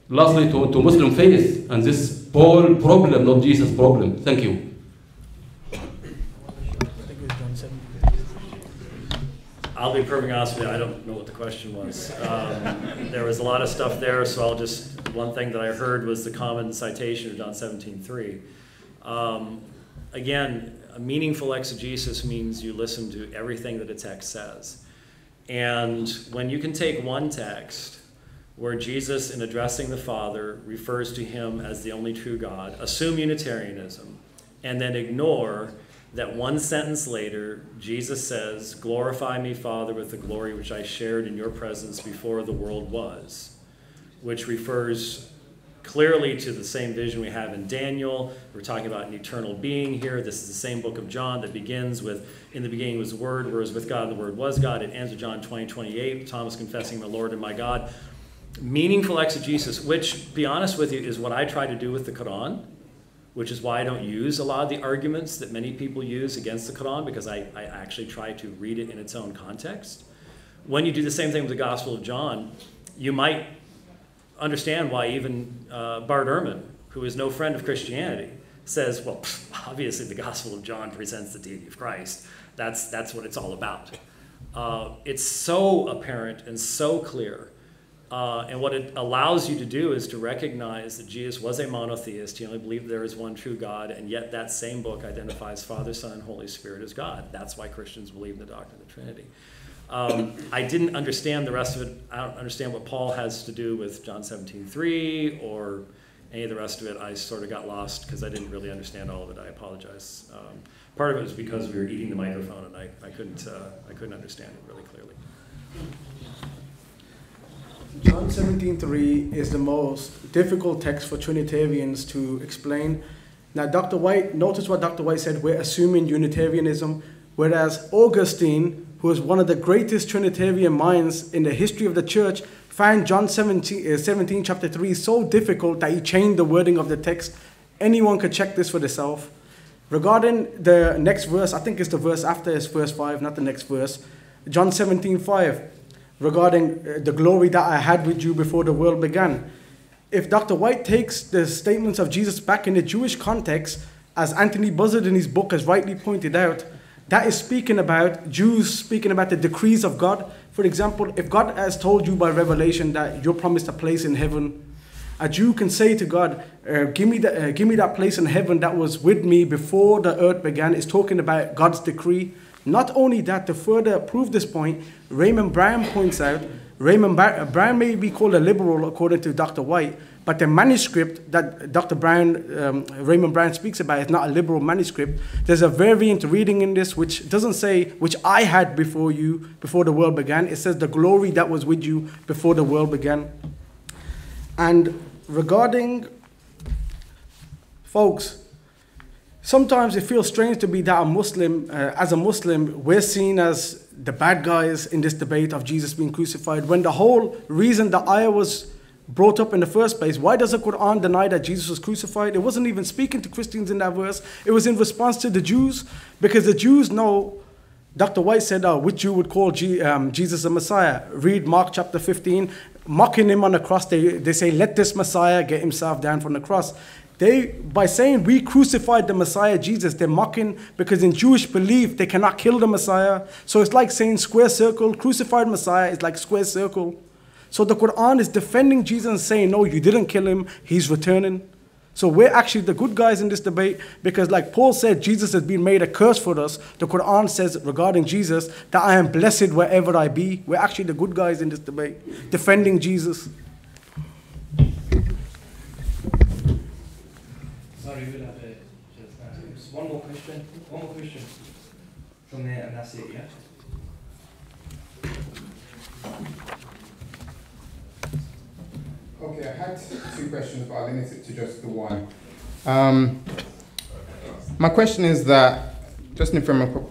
lastly to, to Muslim faith. And this Paul problem, not Jesus problem. Thank you. I'll be perfectly honest with you, I don't know what the question was. Um, there was a lot of stuff there, so I'll just, one thing that I heard was the common citation of John 17:3. Um, again, a meaningful exegesis means you listen to everything that a text says. And when you can take one text where Jesus, in addressing the Father, refers to him as the only true God, assume Unitarianism, and then ignore that one sentence later, Jesus says, Glorify me, Father, with the glory which I shared in your presence before the world was, which refers clearly to the same vision we have in Daniel. We're talking about an eternal being here. This is the same book of John that begins with, In the beginning was the Word, whereas with God, and the Word was God. It ends with John 20, 28, Thomas confessing, My Lord and my God. Meaningful exegesis, which, be honest with you, is what I try to do with the Quran which is why I don't use a lot of the arguments that many people use against the Quran because I, I actually try to read it in its own context. When you do the same thing with the Gospel of John, you might understand why even uh, Bart Ehrman, who is no friend of Christianity, says, well, obviously the Gospel of John presents the deity of Christ. That's, that's what it's all about. Uh, it's so apparent and so clear uh, and what it allows you to do is to recognize that Jesus was a monotheist. He only believed there is one true God, and yet that same book identifies Father, Son, and Holy Spirit as God. That's why Christians believe in the doctrine of the Trinity. Um, I didn't understand the rest of it. I don't understand what Paul has to do with John 17:3 or any of the rest of it. I sort of got lost because I didn't really understand all of it. I apologize. Um, part of it was because we were eating the microphone, and I, I couldn't uh, I couldn't understand it really clearly. John 17:3 is the most difficult text for Trinitarians to explain. Now, Dr. White, notice what Dr. White said, we're assuming Unitarianism, whereas Augustine, who is one of the greatest Trinitarian minds in the history of the church, found John 17, uh, 17 chapter 3 so difficult that he changed the wording of the text. Anyone could check this for themselves. Regarding the next verse, I think it's the verse after it's verse 5, not the next verse. John 17, 5 regarding uh, the glory that I had with you before the world began. If Dr. White takes the statements of Jesus back in the Jewish context, as Anthony Buzzard in his book has rightly pointed out, that is speaking about Jews speaking about the decrees of God. For example, if God has told you by revelation that you're promised a place in heaven, a Jew can say to God, uh, give, me the, uh, give me that place in heaven that was with me before the earth began. It's talking about God's decree. Not only that, to further prove this point, Raymond Brown points out Raymond Brown may be called a liberal according to Dr. White, but the manuscript that Dr. Brown, um, Raymond Brown speaks about is not a liberal manuscript. There's a variant reading in this which doesn't say, which I had before you, before the world began. It says, the glory that was with you before the world began. And regarding, folks, sometimes it feels strange to be that a Muslim, uh, as a Muslim, we're seen as the bad guys in this debate of Jesus being crucified, when the whole reason that I was brought up in the first place, why does the Quran deny that Jesus was crucified? It wasn't even speaking to Christians in that verse, it was in response to the Jews, because the Jews know. Dr. White said, uh, which you would call G, um, Jesus a Messiah. Read Mark chapter 15, mocking him on the cross. They, they say, let this Messiah get himself down from the cross. They, by saying we crucified the Messiah Jesus, they're mocking because in Jewish belief they cannot kill the Messiah. So it's like saying square circle, crucified Messiah is like square circle. So the Quran is defending Jesus and saying, no, you didn't kill him, he's returning. So we're actually the good guys in this debate because, like Paul said, Jesus has been made a curse for us. The Quran says regarding Jesus that I am blessed wherever I be. We're actually the good guys in this debate, defending Jesus. Sorry, we'll have a, just uh, one more question. One more question from there, and that's it, yeah? Okay, I had two questions, but I'll limit it to just the one. Um, my question is that, just in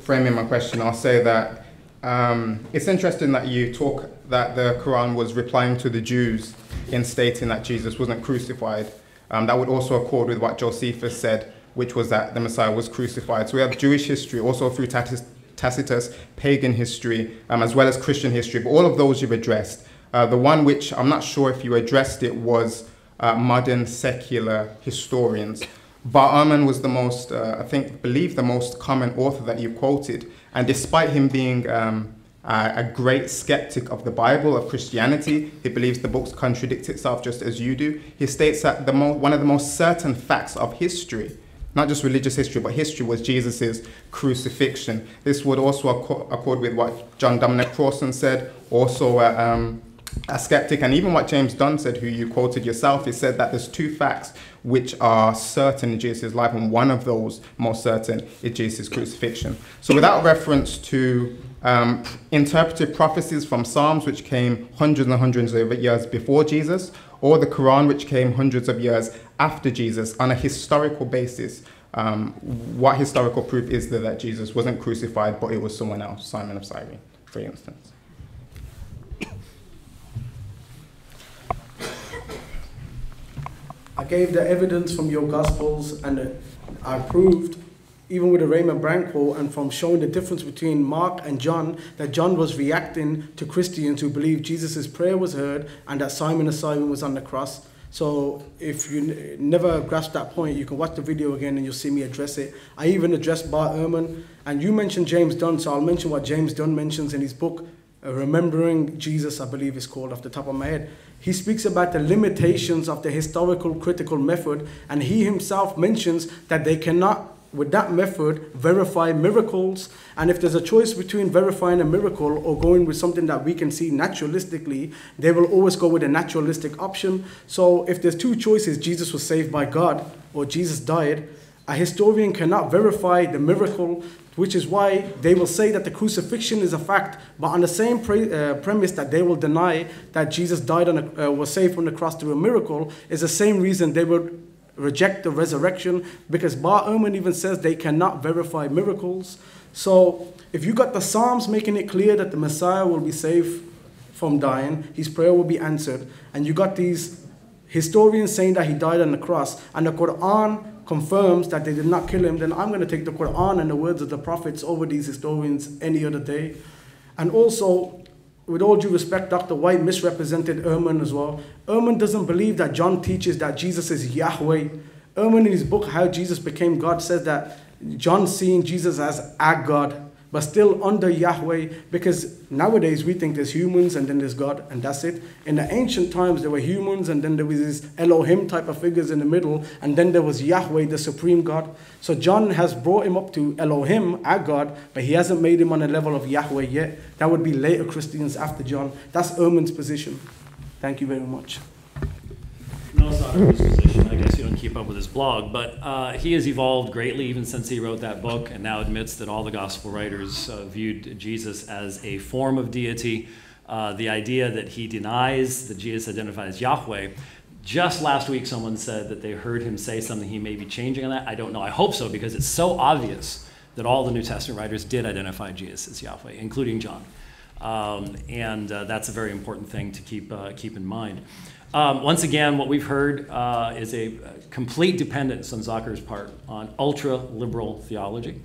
framing my question, I'll say that um, it's interesting that you talk that the Quran was replying to the Jews in stating that Jesus wasn't crucified. Um, that would also accord with what Josephus said, which was that the Messiah was crucified. So we have Jewish history, also through Tacitus, Tacitus pagan history, um, as well as Christian history. But all of those you've addressed. Uh, the one which I'm not sure if you addressed it was uh, modern secular historians. Bart Ehrman was the most, uh, I think, believe the most common author that you quoted. And despite him being um, a, great skeptic of the Bible, of Christianity, he believes the books contradict itself just as you do. He states that the one of the most certain facts of history not just religious history, but history was Jesus' crucifixion. This would also accord, accord with what John Dominic Crossan said, also uh, um, a skeptic, and even what James Dunn said, who you quoted yourself, he said that there's two facts which are certain in Jesus' life, and one of those most certain is Jesus' crucifixion. So, without reference to um, interpretive prophecies from Psalms, which came hundreds and hundreds of years before Jesus, or the Quran, which came hundreds of years after Jesus, on a historical basis, um, what historical proof is there that Jesus wasn't crucified, but it was someone else, Simon of Cyrene, for instance? I gave the evidence from your Gospels, and I proved, even with the Raymond Branco, and from showing the difference between Mark and John, that John was reacting to Christians who believed Jesus' prayer was heard and that Simon of Simon was on the cross. So if you never grasp that point, you can watch the video again and you'll see me address it. I even addressed Bart Ehrman, and you mentioned James Dunn, so I'll mention what James Dunn mentions in his book, Uh, remembering Jesus, I believe is called off the top of my head. He speaks about the limitations of the historical critical method, and he himself mentions that they cannot, with that method, verify miracles. And if there's a choice between verifying a miracle or going with something that we can see naturalistically, they will always go with a naturalistic option. So if there's two choices, Jesus was saved by God or Jesus died, a historian cannot verify the miracle which is why they will say that the crucifixion is a fact, but on the same pre- uh, premise that they will deny that Jesus died on a, uh, was saved from the cross through a miracle, is the same reason they would reject the resurrection, because Bart Ehrman even says they cannot verify miracles. So if you got the Psalms making it clear that the Messiah will be saved from dying, his prayer will be answered, and you got these historians saying that he died on the cross, and the Quran confirms that they did not kill him, then I'm going to take the Quran and the words of the prophets over these historians any other day. And also, with all due respect, Dr. White misrepresented Ehrman as well. Ehrman doesn't believe that John teaches that Jesus is Yahweh. Ehrman, in his book, How Jesus Became God, says that John seeing Jesus as a God, but still under Yahweh, because nowadays we think there's humans and then there's God, and that's it. In the ancient times, there were humans, and then there was these Elohim type of figures in the middle, and then there was Yahweh, the supreme God. So John has brought him up to Elohim, our God, but he hasn't made him on the level of Yahweh yet. That would be later Christians after John. That's Ehrman's position. Thank you very much. It's not his position. I guess you don't keep up with his blog, but uh, he has evolved greatly even since he wrote that book, and now admits that all the gospel writers uh, viewed Jesus as a form of deity. Uh, the idea that he denies that Jesus identifies Yahweh. Just last week, someone said that they heard him say something he may be changing on that. I don't know. I hope so because it's so obvious that all the New Testament writers did identify Jesus as Yahweh, including John. Um, and uh, that's a very important thing to keep, uh, keep in mind. Um, once again, what we've heard uh, is a complete dependence on Zakir's part on ultra liberal theology,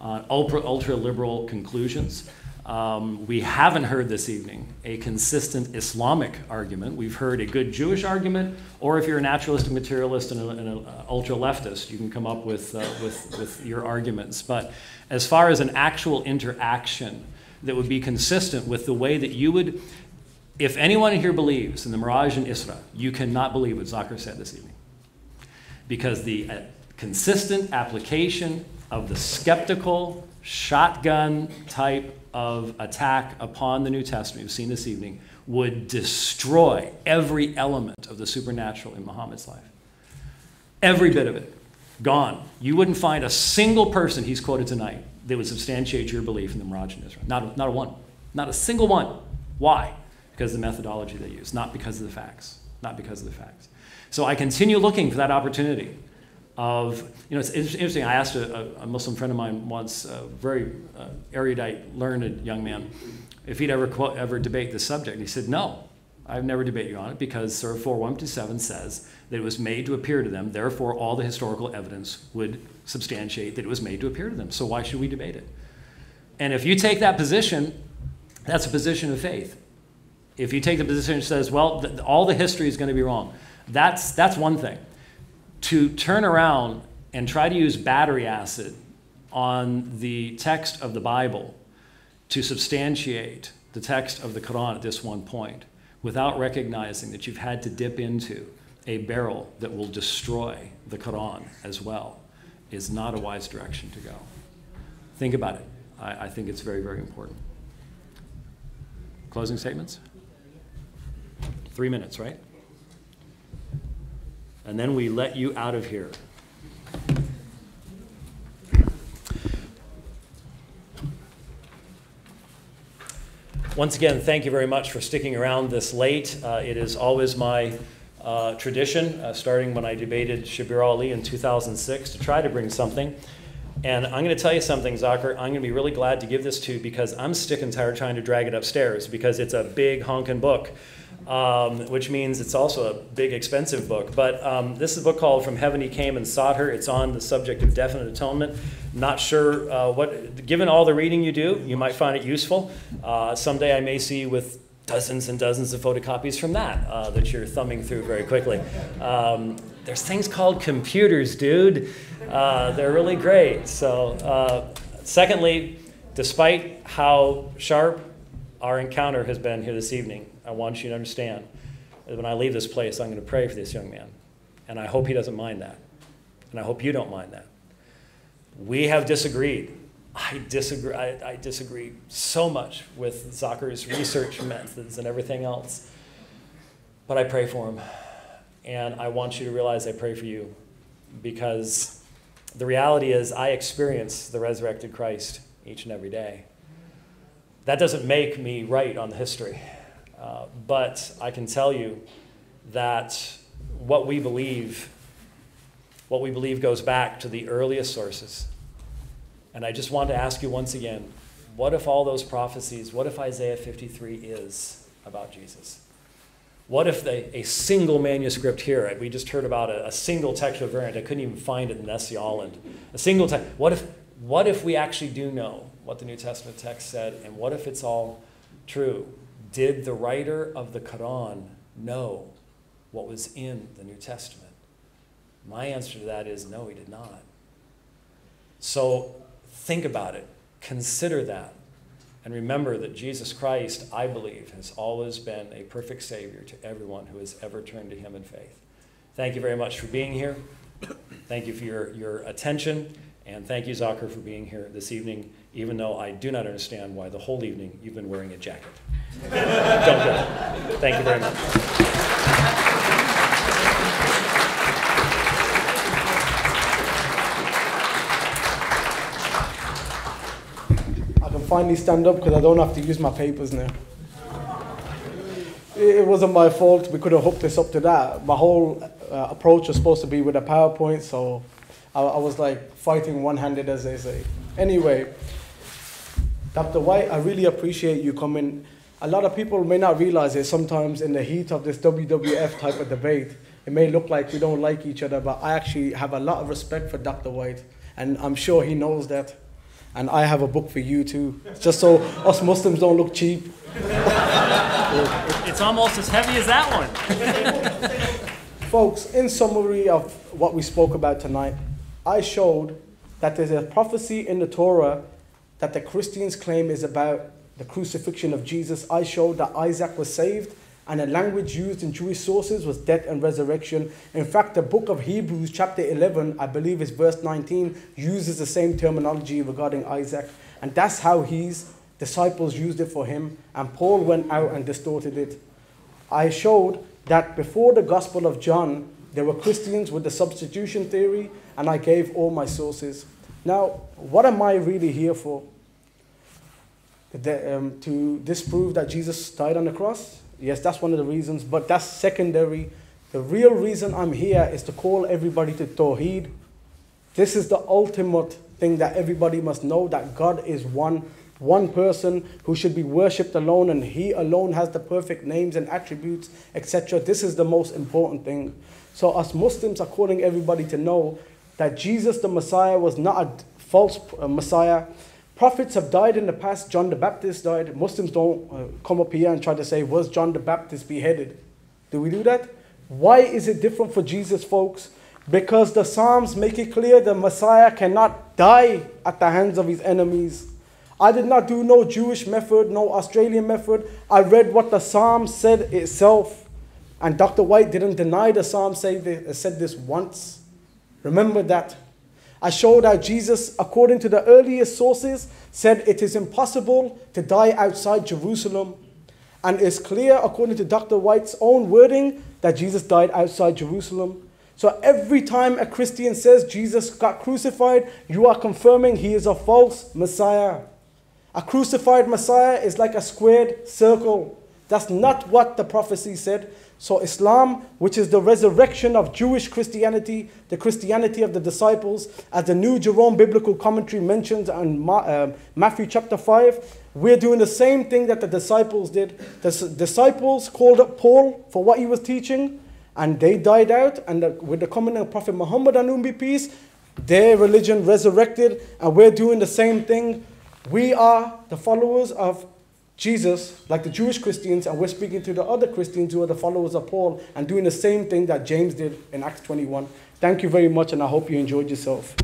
on ultra, ultra liberal conclusions. Um, we haven't heard this evening a consistent Islamic argument. We've heard a good Jewish argument, or if you're a naturalistic materialist and an ultra leftist, you can come up with, uh, with, with your arguments. But as far as an actual interaction that would be consistent with the way that you would if anyone here believes in the Miraj and Isra, you cannot believe what Zakir said this evening. because the uh, consistent application of the skeptical, shotgun type of attack upon the New Testament we've seen this evening would destroy every element of the supernatural in Muhammad's life. Every bit of it. Gone. You wouldn't find a single person he's quoted tonight that would substantiate your belief in the Miraj in Israel. Not, not a one. Not a single one. Why? Because of the methodology they use, not because of the facts. Not because of the facts. So I continue looking for that opportunity of, you know, it's interesting. I asked a, a Muslim friend of mine once, a very uh, erudite, learned young man, if he'd ever, quote, ever debate the subject. And he said, no, I've never debated you on it because Surah 4157 says that it was made to appear to them, therefore all the historical evidence would substantiate that it was made to appear to them. So why should we debate it? And if you take that position, that's a position of faith. If you take the position that says, well, all the history is going to be wrong, that's, that's one thing. To turn around and try to use battery acid on the text of the Bible to substantiate the text of the Quran at this one point without recognizing that you've had to dip into a barrel that will destroy the Quran as well is not a wise direction to go. Think about it. I, I think it's very, very important. Closing statements? Three minutes, right? And then we let you out of here. Once again, thank you very much for sticking around this late. Uh, it is always my uh, tradition, uh, starting when I debated Shabir Ali in 2006, to try to bring something. And I'm going to tell you something, Zakir. I'm going to be really glad to give this to you because I'm sick and tired trying to drag it upstairs because it's a big honking book, um, which means it's also a big expensive book. But um, this is a book called From Heaven He Came and Sought Her. It's on the subject of definite atonement. Not sure uh, what, given all the reading you do, you might find it useful. Uh, someday I may see with dozens and dozens of photocopies from that uh, that you're thumbing through very quickly. Um, there's things called computers, dude. Uh, they're really great. So, uh, secondly, despite how sharp our encounter has been here this evening, I want you to understand that when I leave this place, I'm going to pray for this young man. And I hope he doesn't mind that. And I hope you don't mind that. We have disagreed. I disagree. I, I, disagree so much with Zakir's research methods and everything else. But I pray for him. And I want you to realize I pray for you because the reality is I experience the resurrected Christ each and every day. That doesn't make me right on the history. Uh, but I can tell you that what we believe, what we believe goes back to the earliest sources. And I just want to ask you once again what if all those prophecies, what if Isaiah 53 is about Jesus? What if they, a single manuscript here, we just heard about a, a, single textual variant, I couldn't even find it in Nestle-Aland. A single text. What if, what if we actually do know what the New Testament text said, and what if it's all true? Did the writer of the Quran know what was in the New Testament? My answer to that is no, he did not. So think about it, consider that, and remember that Jesus Christ, I believe, has always been a perfect Savior to everyone who has ever turned to Him in faith. Thank you very much for being here. Thank you for your, your attention. And thank you, Zakir, for being here this evening, even though I do not understand why the whole evening you've been wearing a jacket. Don't go. Thank you very much. I can finally stand up because I don't have to use my papers now. It wasn't my fault. We could have hooked this up to that. My whole uh, approach was supposed to be with a PowerPoint, so I, I was like fighting one handed, as they say. Anyway, Dr. White, I really appreciate you coming. A lot of people may not realize it sometimes in the heat of this WWF type of debate. It may look like we don't like each other, but I actually have a lot of respect for Dr. White, and I'm sure he knows that. And I have a book for you too, just so us Muslims don't look cheap. it's almost as heavy as that one. Folks, in summary of what we spoke about tonight, I showed that there's a prophecy in the Torah that the Christians claim is about the crucifixion of Jesus. I showed that Isaac was saved and the language used in Jewish sources was death and resurrection. In fact, the book of Hebrews, chapter 11, I believe is verse 19, uses the same terminology regarding Isaac. And that's how his disciples used it for him, and Paul went out and distorted it. I showed that before the Gospel of John, there were Christians with the substitution theory, and I gave all my sources. Now, what am I really here for? The, um, to disprove that Jesus died on the cross? Yes, that's one of the reasons, but that's secondary. The real reason I'm here is to call everybody to Tawheed. This is the ultimate thing that everybody must know that God is one, one person who should be worshipped alone, and He alone has the perfect names and attributes, etc. This is the most important thing. So, us Muslims are calling everybody to know that Jesus the Messiah was not a false uh, Messiah. Prophets have died in the past. John the Baptist died. Muslims don't uh, come up here and try to say, was John the Baptist beheaded? Do we do that? Why is it different for Jesus, folks? Because the Psalms make it clear the Messiah cannot die at the hands of his enemies. I did not do no Jewish method, no Australian method. I read what the Psalm said itself. And Dr. White didn't deny the Psalm say said this once. Remember that. I showed how Jesus, according to the earliest sources, said it is impossible to die outside Jerusalem. And it's clear, according to Dr. White's own wording, that Jesus died outside Jerusalem. So every time a Christian says Jesus got crucified, you are confirming he is a false Messiah. A crucified Messiah is like a squared circle. That's not what the prophecy said. So, Islam, which is the resurrection of Jewish Christianity, the Christianity of the disciples, as the New Jerome Biblical Commentary mentions in Ma- uh, Matthew chapter 5, we're doing the same thing that the disciples did. The s- disciples called up Paul for what he was teaching, and they died out. And the, with the coming of Prophet Muhammad, on whom be peace, their religion resurrected, and we're doing the same thing. We are the followers of Jesus, like the Jewish Christians, and we're speaking to the other Christians who are the followers of Paul and doing the same thing that James did in Acts 21. Thank you very much, and I hope you enjoyed yourself.